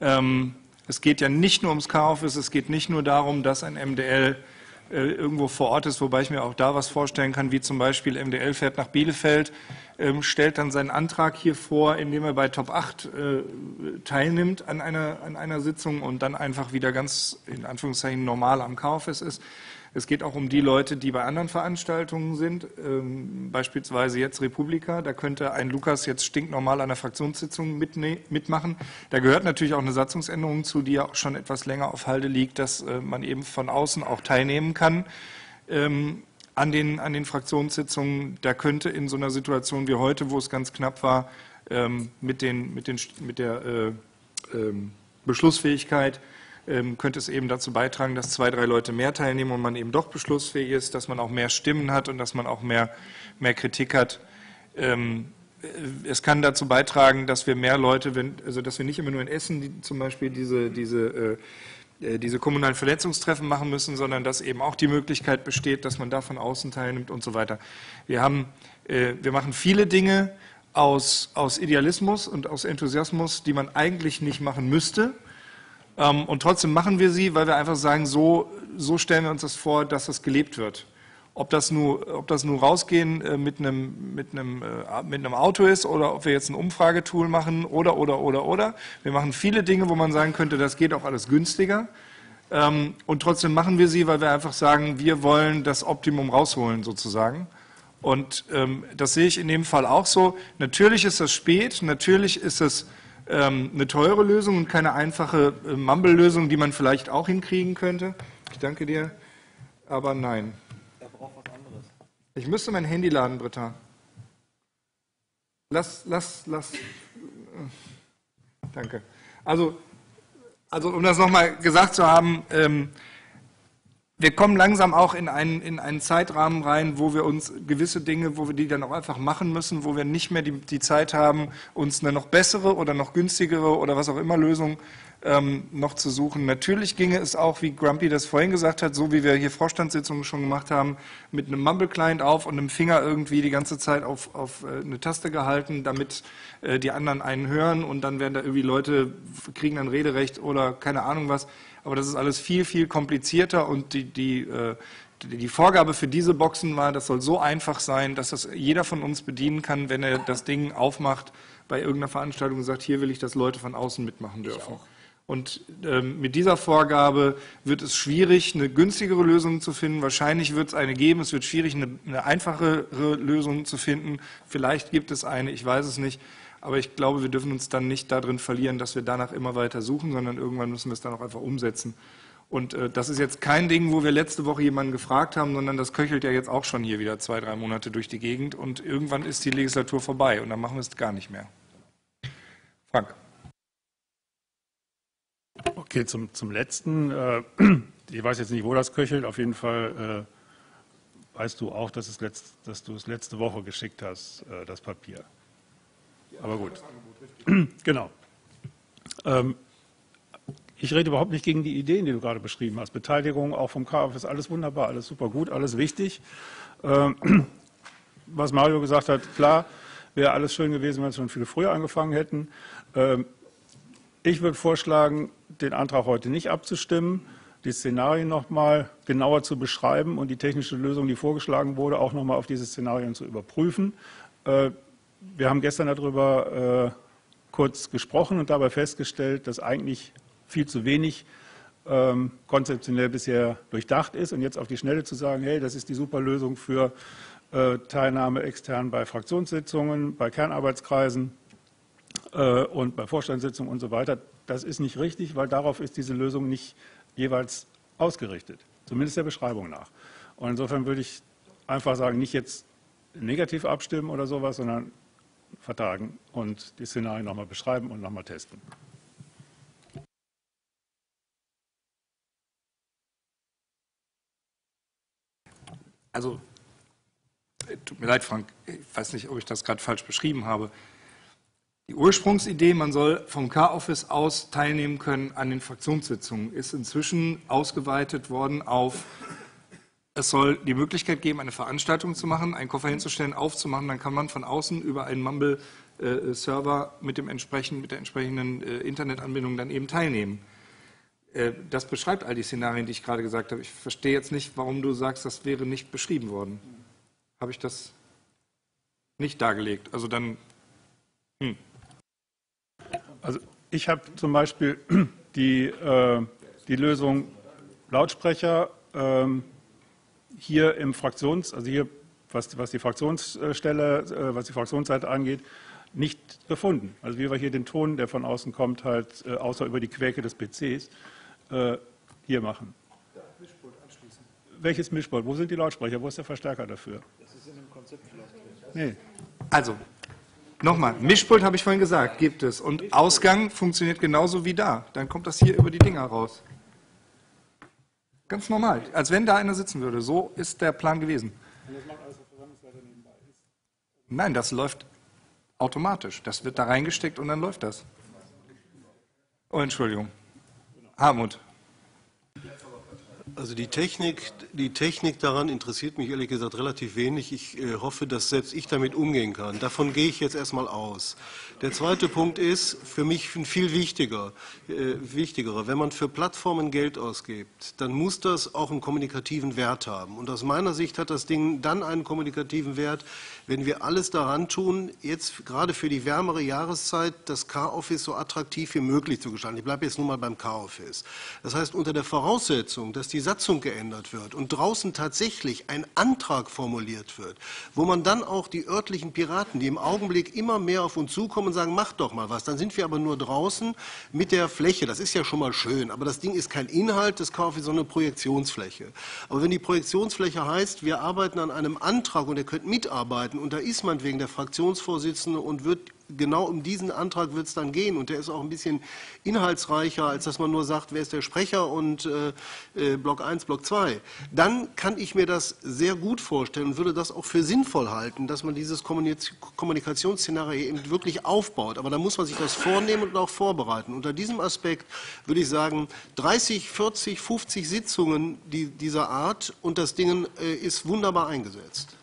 Ähm, es geht ja nicht nur ums K-Office, es geht nicht nur darum, dass ein MDL irgendwo vor Ort ist, wobei ich mir auch da was vorstellen kann, wie zum Beispiel MDL fährt nach Bielefeld, ähm, stellt dann seinen Antrag hier vor, indem er bei Top 8 äh, teilnimmt an einer, an einer Sitzung und dann einfach wieder ganz in Anführungszeichen normal am K-Office ist. Es geht auch um die Leute, die bei anderen Veranstaltungen sind, ähm, beispielsweise jetzt Republika. Da könnte ein Lukas jetzt stinknormal an der Fraktionssitzung mitmachen. Da gehört natürlich auch eine Satzungsänderung zu, die ja auch schon etwas länger auf Halde liegt, dass äh, man eben von außen auch teilnehmen kann. Ähm, an den, an den Fraktionssitzungen, da könnte in so einer Situation wie heute, wo es ganz knapp war, ähm, mit, den, mit, den, mit der äh, ähm, Beschlussfähigkeit, könnte es eben dazu beitragen, dass zwei, drei Leute mehr teilnehmen und man eben doch beschlussfähig ist, dass man auch mehr Stimmen hat und dass man auch mehr, mehr Kritik hat. Ähm, äh, es kann dazu beitragen, dass wir mehr Leute, also dass wir nicht immer nur in Essen zum Beispiel diese, diese, äh, äh, diese kommunalen Verletzungstreffen machen müssen, sondern dass eben auch die Möglichkeit besteht, dass man da von außen teilnimmt und so weiter. Wir, haben, wir machen viele Dinge aus, aus Idealismus und aus Enthusiasmus, die man eigentlich nicht machen müsste. Ähm, und trotzdem machen wir sie, weil wir einfach sagen, so, so stellen wir uns das vor, dass das gelebt wird. Ob das nur, ob das nur rausgehen äh, mit, einem, mit, einem, äh, mit einem Auto ist oder ob wir jetzt ein Umfragetool machen oder, oder, oder, oder. Wir machen viele Dinge, wo man sagen könnte, das geht auch alles günstiger. Ähm, und trotzdem machen wir sie, weil wir einfach sagen, wir wollen das Optimum rausholen sozusagen. Und ähm, das sehe ich in dem Fall auch so. Natürlich ist das spät, natürlich ist es ähm, eine teure Lösung und keine einfache äh, Mumble-Lösung, die man vielleicht auch hinkriegen könnte. Ich danke dir, aber nein. Er braucht was anderes. Ich müsste mein Handy laden, Britta. Lass, lass, lass. äh, Danke. Also, also um das nochmal gesagt zu haben, ähm, wir kommen langsam auch in einen, in einen Zeitrahmen rein, wo wir uns gewisse Dinge, wo wir die dann auch einfach machen müssen, wo wir nicht mehr die, die Zeit haben, uns eine noch bessere oder noch günstigere oder was auch immer Lösung ähm, noch zu suchen. Natürlich ginge es auch, wie Grumpy das vorhin gesagt hat, so wie wir hier Vorstandssitzungen schon gemacht haben, mit einem Mumble-Client auf und einem Finger irgendwie die ganze Zeit auf, auf äh, eine Taste gehalten, damit äh, die anderen einen hören und dann werden da irgendwie Leute, kriegen dann Rederecht oder keine Ahnung was. Aber das ist alles viel, viel komplizierter und die, die, äh, die Vorgabe für diese Boxen war, das soll so einfach sein, dass das jeder von uns bedienen kann, wenn er das Ding aufmacht bei irgendeiner Veranstaltung und sagt, hier will ich, dass Leute von außen mitmachen dürfen. Und ähm, mit dieser Vorgabe wird es schwierig, eine günstigere Lösung zu finden. Wahrscheinlich wird es eine geben. Es wird schwierig, eine, eine einfachere Lösung zu finden. Vielleicht gibt es eine, ich weiß es nicht. Aber ich glaube, wir dürfen uns dann nicht darin verlieren, dass wir danach immer weiter suchen, sondern irgendwann müssen wir es dann auch einfach umsetzen. Und äh, das ist jetzt kein Ding, wo wir letzte Woche jemanden gefragt haben, sondern das köchelt ja jetzt auch schon hier wieder zwei, drei Monate durch die Gegend. Und irgendwann ist die Legislatur vorbei und dann machen wir es gar nicht mehr. Frank. Okay, zum, zum letzten. Äh, ich weiß jetzt nicht, wo das köchelt. Auf jeden Fall äh, weißt du auch, dass, letzt, dass du es letzte Woche geschickt hast, äh, das Papier. Aber gut. Genau. Ähm, ich rede überhaupt nicht gegen die Ideen, die du gerade beschrieben hast. Beteiligung auch vom KF ist alles wunderbar, alles super gut, alles wichtig. Ähm, was Mario gesagt hat, klar, wäre alles schön gewesen, wenn wir schon viel früher angefangen hätten. Ähm, ich würde vorschlagen, den Antrag heute nicht abzustimmen, die Szenarien noch mal genauer zu beschreiben und die technische Lösung, die vorgeschlagen wurde, auch noch mal auf diese Szenarien zu überprüfen. Äh, wir haben gestern darüber äh, kurz gesprochen und dabei festgestellt, dass eigentlich viel zu wenig ähm, konzeptionell bisher durchdacht ist. Und jetzt auf die Schnelle zu sagen, hey, das ist die super Lösung für äh, Teilnahme extern bei Fraktionssitzungen, bei Kernarbeitskreisen äh, und bei Vorstandssitzungen und so weiter, das ist nicht richtig, weil darauf ist diese Lösung nicht jeweils ausgerichtet, zumindest der Beschreibung nach. Und insofern würde ich einfach sagen, nicht jetzt negativ abstimmen oder sowas, sondern vertagen und die Szenarien nochmal beschreiben und nochmal testen. Also, tut mir leid, Frank, ich weiß nicht, ob ich das gerade falsch beschrieben habe. Die Ursprungsidee, man soll vom K-Office aus teilnehmen können an den Fraktionssitzungen, ist inzwischen ausgeweitet worden auf, es soll die Möglichkeit geben, eine Veranstaltung zu machen, einen Koffer hinzustellen, aufzumachen, dann kann man von außen über einen Mumble-Server mit, dem entsprechenden, mit der entsprechenden äh, Internetanbindung dann eben teilnehmen. Äh, das beschreibt all die Szenarien, die ich gerade gesagt habe. Ich verstehe jetzt nicht, warum du sagst, das wäre nicht beschrieben worden. Habe ich das nicht dargelegt? Also dann. Hm. Also ich habe zum Beispiel die, äh, die Lösung Lautsprecher ähm, hier im Fraktions, also hier was, was die Fraktionsstelle, äh, was die Fraktionsseite angeht, nicht gefunden. Also wie wir hier den Ton, der von außen kommt, halt äh, außer über die Quäke des PCs äh, hier machen. Mischpult anschließen. Welches Mischpult? Wo sind die Lautsprecher? Wo ist der Verstärker dafür? Das ist in dem Konzept vielleicht drin. Nee. Also, Nochmal, Mischpult habe ich vorhin gesagt, gibt es. Und Ausgang funktioniert genauso wie da. Dann kommt das hier über die Dinger raus. Ganz normal, als wenn da einer sitzen würde. So ist der Plan gewesen. Nein, das läuft automatisch. Das wird da reingesteckt und dann läuft das. Oh, Entschuldigung. Harmut. Also die Technik, die Technik daran interessiert mich ehrlich gesagt relativ wenig. Ich äh, hoffe, dass selbst ich damit umgehen kann. Davon gehe ich jetzt erstmal aus. Der zweite Punkt ist für mich ein viel wichtiger, äh, wichtigerer. Wenn man für Plattformen Geld ausgibt, dann muss das auch einen kommunikativen Wert haben. Und aus meiner Sicht hat das Ding dann einen kommunikativen Wert, wenn wir alles daran tun, jetzt gerade für die wärmere Jahreszeit das Car-Office so attraktiv wie möglich zu gestalten. Ich bleibe jetzt nur mal beim Car-Office. Das heißt, unter der Voraussetzung, dass die Satzung geändert wird und draußen tatsächlich ein Antrag formuliert wird, wo man dann auch die örtlichen Piraten, die im Augenblick immer mehr auf uns zukommen und sagen, macht doch mal was, dann sind wir aber nur draußen mit der Fläche. Das ist ja schon mal schön, aber das Ding ist kein Inhalt des Car-Office, sondern eine Projektionsfläche. Aber wenn die Projektionsfläche heißt, wir arbeiten an einem Antrag und ihr könnt mitarbeiten, und da ist man wegen der Fraktionsvorsitzende und wird genau um diesen Antrag wird es dann gehen und der ist auch ein bisschen inhaltsreicher, als dass man nur sagt, wer ist der Sprecher und äh, äh, Block 1, Block 2. Dann kann ich mir das sehr gut vorstellen und würde das auch für sinnvoll halten, dass man dieses Kommunik- Kommunikationsszenario eben wirklich aufbaut. Aber da muss man sich das vornehmen und auch vorbereiten. Unter diesem Aspekt würde ich sagen, 30, 40, 50 Sitzungen die, dieser Art und das Ding äh, ist wunderbar eingesetzt.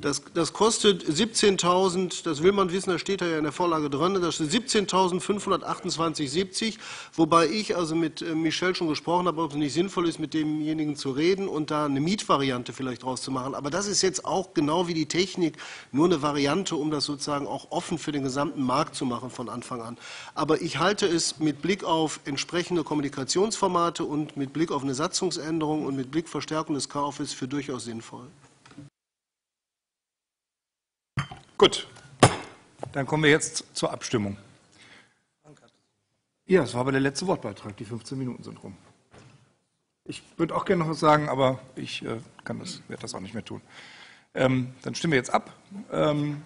Das, das kostet 17.000, das will man wissen, das steht da ja in der Vorlage drin, das ist 17.528,70, wobei ich also mit äh, Michel schon gesprochen habe, ob es nicht sinnvoll ist, mit demjenigen zu reden und da eine Mietvariante vielleicht draus zu machen. Aber das ist jetzt auch genau wie die Technik nur eine Variante, um das sozusagen auch offen für den gesamten Markt zu machen von Anfang an. Aber ich halte es mit Blick auf entsprechende Kommunikationsformate und mit Blick auf eine Satzungsänderung und mit Blick Verstärkung des K-Office für durchaus sinnvoll. Gut, dann kommen wir jetzt zur Abstimmung. Ja, das war aber der letzte Wortbeitrag. Die 15 Minuten sind rum. Ich würde auch gerne noch was sagen, aber ich äh, das, werde das auch nicht mehr tun. Ähm, dann stimmen wir jetzt ab. Ähm,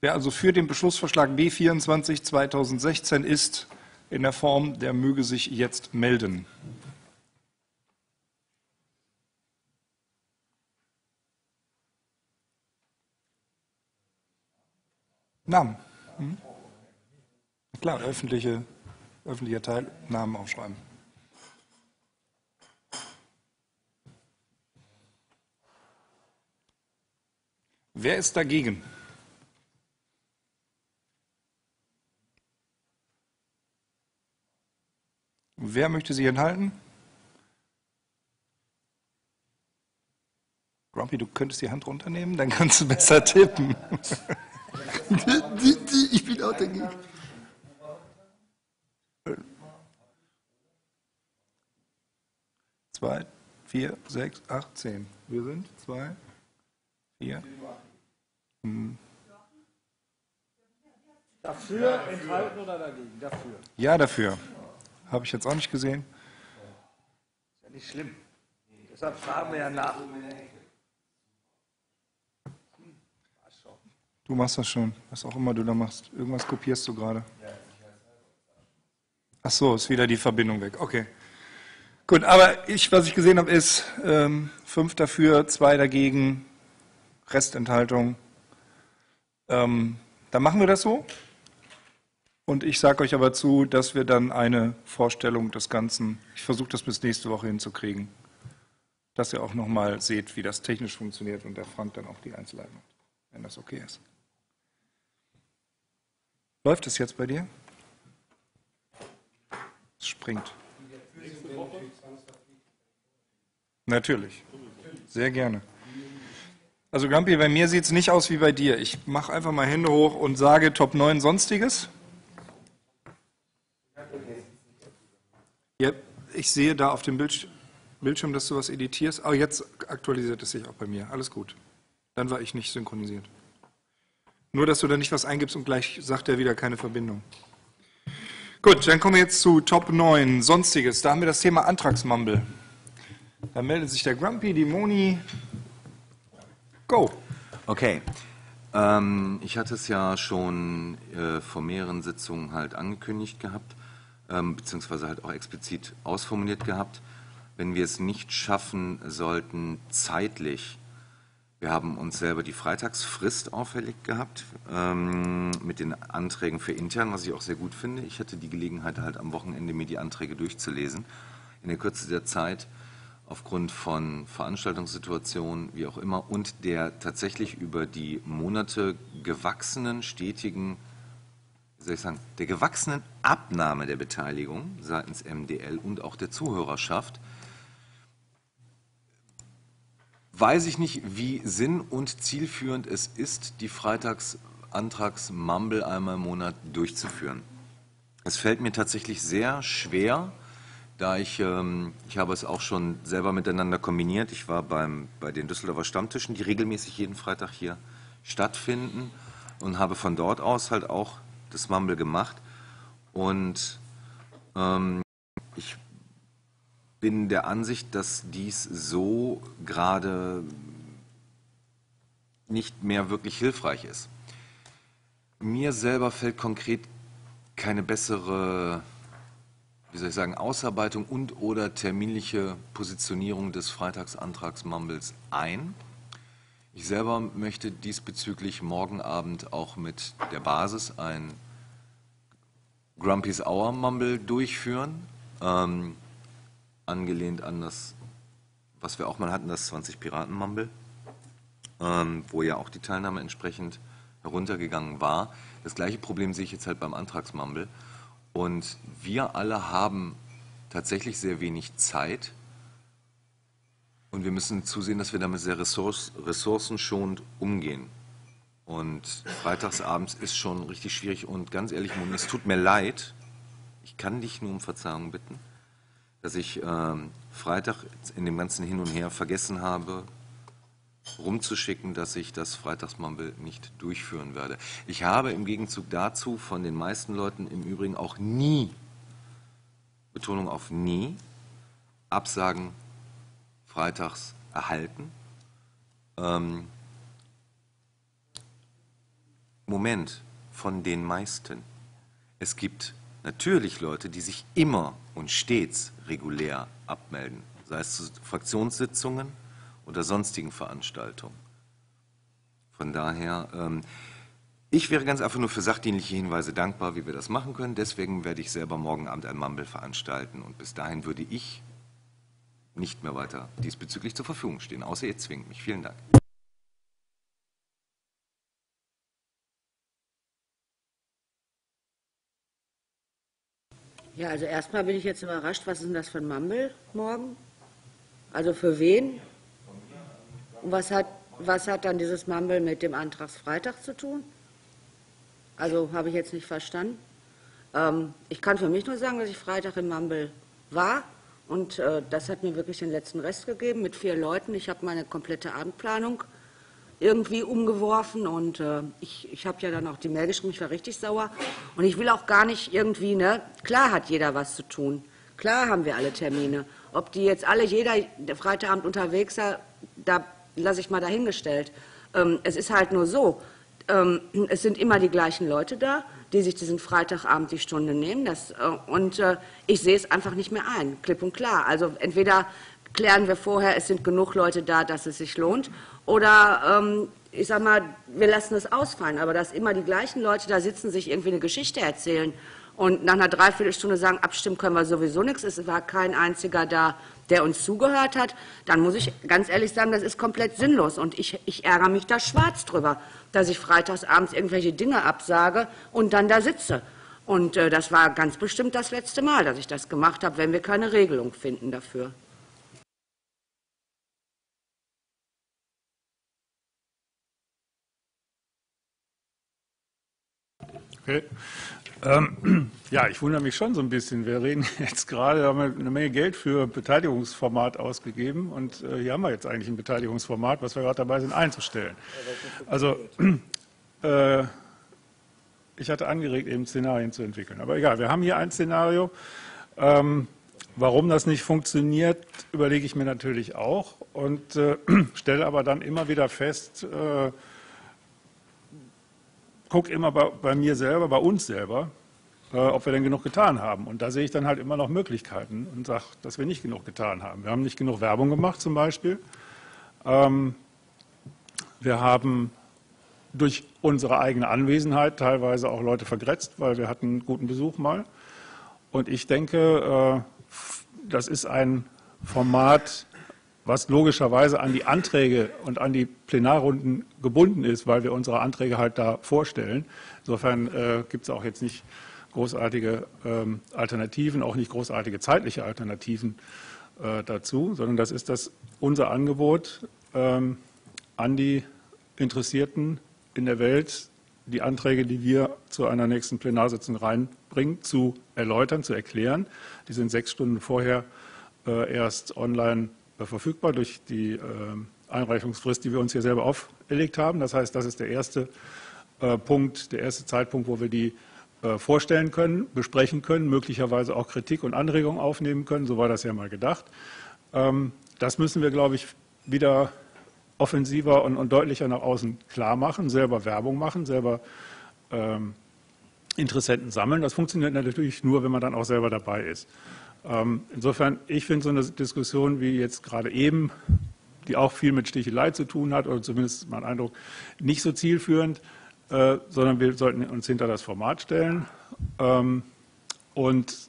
wer also für den Beschlussvorschlag B24 2016 ist, in der Form, der möge sich jetzt melden. Namen. Hm? Klar, öffentliche, öffentlicher Teil, Namen aufschreiben. Wer ist dagegen? Wer möchte sich enthalten? Grumpy, du könntest die Hand runternehmen, dann kannst du besser tippen. Ich bin auch dagegen. Zwei, vier, sechs, acht, zehn. Wir sind zwei, vier. Hm. Dafür, enthalten oder dagegen? Dafür. Ja, dafür. Habe ich jetzt auch nicht gesehen. Ist ja nicht schlimm. Deshalb fragen wir ja nach. Du machst das schon, was auch immer du da machst. Irgendwas kopierst du gerade. Ach so, ist wieder die Verbindung weg. Okay. Gut, aber ich, was ich gesehen habe, ist ähm, fünf dafür, zwei dagegen, Restenthaltung. Ähm, dann machen wir das so. Und ich sage euch aber zu, dass wir dann eine Vorstellung des Ganzen, ich versuche das bis nächste Woche hinzukriegen, dass ihr auch nochmal seht, wie das technisch funktioniert und der Frank dann auch die Einzelheiten wenn das okay ist. Läuft es jetzt bei dir? Es springt. Natürlich. Sehr gerne. Also Grumpy, bei mir sieht es nicht aus wie bei dir. Ich mache einfach mal Hände hoch und sage Top 9 Sonstiges. Ja, ich sehe da auf dem Bildsch- Bildschirm, dass du was editierst. Oh, jetzt aktualisiert es sich auch bei mir. Alles gut. Dann war ich nicht synchronisiert. Nur, dass du da nicht was eingibst und gleich sagt er wieder keine Verbindung. Gut, dann kommen wir jetzt zu Top 9, Sonstiges. Da haben wir das Thema Antragsmumble. Da meldet sich der Grumpy, die Moni. Go. Okay. Ähm, ich hatte es ja schon äh, vor mehreren Sitzungen halt angekündigt gehabt, ähm, beziehungsweise halt auch explizit ausformuliert gehabt. Wenn wir es nicht schaffen sollten, zeitlich, wir haben uns selber die Freitagsfrist auferlegt gehabt ähm, mit den Anträgen für intern, was ich auch sehr gut finde. Ich hatte die Gelegenheit halt am Wochenende mir die Anträge durchzulesen. In der Kürze der Zeit aufgrund von Veranstaltungssituationen, wie auch immer, und der tatsächlich über die Monate gewachsenen, stetigen, wie soll ich sagen, der gewachsenen Abnahme der Beteiligung seitens MDL und auch der Zuhörerschaft, weiß ich nicht, wie sinn- und zielführend es ist, die Freitagsantrags-Mumble einmal im Monat durchzuführen. Es fällt mir tatsächlich sehr schwer, da ich, ähm, ich habe es auch schon selber miteinander kombiniert. Ich war beim, bei den Düsseldorfer Stammtischen, die regelmäßig jeden Freitag hier stattfinden und habe von dort aus halt auch das Mumble gemacht. Und ähm, bin der Ansicht, dass dies so gerade nicht mehr wirklich hilfreich ist. Mir selber fällt konkret keine bessere, wie soll ich sagen, Ausarbeitung und oder terminliche Positionierung des Freitagsantrags Mumbles ein. Ich selber möchte diesbezüglich morgen Abend auch mit der Basis ein Grumpy's Hour Mumble durchführen, ähm, angelehnt an das, was wir auch mal hatten, das 20 Piraten Mumble, ähm, wo ja auch die Teilnahme entsprechend heruntergegangen war. Das gleiche Problem sehe ich jetzt halt beim Antragsmumble. Und wir alle haben tatsächlich sehr wenig Zeit. Und wir müssen zusehen, dass wir damit sehr ressource, ressourcenschonend umgehen. Und freitagsabends ist schon richtig schwierig. Und ganz ehrlich, Moni, es tut mir leid. Ich kann dich nur um Verzeihung bitten, dass ich ähm, Freitag in dem ganzen Hin und Her vergessen habe, rumzuschicken, dass ich das Freitagsmumble nicht durchführen werde. Ich habe im Gegenzug dazu von den meisten Leuten im Übrigen auch nie, Betonung auf nie, Absagen freitags erhalten. Ähm, Moment, von den meisten. Es gibt natürlich Leute, die sich immer und stets regulär abmelden, sei es zu Fraktionssitzungen oder sonstigen Veranstaltungen. Von daher, ähm, ich wäre ganz einfach nur für sachdienliche Hinweise dankbar, wie wir das machen können. Deswegen werde ich selber morgen Abend ein Mumble veranstalten und bis dahin würde ich nicht mehr weiter diesbezüglich zur Verfügung stehen, außer ihr zwingt mich. Vielen Dank. Ja, also erstmal bin ich jetzt überrascht, was ist denn das für ein Mumble morgen? Also für wen? Und was hat, was hat dann dieses Mumble mit dem Antragsfreitag zu tun? Also habe ich jetzt nicht verstanden. Ähm, ich kann für mich nur sagen, dass ich Freitag im Mumble war und äh, das hat mir wirklich den letzten Rest gegeben mit vier Leuten. Ich habe meine komplette Abendplanung irgendwie umgeworfen und äh, ich, ich habe ja dann auch die Mail geschrieben, ich war richtig sauer und ich will auch gar nicht irgendwie, ne, klar hat jeder was zu tun, klar haben wir alle Termine, ob die jetzt alle, jeder der Freitagabend unterwegs ist, da lasse ich mal dahingestellt. Ähm, es ist halt nur so, ähm, es sind immer die gleichen Leute da, die sich diesen Freitagabend die Stunde nehmen das, äh, und äh, ich sehe es einfach nicht mehr ein, klipp und klar. Also entweder klären wir vorher, es sind genug Leute da, dass es sich lohnt, oder ähm, ich sag mal, wir lassen es ausfallen, aber dass immer die gleichen Leute da sitzen, sich irgendwie eine Geschichte erzählen und nach einer Dreiviertelstunde sagen, abstimmen können wir sowieso nichts, es war kein einziger da, der uns zugehört hat, dann muss ich ganz ehrlich sagen, das ist komplett sinnlos. Und ich, ich ärgere mich da schwarz drüber, dass ich freitagsabends irgendwelche Dinge absage und dann da sitze. Und äh, das war ganz bestimmt das letzte Mal, dass ich das gemacht habe, wenn wir keine Regelung finden dafür. Okay. Ähm, ja, ich wundere mich schon so ein bisschen. Wir reden jetzt gerade, haben wir eine Menge Geld für Beteiligungsformat ausgegeben und äh, hier haben wir jetzt eigentlich ein Beteiligungsformat, was wir gerade dabei sind einzustellen. Also äh, ich hatte angeregt, eben Szenarien zu entwickeln. Aber egal, wir haben hier ein Szenario. Ähm, warum das nicht funktioniert, überlege ich mir natürlich auch und äh, stelle aber dann immer wieder fest, äh, gucke immer bei, bei, mir selber, bei uns selber, äh, ob wir denn genug getan haben. Und da sehe ich dann halt immer noch Möglichkeiten und sage, dass wir nicht genug getan haben. Wir haben nicht genug Werbung gemacht zum Beispiel. Ähm, wir haben durch unsere eigene Anwesenheit teilweise auch Leute vergrätzt, weil wir hatten guten Besuch mal. Und ich denke, äh, das ist ein Format, was logischerweise an die Anträge und an die Plenarrunden gebunden ist, weil wir unsere Anträge halt da vorstellen. Insofern äh, gibt es auch jetzt nicht großartige ähm, Alternativen, auch nicht großartige zeitliche Alternativen äh, dazu, sondern das ist das unser Angebot ähm, an die Interessierten in der Welt, die Anträge, die wir zu einer nächsten Plenarsitzung reinbringen, zu erläutern, zu erklären. Die sind sechs Stunden vorher äh, erst online verfügbar durch die äh, Einreichungsfrist, die wir uns hier selber auferlegt haben. Das heißt, das ist der erste äh, Punkt, der erste Zeitpunkt, wo wir die vorstellen können, besprechen können, möglicherweise auch Kritik und Anregungen aufnehmen können. So war das ja mal gedacht. Ähm, das müssen wir, glaube ich, wieder offensiver und, deutlicher nach außen klar machen, selber Werbung machen, selber ähm, Interessenten sammeln. Das funktioniert natürlich nur, wenn man dann auch selber dabei ist. Ähm, insofern, ich finde so eine Diskussion wie jetzt gerade eben, die auch viel mit Stichelei zu tun hat, oder zumindest mein Eindruck, nicht so zielführend, äh, sondern wir sollten uns hinter das Format stellen ähm, und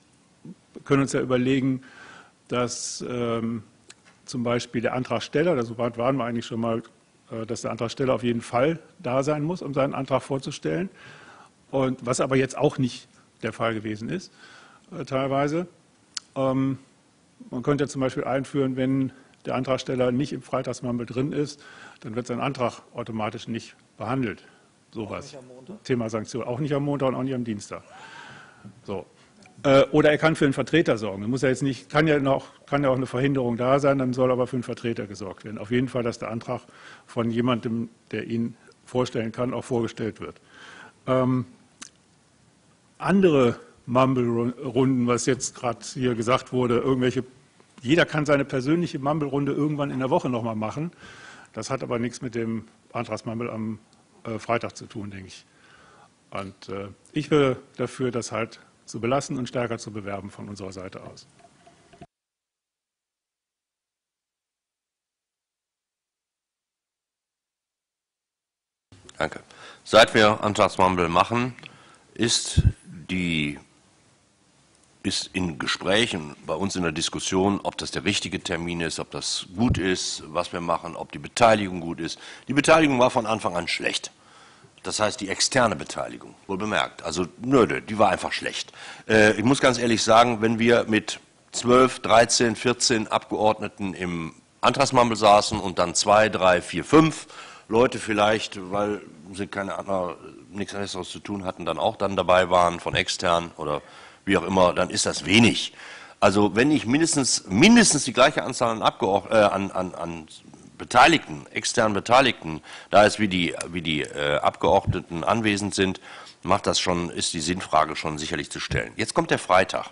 können uns ja überlegen, dass ähm, zum Beispiel der Antragsteller, so weit waren wir eigentlich schon mal, äh, dass der Antragsteller auf jeden Fall da sein muss, um seinen Antrag vorzustellen. Und was aber jetzt auch nicht der Fall gewesen ist, äh, teilweise. Ähm, man könnte zum Beispiel einführen, wenn der Antragsteller nicht im Freitagsmammel drin ist, dann wird sein Antrag automatisch nicht behandelt. Sowas. Thema Sanktion. Auch nicht am Montag und auch nicht am Dienstag. So. Äh, oder er kann für einen Vertreter sorgen. Muss er jetzt nicht, kann ja noch, kann ja auch eine Verhinderung da sein, dann soll aber für einen Vertreter gesorgt werden. Auf jeden Fall, dass der Antrag von jemandem, der ihn vorstellen kann, auch vorgestellt wird. Ähm, andere Mumble-Runden, was jetzt gerade hier gesagt wurde, irgendwelche, jeder kann seine persönliche Mumble-Runde irgendwann in der Woche nochmal machen. Das hat aber nichts mit dem Antragsmumble am äh, Freitag zu tun, denke ich. Und äh, ich wäre dafür, das halt zu belassen und stärker zu bewerben von unserer Seite aus. Danke. Seit wir Antragsmumble machen, ist die ist in Gesprächen bei uns in der Diskussion, ob das der richtige Termin ist, ob das gut ist, was wir machen, ob die Beteiligung gut ist. Die Beteiligung war von Anfang an schlecht. Das heißt, die externe Beteiligung, wohl bemerkt. Also, nö, die war einfach schlecht. Äh, ich muss ganz ehrlich sagen, wenn wir mit 12, 13, 14 Abgeordneten im Antragsmammel saßen und dann zwei, drei, vier, fünf Leute vielleicht, weil sie keine andere, nichts anderes zu tun hatten, dann auch dann dabei waren von extern oder wie auch immer, dann ist das wenig. Also wenn ich mindestens, mindestens die gleiche Anzahl an, Abgeord äh, an, an, an Beteiligten, externen Beteiligten, da ist wie die, wie die äh, Abgeordneten anwesend sind, macht das schon, ist die Sinnfrage schon sicherlich zu stellen. Jetzt kommt der Freitag.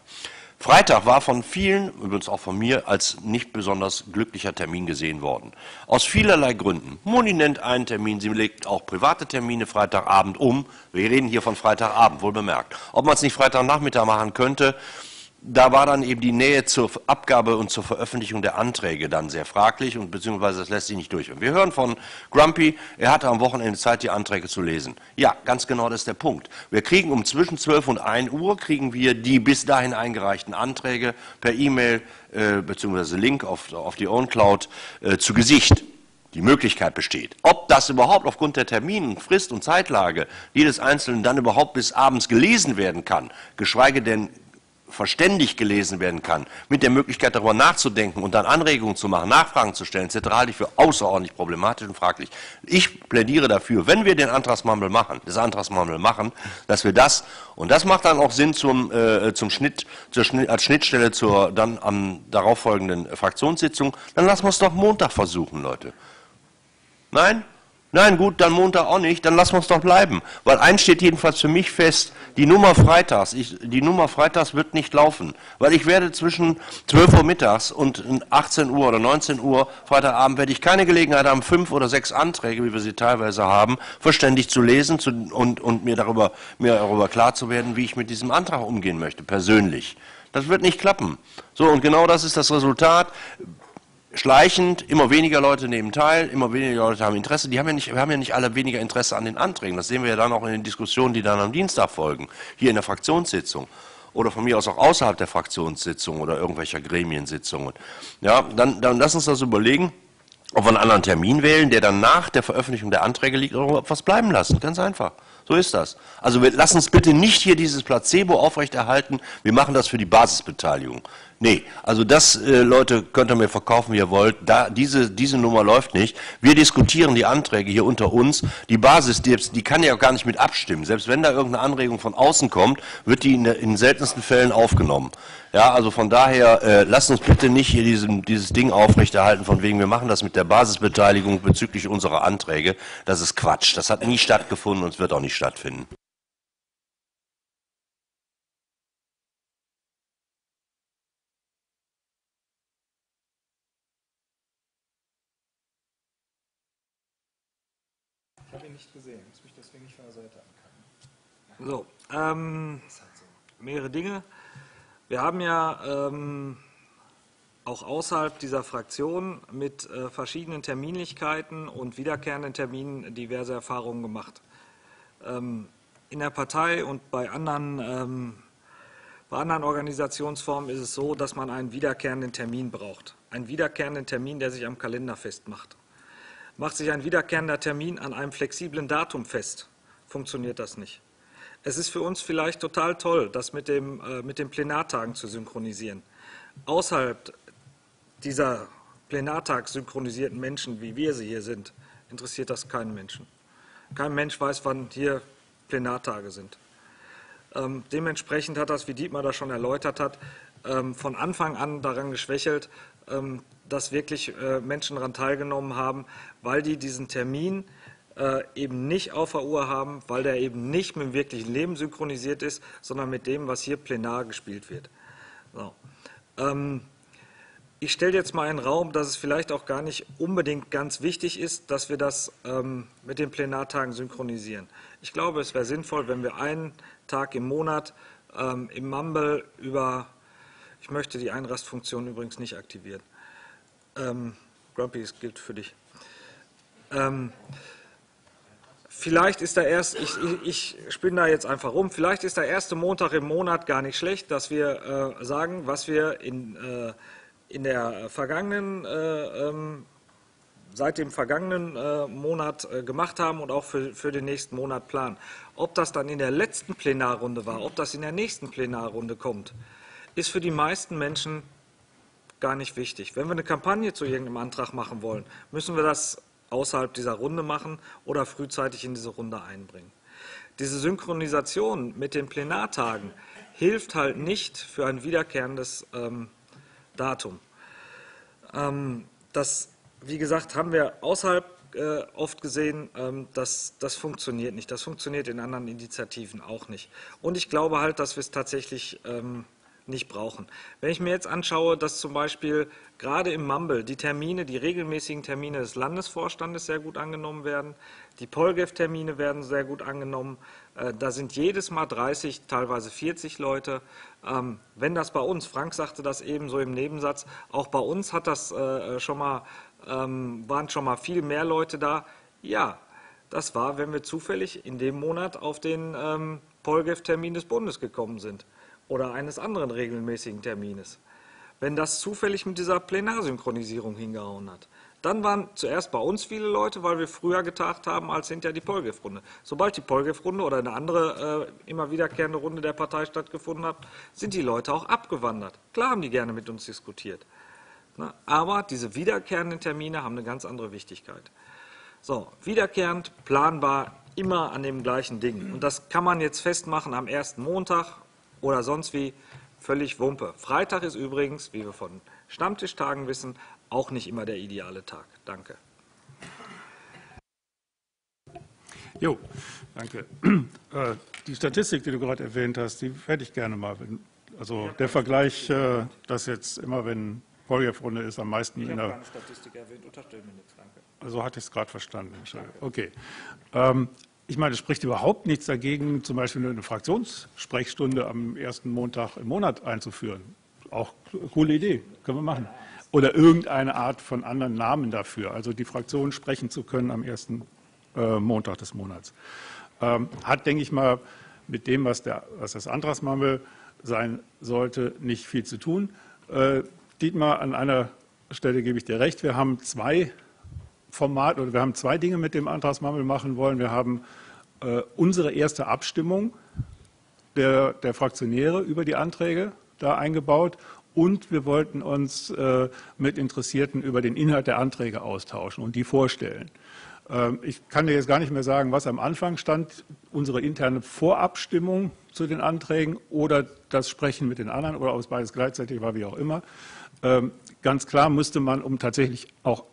Freitag war von vielen, übrigens auch von mir, als nicht besonders glücklicher Termin gesehen worden. Aus vielerlei Gründen. Moni nennt einen Termin, sie legt auch private Termine Freitagabend um. Wir reden hier von Freitagabend, wohl bemerkt. Ob man es nicht Freitagnachmittag machen könnte, da war dann eben die Nähe zur Abgabe und zur Veröffentlichung der Anträge dann sehr fraglich und beziehungsweise das lässt sich nicht durch. Und wir hören von Grumpy, er hatte am Wochenende Zeit, die Anträge zu lesen. Ja, ganz genau das ist der Punkt. Wir kriegen um zwischen 12 und 1 Uhr kriegen wir die bis dahin eingereichten Anträge per E-Mail äh, beziehungsweise Link auf, auf die OwnCloud äh, zu Gesicht. Die Möglichkeit besteht. Ob das überhaupt aufgrund der Termin, Frist und Zeitlage jedes Einzelnen dann überhaupt bis abends gelesen werden kann, geschweige denn verständig gelesen werden kann, mit der Möglichkeit darüber nachzudenken und dann Anregungen zu machen, Nachfragen zu stellen, etc., halte ich für außerordentlich problematisch und fraglich. Ich plädiere dafür, wenn wir den Antragsmangel machen, das Antragsmangel machen, dass wir das, und das macht dann auch Sinn zum, äh, zum Schnitt, zur als Schnittstelle zur dann am darauffolgenden Fraktionssitzung, dann lassen wir es doch Montag versuchen, Leute. Nein? Nein, gut, dann Montag auch nicht, dann lassen wir es doch bleiben. Weil eins steht jedenfalls für mich fest, die Nummer Freitags, ich, die Nummer Freitags wird nicht laufen. Weil ich werde zwischen 12 Uhr mittags und 18 Uhr oder 19 Uhr Freitagabend werde ich keine Gelegenheit haben, fünf oder sechs Anträge, wie wir sie teilweise haben, verständig zu lesen zu, und, und mir, darüber, mir darüber klar zu werden, wie ich mit diesem Antrag umgehen möchte, persönlich. Das wird nicht klappen. So, und genau das ist das Resultat schleichend, immer weniger Leute nehmen teil, immer weniger Leute haben Interesse. Die haben ja nicht, wir haben ja nicht alle weniger Interesse an den Anträgen. Das sehen wir ja dann auch in den Diskussionen, die dann am Dienstag folgen, hier in der Fraktionssitzung oder von mir aus auch außerhalb der Fraktionssitzung oder irgendwelcher Gremiensitzungen. Ja, dann, dann lass uns das überlegen, ob wir einen anderen Termin wählen, der dann nach der Veröffentlichung der Anträge liegt, oder ob wir es bleiben lassen. Ganz einfach. So ist das. Also wir, lass uns bitte nicht hier dieses Placebo aufrechterhalten. Wir machen das für die Basisbeteiligung. Nee, also das, äh, Leute, könnt ihr mir verkaufen, wie ihr wollt. Da, diese, diese Nummer läuft nicht. Wir diskutieren die Anträge hier unter uns. Die Basis, die, die kann ja gar nicht mit abstimmen. Selbst wenn da irgendeine Anregung von außen kommt, wird die in, in seltensten Fällen aufgenommen. Ja, also von daher, äh, lasst uns bitte nicht hier diesen, dieses Ding aufrechterhalten, von wegen, wir machen das mit der Basisbeteiligung bezüglich unserer Anträge. Das ist Quatsch. Das hat nie stattgefunden und es wird auch nicht stattfinden. Ich deswegen nicht von der Seite angucken. So, ähm, mehrere Dinge. Wir haben ja ähm, auch außerhalb dieser Fraktion mit äh, verschiedenen Terminlichkeiten und wiederkehrenden Terminen diverse Erfahrungen gemacht. Ähm, in der Partei und bei anderen, ähm, bei anderen Organisationsformen ist es so, dass man einen wiederkehrenden Termin braucht. Einen wiederkehrenden Termin, der sich am Kalender festmacht. Macht sich ein wiederkehrender Termin an einem flexiblen Datum fest, funktioniert das nicht. Es ist für uns vielleicht total toll, das mit, dem, äh, mit den Plenartagen zu synchronisieren. Außerhalb dieser Plenartag synchronisierten Menschen, wie wir sie hier sind, interessiert das keinen Menschen. Kein Mensch weiß, wann hier Plenartage sind. Ähm, dementsprechend hat das, wie Dietmar das schon erläutert hat, ähm, von Anfang an daran geschwächelt, ähm, dass wirklich äh, Menschen daran teilgenommen haben, weil die diesen Termin äh, eben nicht auf der Uhr haben, weil der eben nicht mit dem wirklichen Leben synchronisiert ist, sondern mit dem, was hier plenar gespielt wird. So. Ähm, ich stelle jetzt mal in den Raum, dass es vielleicht auch gar nicht unbedingt ganz wichtig ist, dass wir das ähm, mit den Plenartagen synchronisieren. Ich glaube, es wäre sinnvoll, wenn wir einen Tag im Monat ähm, im Mumble über, ich möchte die Einrastfunktion übrigens nicht aktivieren. Ähm, Grumpy, es gilt für dich. Ähm, vielleicht ist der erste, ich, ich, ich spinne da jetzt einfach rum, vielleicht ist der erste Montag im Monat gar nicht schlecht, dass wir äh, sagen, was wir in, äh, in der vergangenen, äh, ähm, seit dem vergangenen äh, Monat äh, gemacht haben und auch für, für den nächsten Monat planen. Ob das dann in der letzten Plenarrunde war, ob das in der nächsten Plenarrunde kommt, ist für die meisten Menschen gar nicht wichtig. Wenn wir eine Kampagne zu irgendeinem Antrag machen wollen, müssen wir das außerhalb dieser Runde machen oder frühzeitig in diese Runde einbringen. Diese Synchronisation mit den Plenartagen hilft halt nicht für ein wiederkehrendes ähm, Datum. Ähm, das, wie gesagt, haben wir außerhalb äh, oft gesehen, ähm, dass das funktioniert nicht. Das funktioniert in anderen Initiativen auch nicht. Und ich glaube halt, dass wir es tatsächlich ähm, nicht brauchen. Wenn ich mir jetzt anschaue, dass zum Beispiel gerade im Mumble die Termine, die regelmäßigen Termine des Landesvorstandes sehr gut angenommen werden, die Polgef-Termine werden sehr gut angenommen, äh, da sind jedes Mal 30, teilweise 40 Leute. Ähm, wenn das bei uns, Frank sagte das eben so im Nebensatz, auch bei uns hat das äh, schon mal, ähm, waren schon mal viel mehr Leute da. Ja, das war, wenn wir zufällig in dem Monat auf den ähm, Polgef-Termin des Bundes gekommen sind oder eines anderen regelmäßigen Termines. Wenn das zufällig mit dieser Plenarsynchronisierung hingehauen hat, dann waren zuerst bei uns viele Leute, weil wir früher getagt haben als hinter die Polgef-Runde. Sobald die Polgef-Runde oder eine andere äh, immer wiederkehrende Runde der Partei stattgefunden hat, sind die Leute auch abgewandert. Klar haben die gerne mit uns diskutiert. Ne? Aber diese wiederkehrenden Termine haben eine ganz andere Wichtigkeit. So, wiederkehrend, planbar, immer an dem gleichen Ding. Und das kann man jetzt festmachen am ersten Montag oder sonst wie völlig Wumpe. Freitag ist übrigens, wie wir von Stammtischtagen wissen, auch nicht immer der ideale Tag. Danke. Jo, danke. Äh, die Statistik, die du gerade erwähnt hast, die hätte ich gerne mal. Also der Vergleich, äh, dass jetzt immer, wenn Polyev-Runde ist, am meisten ich in der... Statistik erwähnt, unterstell mir nichts, danke. Also hatte ich es gerade verstanden. Okay. Ähm, ich meine, es spricht überhaupt nichts dagegen, zum Beispiel eine Fraktionssprechstunde am ersten Montag im Monat einzuführen. Auch eine coole Idee, können wir machen. Oder irgendeine Art von anderen Namen dafür, also die Fraktionen sprechen zu können am ersten äh, Montag des Monats. Ähm, hat, denke ich mal, mit dem, was, der, was das Antragsmammel sein sollte, nicht viel zu tun. Äh, Dietmar, an einer Stelle gebe ich dir recht. Wir haben zwei Format oder wir haben zwei Dinge mit dem Antragsmammel machen wollen. Wir haben äh, unsere erste Abstimmung der, der, Fraktionäre über die Anträge da eingebaut und wir wollten uns äh, mit Interessierten über den Inhalt der Anträge austauschen und die vorstellen. Ähm, ich kann dir jetzt gar nicht mehr sagen, was am Anfang stand, unsere interne Vorabstimmung zu den Anträgen oder das Sprechen mit den anderen oder ob es beides gleichzeitig war, wie auch immer. Ähm, ganz klar müsste man, um tatsächlich auch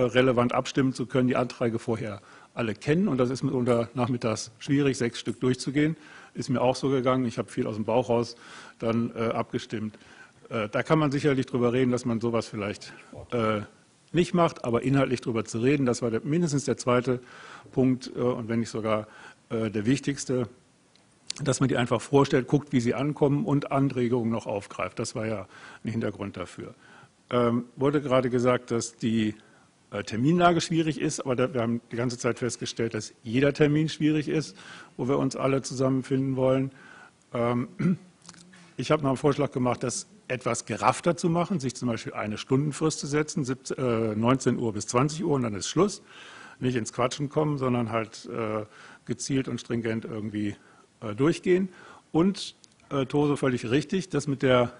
relevant abstimmen zu können, die Anträge vorher alle kennen. Und das ist mitunter nachmittags schwierig, sechs Stück durchzugehen. Ist mir auch so gegangen. Ich habe viel aus dem Bauch raus dann äh, abgestimmt. Äh, da kann man sicherlich drüber reden, dass man sowas vielleicht äh, nicht macht, aber inhaltlich drüber zu reden, das war der, mindestens der zweite Punkt äh, und wenn nicht sogar äh, der wichtigste. dass man die einfach vorstellt, guckt, wie sie ankommen und Anregungen noch aufgreift. Das war ja ein Hintergrund dafür. Ähm, wurde gerade gesagt, dass die äh, Terminlage schwierig ist, aber da, wir haben die ganze Zeit festgestellt, dass jeder Termin schwierig ist, wo wir uns alle zusammenfinden wollen. Ähm, ich habe noch einen Vorschlag gemacht, das etwas geraffter zu machen, sich zum Beispiel eine Stundenfrist zu setzen, 17, äh, 19 Uhr bis 20 Uhr und dann ist Schluss. Nicht ins Quatschen kommen, sondern halt äh, gezielt und stringent irgendwie äh, durchgehen. Und äh, Tose völlig richtig, dass mit der,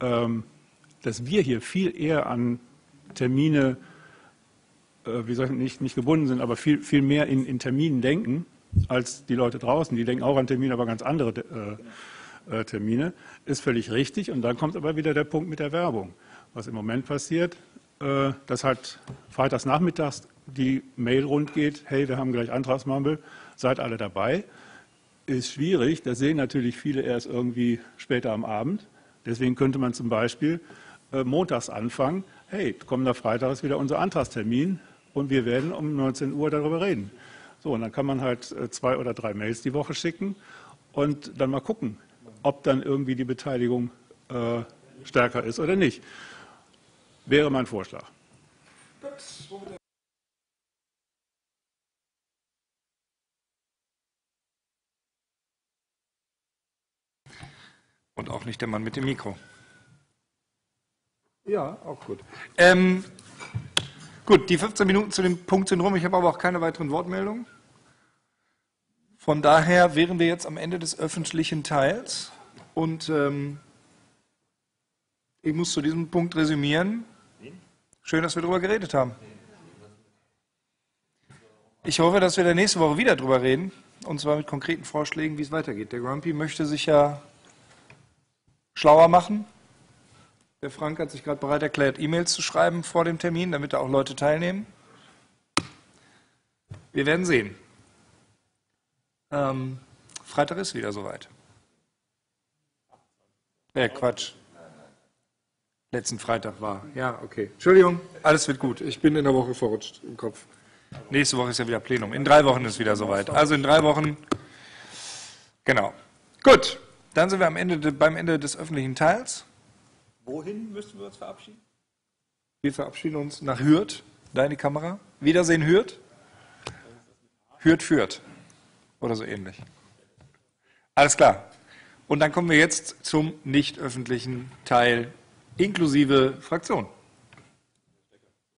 ähm, dass wir hier viel eher an Termine, äh, wie soll ich nicht, nicht gebunden sind, aber viel, viel mehr in, in Terminen denken als die Leute draußen. Die denken auch an Termine, aber ganz andere äh, äh, Termine, ist völlig richtig. Und dann kommt aber wieder der Punkt mit der Werbung. Was im Moment passiert, äh, dass halt freitags nachmittags die Mail rund geht, hey, wir haben gleich Antragsmumble, seid alle dabei ist schwierig. Das sehen natürlich viele erst irgendwie später am Abend. Deswegen könnte man zum Beispiel äh, montags anfangen. Hey, kommender Freitag ist wieder unser Antragstermin und wir werden um 19 Uhr darüber reden. So, und dann kann man halt äh, zwei oder drei Mails die Woche schicken und dann mal gucken, ob dann irgendwie die Beteiligung äh, stärker ist oder nicht. Wäre mein Vorschlag. Und auch nicht der Mann mit dem Mikro. Ja, auch gut. Ähm, gut, die 15 Minuten zu dem Punkt sind rum. Ich habe aber auch keine weiteren Wortmeldungen. Von daher wären wir jetzt am Ende des öffentlichen Teils. Und ähm, ich muss zu diesem Punkt resümieren. Schön, dass wir darüber geredet haben. Ich hoffe, dass wir da nächste Woche wieder drüber reden. Und zwar mit konkreten Vorschlägen, wie es weitergeht. Der Grumpy möchte sich ja schlauer machen. Der Frank hat sich gerade bereit erklärt, E-Mails zu schreiben vor dem Termin, damit da auch Leute teilnehmen. Wir werden sehen. Ähm, Freitag ist wieder soweit. Ja, Quatsch. Letzten Freitag war. Ja, okay. Entschuldigung, alles wird gut. Ich bin in der Woche verrutscht im Kopf. Nächste Woche ist ja wieder Plenum. In drei Wochen ist wieder soweit. Also in drei Wochen. Genau. Gut. Dann sind wir am Ende, beim Ende des öffentlichen Teils. Wohin müssten wir uns verabschieden? Wir verabschieden uns nach Hürth. Deine Kamera. Wiedersehen Hürth. Hürth führt. Oder so ähnlich. Alles klar. Und dann kommen wir jetzt zum nicht öffentlichen Teil inklusive Fraktion.